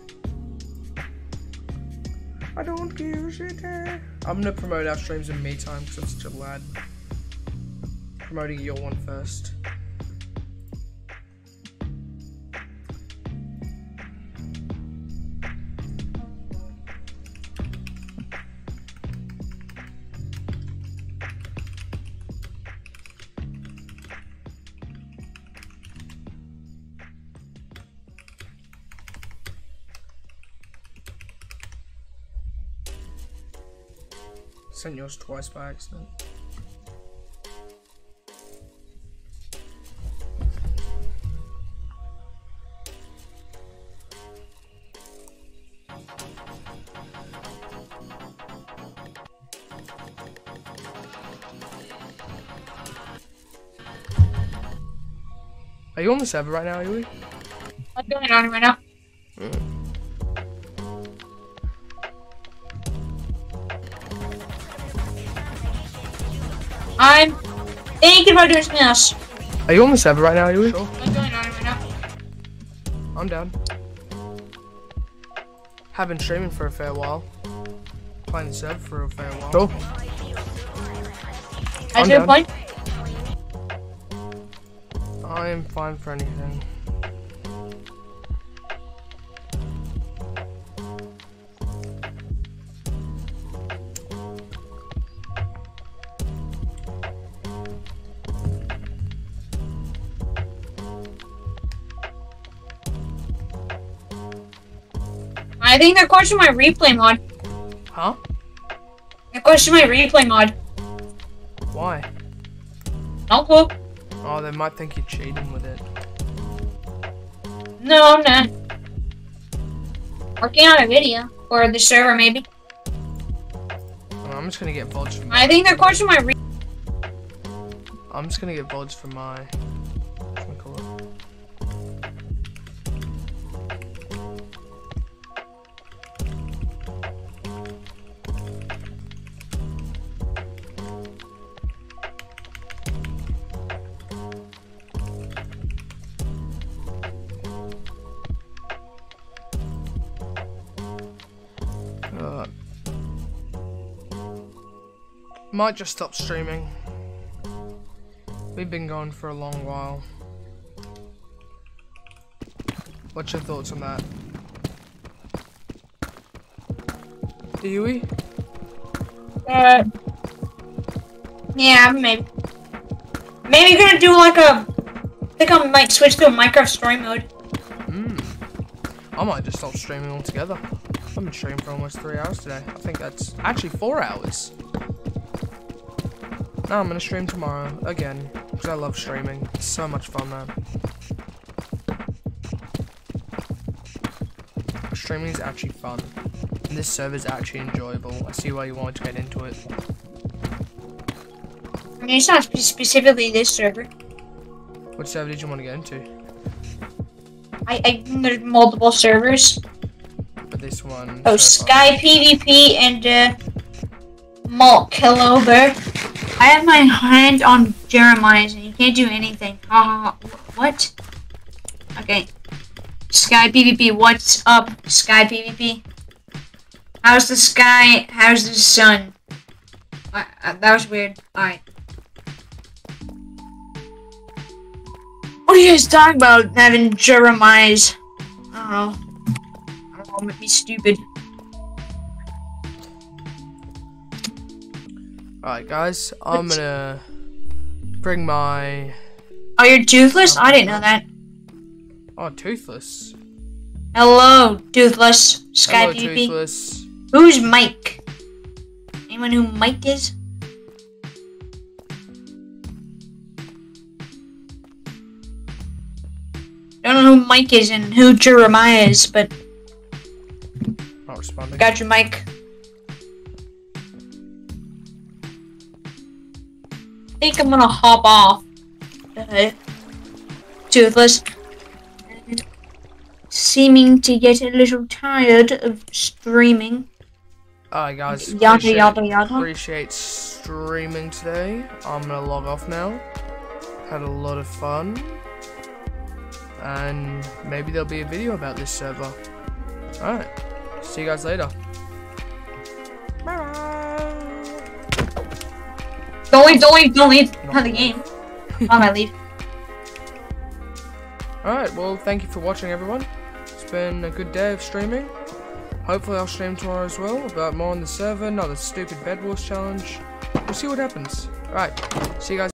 I don't give a shit. eh. I'm gonna promote our streams in me time because I'm such a lad. Promoting your one first. Sent yours twice by accident. Are you on the server right now, Yui? What's going on right now? I'm thinking about doing something else. Are you on the server right now, Yui? Sure. What's going on right now? I'm down. Have been streaming for a fair while. Playing the server for a fair while. Sure. How's I'm your down. point? I am fine for anything. I think they're questioning my replay mod. Huh? They're questioning my replay mod. Why? No clue. Oh, they might think you're cheating with it. No, I'm not. Working on a video. Or the server, maybe. Oh, I'm just gonna get from. I think they're questioning my re- I'm just gonna get VODs from my. Might just stop streaming. We've been going for a long while. What's your thoughts on that? Dewey? Uh, yeah, maybe. Maybe gonna do like a. I think I might switch to a Minecraft story mode. Hmm. I might just stop streaming altogether. I've been streaming for almost three hours today. I think that's actually four hours. No, I'm gonna stream tomorrow again because I love streaming. It's so much fun, man. Streaming is actually fun. And this server is actually enjoyable. I see why you wanted to get into it. I mean, it's not spe- specifically this server. What server did you want to get into? I, I there's multiple servers. But this one. Oh, so Sky PvP and uh, Malt Killover. I have my hand on Jeremiah's and you can't do anything. Ha. What? Okay. Sky PvP, what's up, Sky PvP? How's the sky? How's the sun? Uh, uh, that was weird. Alright. What are you guys talking about having Jeremiah's? I don't know. I don't know, make me stupid. Alright, guys, I'm gonna bring my. Oh, you're toothless? Oh, I didn't know that. Oh, toothless. Hello, toothless. Sky Hello, PvP. toothless. Who's Mike? Anyone who Mike is? I Don't know who Mike is and who Jeremiah is, but Not responding. got you, Mike. Think I'm gonna hop off. Uh, toothless. Seeming to get a little tired of streaming. Alright, guys. Yada, appreciate- yada, yada. Appreciate streaming today. I'm gonna log off now. Had a lot of fun. And maybe there'll be a video about this server. Alright. See you guys later. Don't leave, don't leave, don't leave. Have the game. Oh, I'm gonna leave. Alright, well, thank you for watching, everyone. It's been a good day of streaming. Hopefully, I'll stream tomorrow as well about more on the server, another stupid Bed Wars challenge. We'll see what happens. Alright, see you guys.